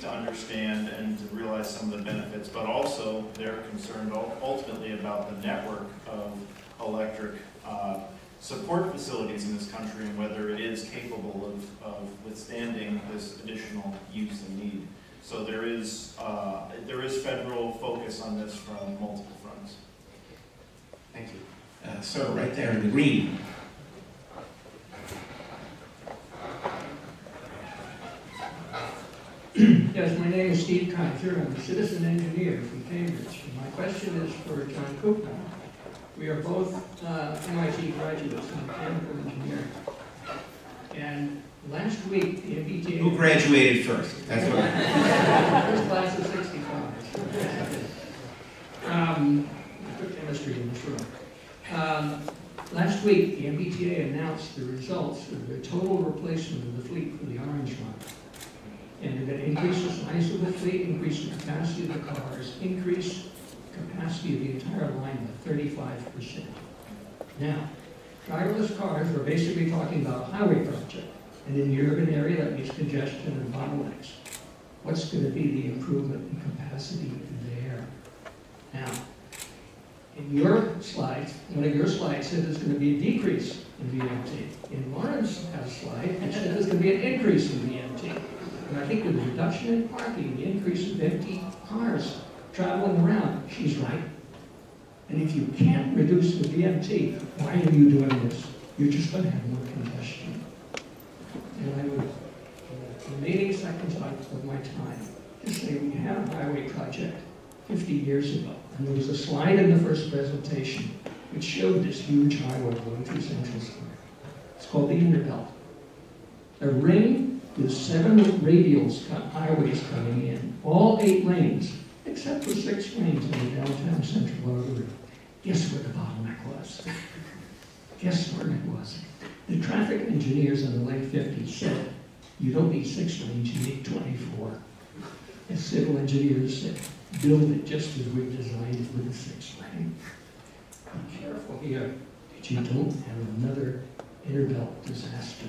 Speaker 5: to understand and to realize some of the benefits, but also they're concerned ultimately about the network of electric uh, support facilities in this country and whether it is capable of, of withstanding this additional use and need. So there is, uh, there is federal focus on this from multiple fronts.
Speaker 2: Thank you. Uh, Sir, right there in the green.
Speaker 13: Yes, my name is Steve Kaiser. I'm a citizen engineer from Cambridge. And My question is for John Koopmann. We are both uh, MIT graduates in mechanical engineering. And last week, the MBTA...
Speaker 2: Who graduated first? That's what I...
Speaker 13: First class of 65. Um, chemistry in this room. Um, Last week, the MBTA announced the results of the total replacement of the fleet for the Orange Line. And they're gonna increase the size of the fleet, increase the capacity of the cars, increase capacity of the entire line by thirty-five percent. Now, driverless cars, we're basically talking about a highway project, and in the urban area, that means congestion and bottlenecks. What's gonna be the improvement in capacity there? Now, in your slides, one of your slides said there's gonna be a decrease in VMT. In Lauren's uh, slide, it said there's gonna be an increase in VMT. And I think with the reduction in parking, the increase of empty cars traveling around, she's right. And if you can't reduce the VMT, why are you doing this? You're just gonna have more congestion. And I would, in the remaining seconds of my time, just say we had a highway project fifty years ago, and there was a slide in the first presentation which showed this huge highway going through Central Square. It's called the Inner Belt. A ring with seven radials, highways coming in, all eight lanes, except for six lanes in the downtown central artery. Guess where the bottleneck was? Guess where it was? The traffic engineers in the late 50s said, you don't need six lanes, you need 24. And civil engineers said, build it just as we designed it with a six lane. Be careful here that you don't have another Inner Belt disaster.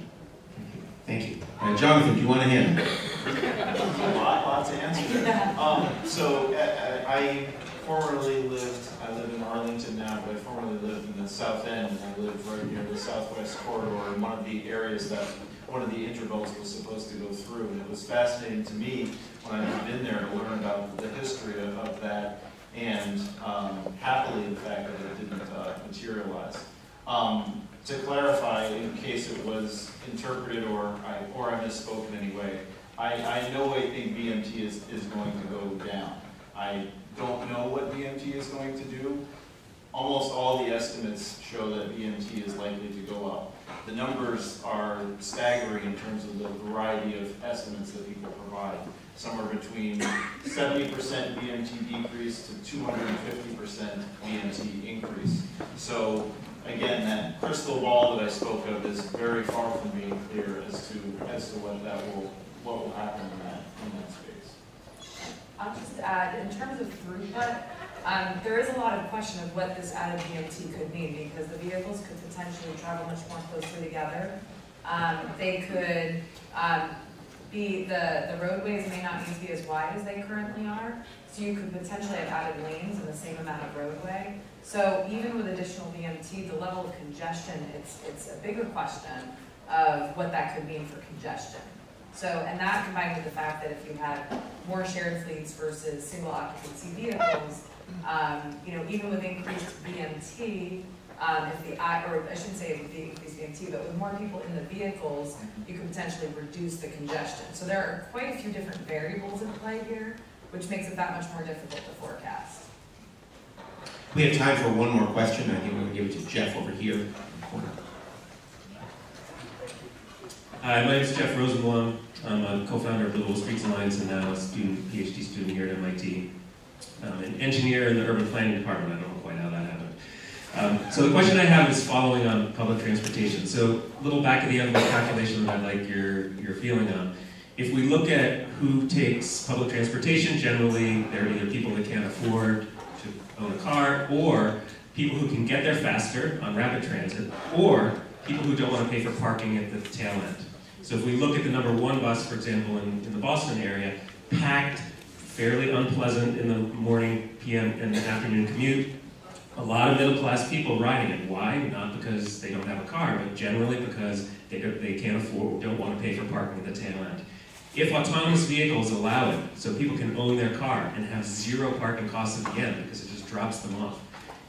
Speaker 2: Thank you. Uh, Jonathan, do you want to handle?
Speaker 5: A lot, to answer. Um, so, uh, I formerly lived, I live in Arlington now, but I formerly lived in the south end, I lived right near the southwest corridor, in one of the areas that one of the Inner Belts was supposed to go through. And it was fascinating to me when I moved in there to learn about the history of, of that, and um, happily the fact that it didn't uh, materialize. Um, to clarify, in case it was interpreted or I, or I misspoke in any way, I, I no way think VMT is, is going to go down. I don't know what VMT is going to do. Almost all the estimates show that VMT is likely to go up. The numbers are staggering in terms of the variety of estimates that people provide. Somewhere between seventy percent VMT decrease to two hundred and fifty percent VMT increase. So again, that crystal ball that I spoke of is very far from being clear as to, as to what that will, what will happen in that, in that space.
Speaker 4: I'll just add, in terms of throughput, um, there is a lot of question of what this added VMT could mean, because the vehicles could potentially travel much more closely together. Um, they could, um, be, the, the roadways may not need to be as wide as they currently are, so you could potentially have added lanes in the same amount of roadway. So even with additional VMT, the level of congestion, it's, it's a bigger question of what that could mean for congestion. So, and that combined with the fact that if you had more shared fleets versus single occupancy vehicles, um, you know, even with increased VMT, um, if the, or I shouldn't say would increased VMT, but with more people in the vehicles, you could potentially reduce the congestion. So there are quite a few different variables in play here, which makes it that much more difficult to forecast.
Speaker 2: We have time for one more question. I think we're going to give it to Jeff over here.
Speaker 14: Hi, my name is Jeff Rosenblum. I'm a co-founder of the LivableStreets Alliance and now a student, PhD student here at MIT. I'm an engineer in the urban planning department. I don't know quite how that happened. Um, so the question I have is following on public transportation. So a little back of the envelope calculation that I'd like your, your feeling on. If we look at who takes public transportation, generally they're either people that can't afford own a car or people who can get there faster on rapid transit or people who don't want to pay for parking at the tail end. So if we look at the number one bus, for example, in, in the Boston area, packed, fairly unpleasant in the morning, PM, and the afternoon commute, a lot of middle class people riding it. Why? Not because they don't have a car, but generally because they, they can't afford, don't want to pay for parking at the tail end. If autonomous vehicles allow it, so people can own their car and have zero parking costs at the end because drops them off.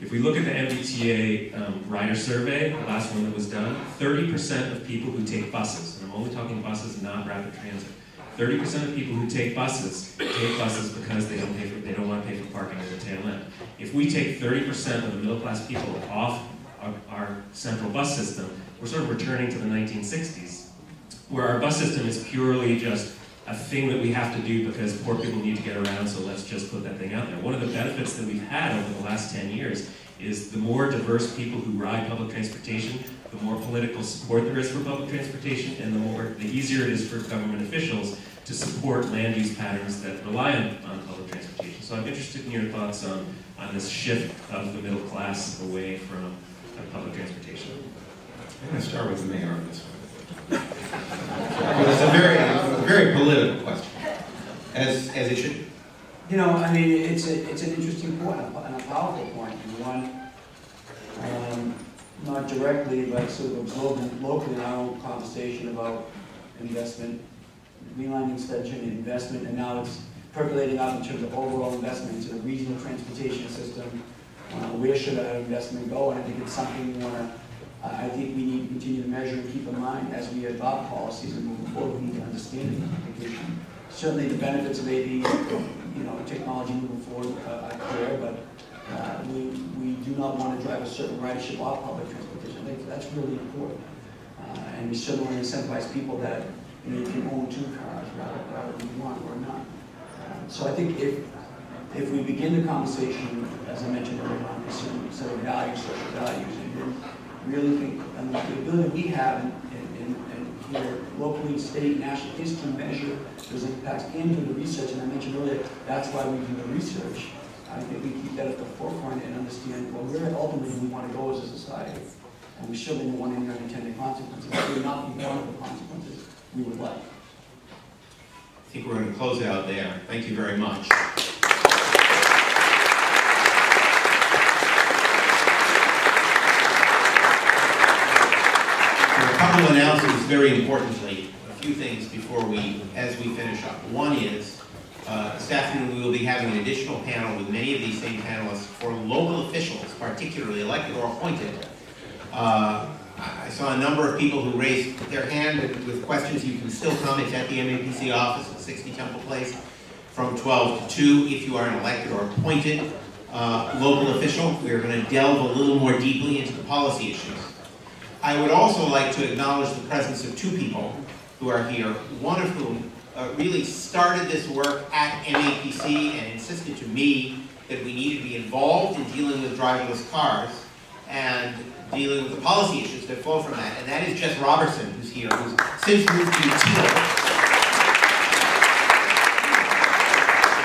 Speaker 14: If we look at the MBTA um, rider survey, the last one that was done, 30% of people who take buses, and I'm only talking buses, not rapid transit, 30% of people who take buses take buses because they don't pay for, they don't want to pay for parking at the tail end. If we take 30% of the middle class people off our, our central bus system, we're sort of returning to the 1960s, where our bus system is purely just a thing that we have to do because poor people need to get around, so let's just put that thing out there. One of the benefits that we've had over the last 10 years is the more diverse people who ride public transportation, the more political support there is for public transportation, and the more, the easier it is for government officials to support land use patterns that rely on, on public transportation. So I'm interested in your thoughts on, on this shift of the middle class away from uh, public transportation.
Speaker 2: I'm going to start with the mayor on this one. It's a very, very political question, as, as it should be.
Speaker 6: You know, I mean, it's a, it's an interesting point, and a powerful point, and one, um, not directly, but sort of absorbed locally in our own conversation about investment, Green Line extension, investment, and now it's percolating out in terms of overall investment into the regional transportation system. Uh, where should our investment go? And I think it's something we wanna, I I think we need to continue to measure and keep in mind as we adopt policies and move forward, we need to understand the implication. Certainly the benefits of AV, you know, technology moving forward uh, are clear, but uh, we, we do not want to drive a certain ridership off public transportation. I think that's really important. Uh, and we certainly want to incentivize people that, you know, can own two cars rather, rather than one or not. Uh, So I think if, if we begin the conversation, as I mentioned earlier on, set of values, social values, really think, and the ability we have in, in, in here locally, state, national, is to measure those impacts do the research, and I mentioned earlier, that's why we do the research. I think we keep that at the forefront and understand, well, where ultimately we want to go as a society. And we don't want any unintended consequences, It would not be one of the consequences we would like.
Speaker 2: I think we're going to close out there. Thank you very much. There are a couple announcements, very importantly, a few things before we, as we finish up. One is, uh, this afternoon we will be having an additional panel with many of these same panelists for local officials, particularly elected or appointed. Uh, I saw a number of people who raised their hand with- questions. You can still come. It's at the MAPC office at 60 Temple Place. from 12 to 2. If you are an elected or appointed uh, local official, we are going to delve a little more deeply into the policy issues. I would also like to acknowledge the presence of two people who are here, one of whom uh, really started this work at MAPC and insisted to me that we needed to be involved in dealing with driverless cars and dealing with the policy issues that flow from that, and that is Jess Robertson, who's here, who's since moved to Utile.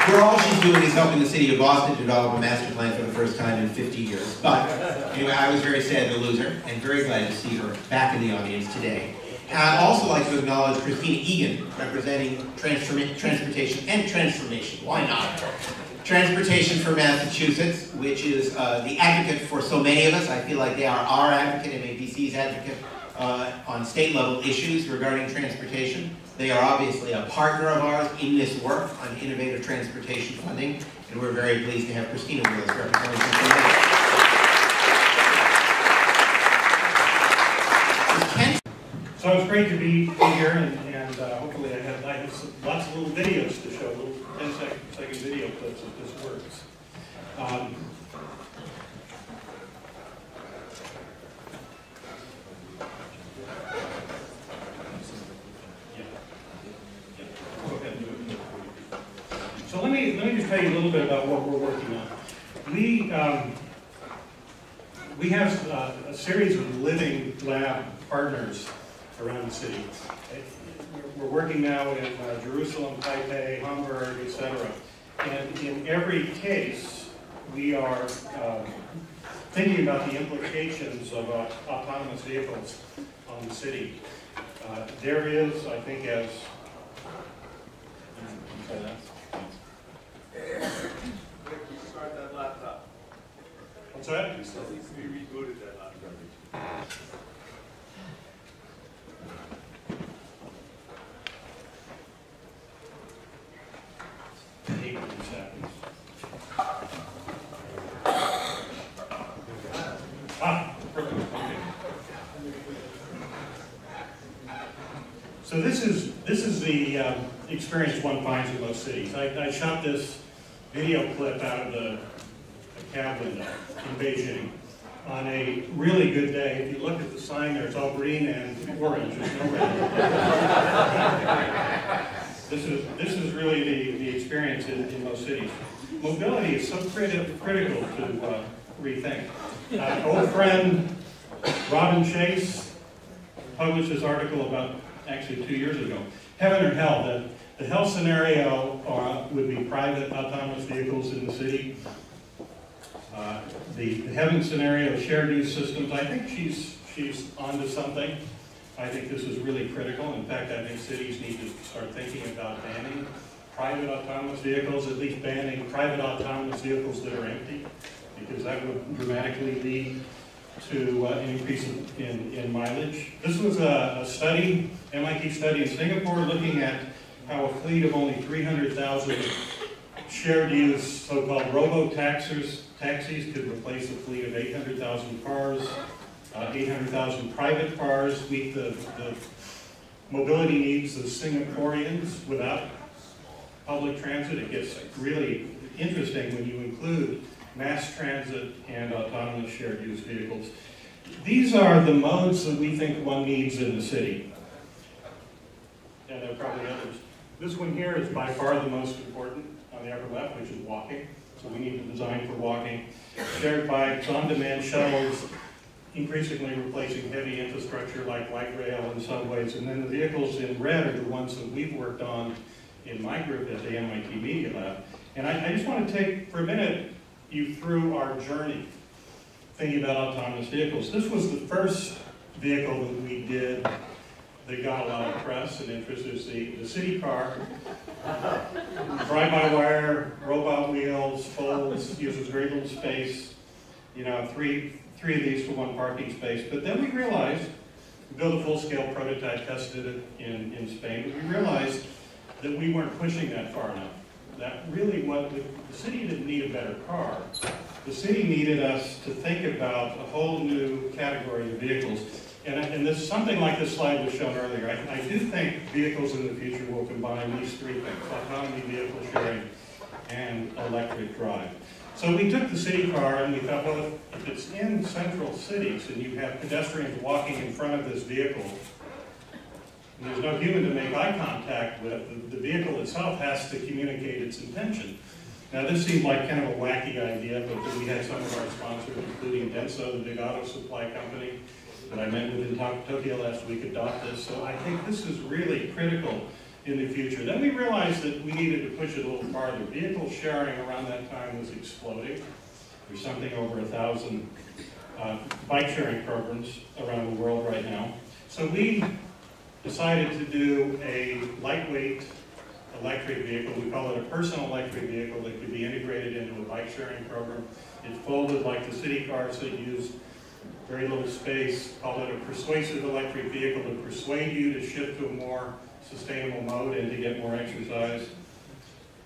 Speaker 2: Where all she's doing is helping the city of Boston develop a master plan for the first time in 50 years. But anyway, I was very sad to lose her, and very glad to see her back in the audience today. And I'd also like to acknowledge Christina Egan, representing Transform- Transportation and Transformation. Why not? Transportation for Massachusetts, which is uh, the advocate for so many of us. I feel like they are our advocate, MAPC's advocate uh, on state level issues regarding transportation. They are obviously a partner of ours in this work on innovative transportation funding, and we're very pleased to have Christina with us representing Pennsylvania.
Speaker 15: So it's great to be here, and, and uh, hopefully I have, I have some- lots of little videos to show, little 10 second, second video clips if this works. Um, yeah. Yeah. Go ahead and do it. So let me, let me just tell you a little bit about what we're working on. We, um, we have a series of living lab partners around the city. We're working now in uh, Jerusalem, Taipei, Hamburg, etc. And in every case, we are um, thinking about the implications of uh, autonomous vehicles on the city. Uh, There is, I think, as, say that?
Speaker 16: Start that laptop.
Speaker 15: What's that?
Speaker 16: We rebooted that laptop.
Speaker 15: I hate when this. Ah, perfect, okay. So this is, this is the um, experience one finds in most cities. I, I shot this video clip out of the the cab window in Beijing on a really good day. If you look at the sign there, it's all green and orange, there's no red. This is, this is really the, the experience in, in most cities. Mobility is so criti- critical to uh, rethink. Uh, old friend Robin Chase published this article about, actually two years ago, Heaven or Hell, that the hell scenario uh, would be private autonomous vehicles in the city. Uh, The heaven scenario, shared use systems, I think she's, she's onto something. I think this is really critical. In fact, I think cities need to start thinking about banning private autonomous vehicles, at least banning private autonomous vehicles that are empty, because that would dramatically lead to uh, an increase in- in, in mileage. This was a, a study, MIT study in Singapore, looking at how a fleet of only 300,000 shared use, so-called robo-taxers, taxis could replace a fleet of 800,000 cars, uh, 800,000 private cars, meet the, the mobility needs of Singaporeans without public transit. It gets really interesting when you include mass transit and autonomous shared use vehicles. These are the modes that we think one needs in the city. And there are probably others. This one here is by far the most important on the upper left, which is walking. So we need to design for walking. Shared bikes, on-demand shuttles, increasingly replacing heavy infrastructure like light rail and subways. And then the vehicles in red are the ones that we've worked on in my group at the MIT Media Lab. And I, I just want to take, for a minute, you through our journey thinking about autonomous vehicles. This was the first vehicle that we did that got a lot of press and interest is the, the city car. Drive-by-wire, robot wheels, folds, uses very little space. You know, three, three of these for one parking space. But then we realized, we built a full-scale prototype, tested it in, in Spain, we realized that we weren't pushing that far enough. That really what, the, the city didn't need a better car. The city needed us to think about a whole new category of vehicles. And, and this, something like this slide was shown earlier, I, I do think vehicles in the future will combine these three things, autonomy, vehicle sharing, and electric drive. So we took the city car and we thought, well, if- if it's in central cities and you have pedestrians walking in front of this vehicle, and there's no human to make eye contact with, the, the vehicle itself has to communicate its intention. Now, this seemed like kind of a wacky idea, but we had some of our sponsors, including Denso, the big auto supply company, that I met with in Tokyo last week, adopt this. So I think this is really critical in the future. Then we realized that we needed to push it a little farther. Vehicle sharing around that time was exploding. There's something over a thousand uh, bike sharing programs around the world right now. So we decided to do a lightweight electric vehicle. We call it a personal electric vehicle that could be integrated into a bike sharing program. It's folded like the city cars that use very little space. Call it a persuasive electric vehicle to persuade you to shift to a more sustainable mode and to get more exercise.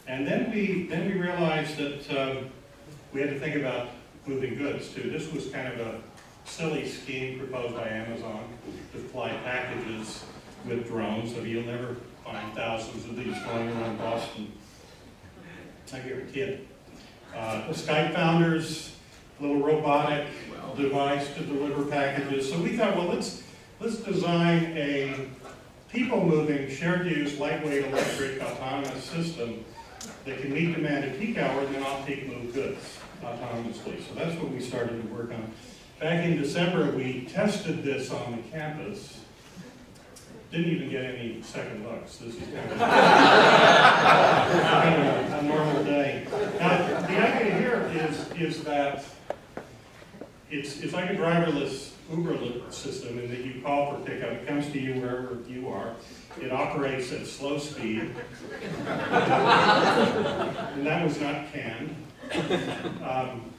Speaker 15: And then we then we realized that um, we had to think about moving goods too. This was kind of a silly scheme proposed by Amazon to fly packages with drones, so you'll never find thousands of these flying around Boston. You're a kid. Uh, the Skype founders, little robotic device to deliver packages. So we thought, well, let's let's design a people-moving, shared-use, lightweight, electric, autonomous system that can meet demand at peak hour and then off-peak move goods autonomously. So that's what we started to work on. Back in December, we tested this on the campus. Didn't even get any second looks. This is kind of, a, a normal day. Now, the idea here is, is that it's, it's like a driverless Uber system in that you call for pickup, it comes to you wherever you are. It operates at slow speed. and that was not canned. Um,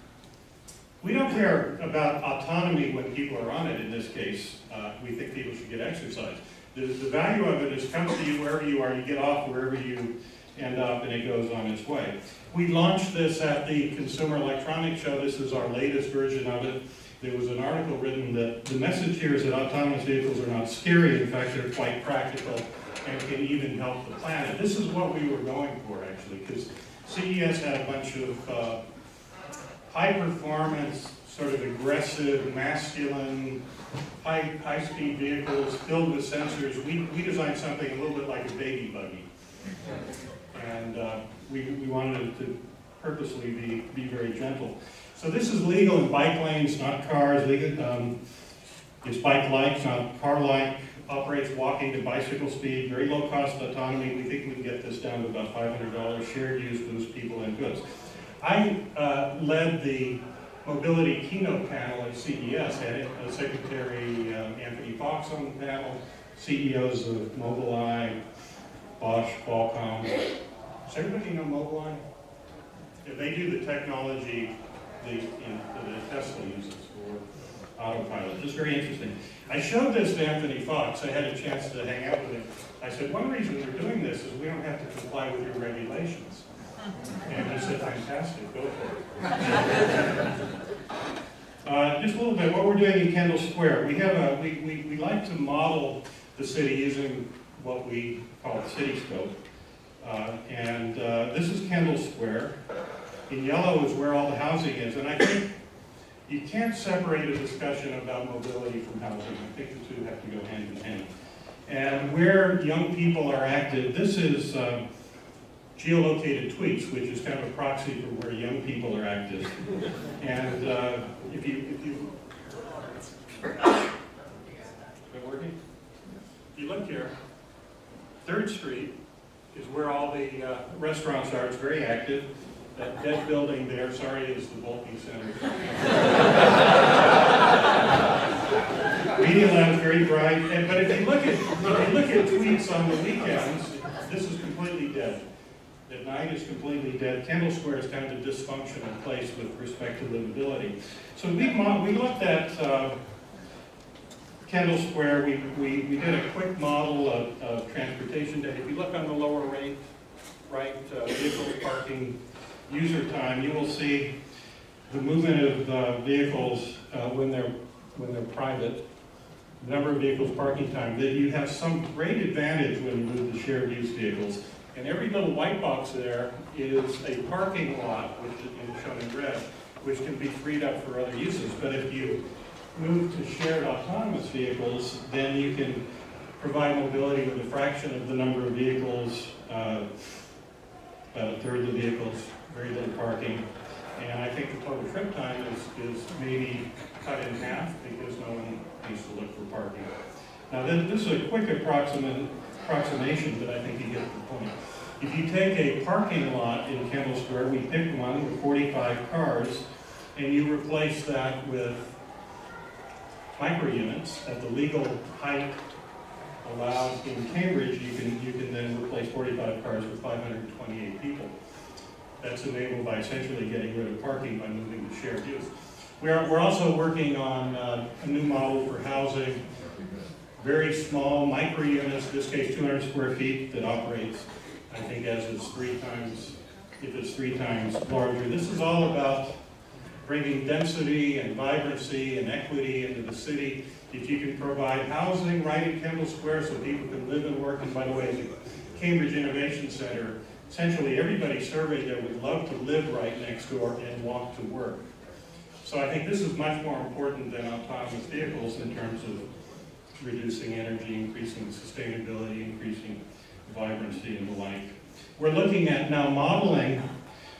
Speaker 15: we don't care about autonomy when people are on it in this case. Uh, we think people should get exercise. The, the value of it is comes to you wherever you are, you get off wherever you end up, and it goes on its way. We launched this at the Consumer Electronics Show. This is our latest version of it. There was an article written that the message here is that autonomous vehicles are not scary. In fact, they're quite practical and can even help the planet. This is what we were going for, actually, because CES had a bunch of uh, high performance, sort of aggressive, masculine, high, high speed vehicles filled with sensors. We, we designed something a little bit like a baby buggy. And uh, we, we wanted to purposely be, be very gentle. So this is legal in bike lanes, not cars. Legal, um, it's bike-like, not car-like. Operates walking to bicycle speed, very low cost autonomy. We think we can get this down to about $500. Shared use boosts people and goods. I uh, led the mobility keynote panel at CES, had uh, Secretary um, Anthony Foxx on the panel, CEOs of Mobileye, Bosch, Qualcomm. Does everybody know Mobileye? Yeah, They do the technology the, know, that Tesla uses for autopilot. Just very interesting. I showed this to Anthony Foxx. I had a chance to hang out with him. I said, one reason we're doing this is we don't have to comply with your regulations. And he said, fantastic, go for it. Uh, just a little bit, what we're doing in Kendall Square. We have a, we, we, we like to model the city using what we call the CityScope. Uh, and uh, this is Kendall Square. In yellow is where all the housing is. And I think you can't separate a discussion about mobility from housing. I think the two have to go hand in hand. And where young people are active, this is um, geolocated tweets, which is kind of a proxy for where young people are active. And uh, if you, if you, is it working? If you look here, Third Street is where all the uh, restaurants are. It's very active. That dead building there, sorry, is the Volpe Center. Media Lab's very bright, and, but if you look at if you look at tweets on the weekends, this is completely dead. At night is completely dead. Kendall Square is kind of a dysfunctional place with respect to livability. So we we looked at uh, Kendall Square. We, we we did a quick model of, of transportation data. If you look on the lower right, right uh, vehicle parking user time, you will see the movement of uh, vehicles uh, when they're when they're private number of vehicles, parking time, that you have some great advantage when you move to shared use vehicles. And every little white box there is a parking lot, which is shown in red, which can be freed up for other uses. But if you move to shared autonomous vehicles, then you can provide mobility with a fraction of the number of vehicles, uh, about a third of the vehicles, very little parking. And I think the total trip time is, is maybe cut in half because no one needs to look for parking. Now, this, this is a quick approximate, approximation, but I think you get the point. If you take a parking lot in Kendall Square, we picked one with 45 cars, and you replace that with micro units at the legal height allowed in Cambridge, you can, you can then replace 45 cars with 528 people. That's enabled by essentially getting rid of parking by moving to shared use. We're, we're also working on uh, a new model for housing, very small micro units, in this case 200 square feet, that operates, I think, as it's three times, if it's three times larger. This is all about bringing density and vibrancy and equity into the city. If you can provide housing right in Kendall Square so people can live and work, and by the way, Cambridge Innovation Center, essentially everybody surveyed there would love to live right next door and walk to work. So I think this is much more important than autonomous vehicles in terms of reducing energy, increasing sustainability, increasing vibrancy and the like. We're looking at now modeling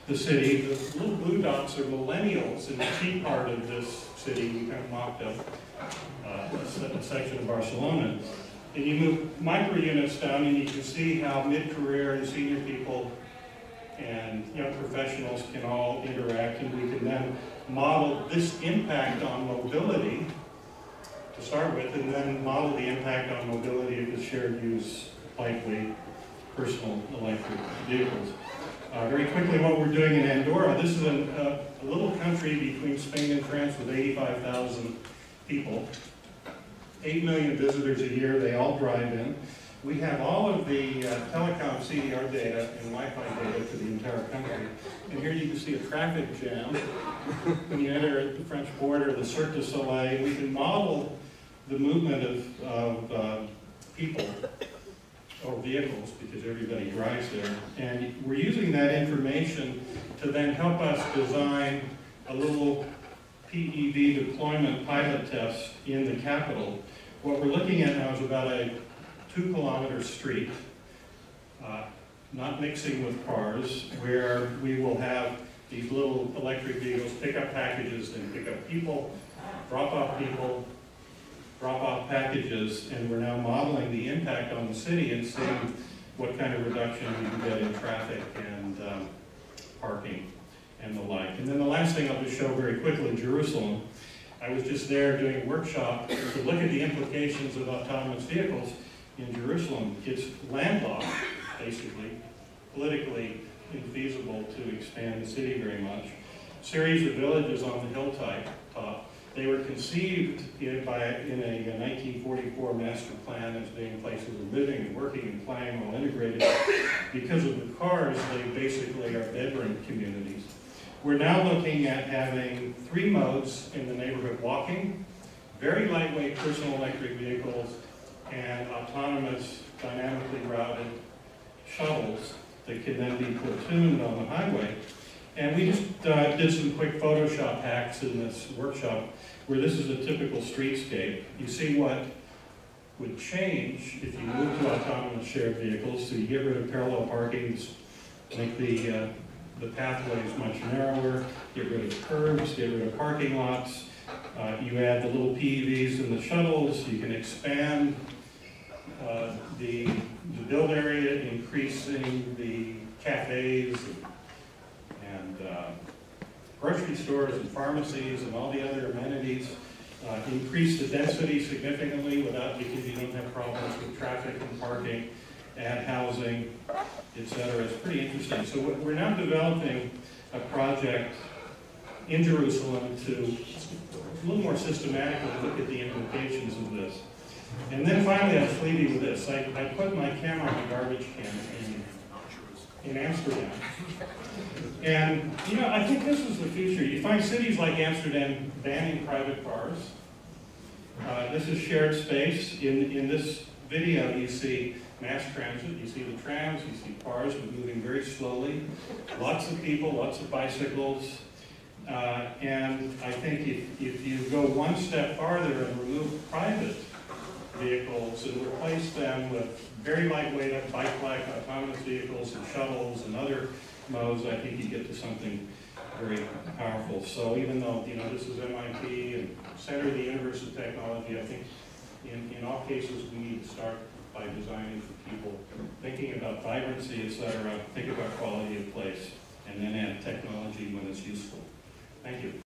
Speaker 15: the city. The little blue dots are millennials in the key part of this city. We kind of mocked up uh, a, section of Barcelona. And you move micro units down and you can see how mid-career and senior people and young professionals can all interact and we can then model this impact on mobility to start with and then model the impact on mobility of the shared use lightweight personal electric vehicles. Uh, very quickly, what we're doing in Andorra, this is a, a, a little country between Spain and France with 85,000 people. 8 million visitors a year, they all drive in. We have all of the uh, telecom CDR data and Wi-Fi data for the entire country. And here you can see a traffic jam. when you enter at the French border, the Cirque du Soleil, we can model the movement of, of uh, people or vehicles because everybody drives there. And we're using that information to then help us design a little PEV deployment pilot test in the capital. What we're looking at now is about a two kilometer street, uh, not mixing with cars, where we will have these little electric vehicles pick up packages and pick up people, drop off people, drop off packages, and we're now modeling the impact on the city and seeing what kind of reduction we can get in traffic and um, parking and the like. And then the last thing I'll just show very quickly, Jerusalem. I was just there doing a workshop to look at the implications of autonomous vehicles in Jerusalem. It's landlocked, basically, politically infeasible to expand the city very much. Series of villages on the hilltop, top. They were conceived in, by, in a 1944 master plan as being places of living and working and playing all integrated. Because of the cars, they basically are bedroom communities. We're now looking at having three modes in the neighborhood walking, very lightweight personal electric vehicles, and autonomous dynamically routed shuttles that can then be platooned on the highway. And we just uh, did some quick Photoshop hacks in this workshop where this is a typical streetscape. You see what would change if you move to autonomous shared vehicles. So you get rid of parallel parkings, make the, uh, the pathways much narrower, get rid of curbs, get rid of parking lots. Uh, you add the little PEVs and the shuttles. You can expand uh, the, the build area, increasing the cafes uh, grocery stores and pharmacies and all the other amenities. Uh, increase the density significantly without because you don't have problems with traffic and parking and housing, et cetera. It's pretty interesting. So we're now developing a project in Jerusalem to a little more systematically look at the implications of this. And then finally, leave you with this. I, I put my camera on a garbage can in Amsterdam. And, you know, I think this is the future. You find cities like Amsterdam banning private cars. Uh, this is shared space. In, in this video, you see mass transit, you see the trams, you see cars moving very slowly, lots of people, lots of bicycles. Uh, and I think if, if you go one step farther and remove private vehicles and replace them with very lightweight, bike-like autonomous vehicles and shuttles and other modes, I think you get to something very powerful. So even though, you know, this is MIT and center of the universe of technology, I think in, in all cases, we need to start by designing for people, thinking about vibrancy, et cetera, think about quality of place, and then add technology when it's useful. Thank you.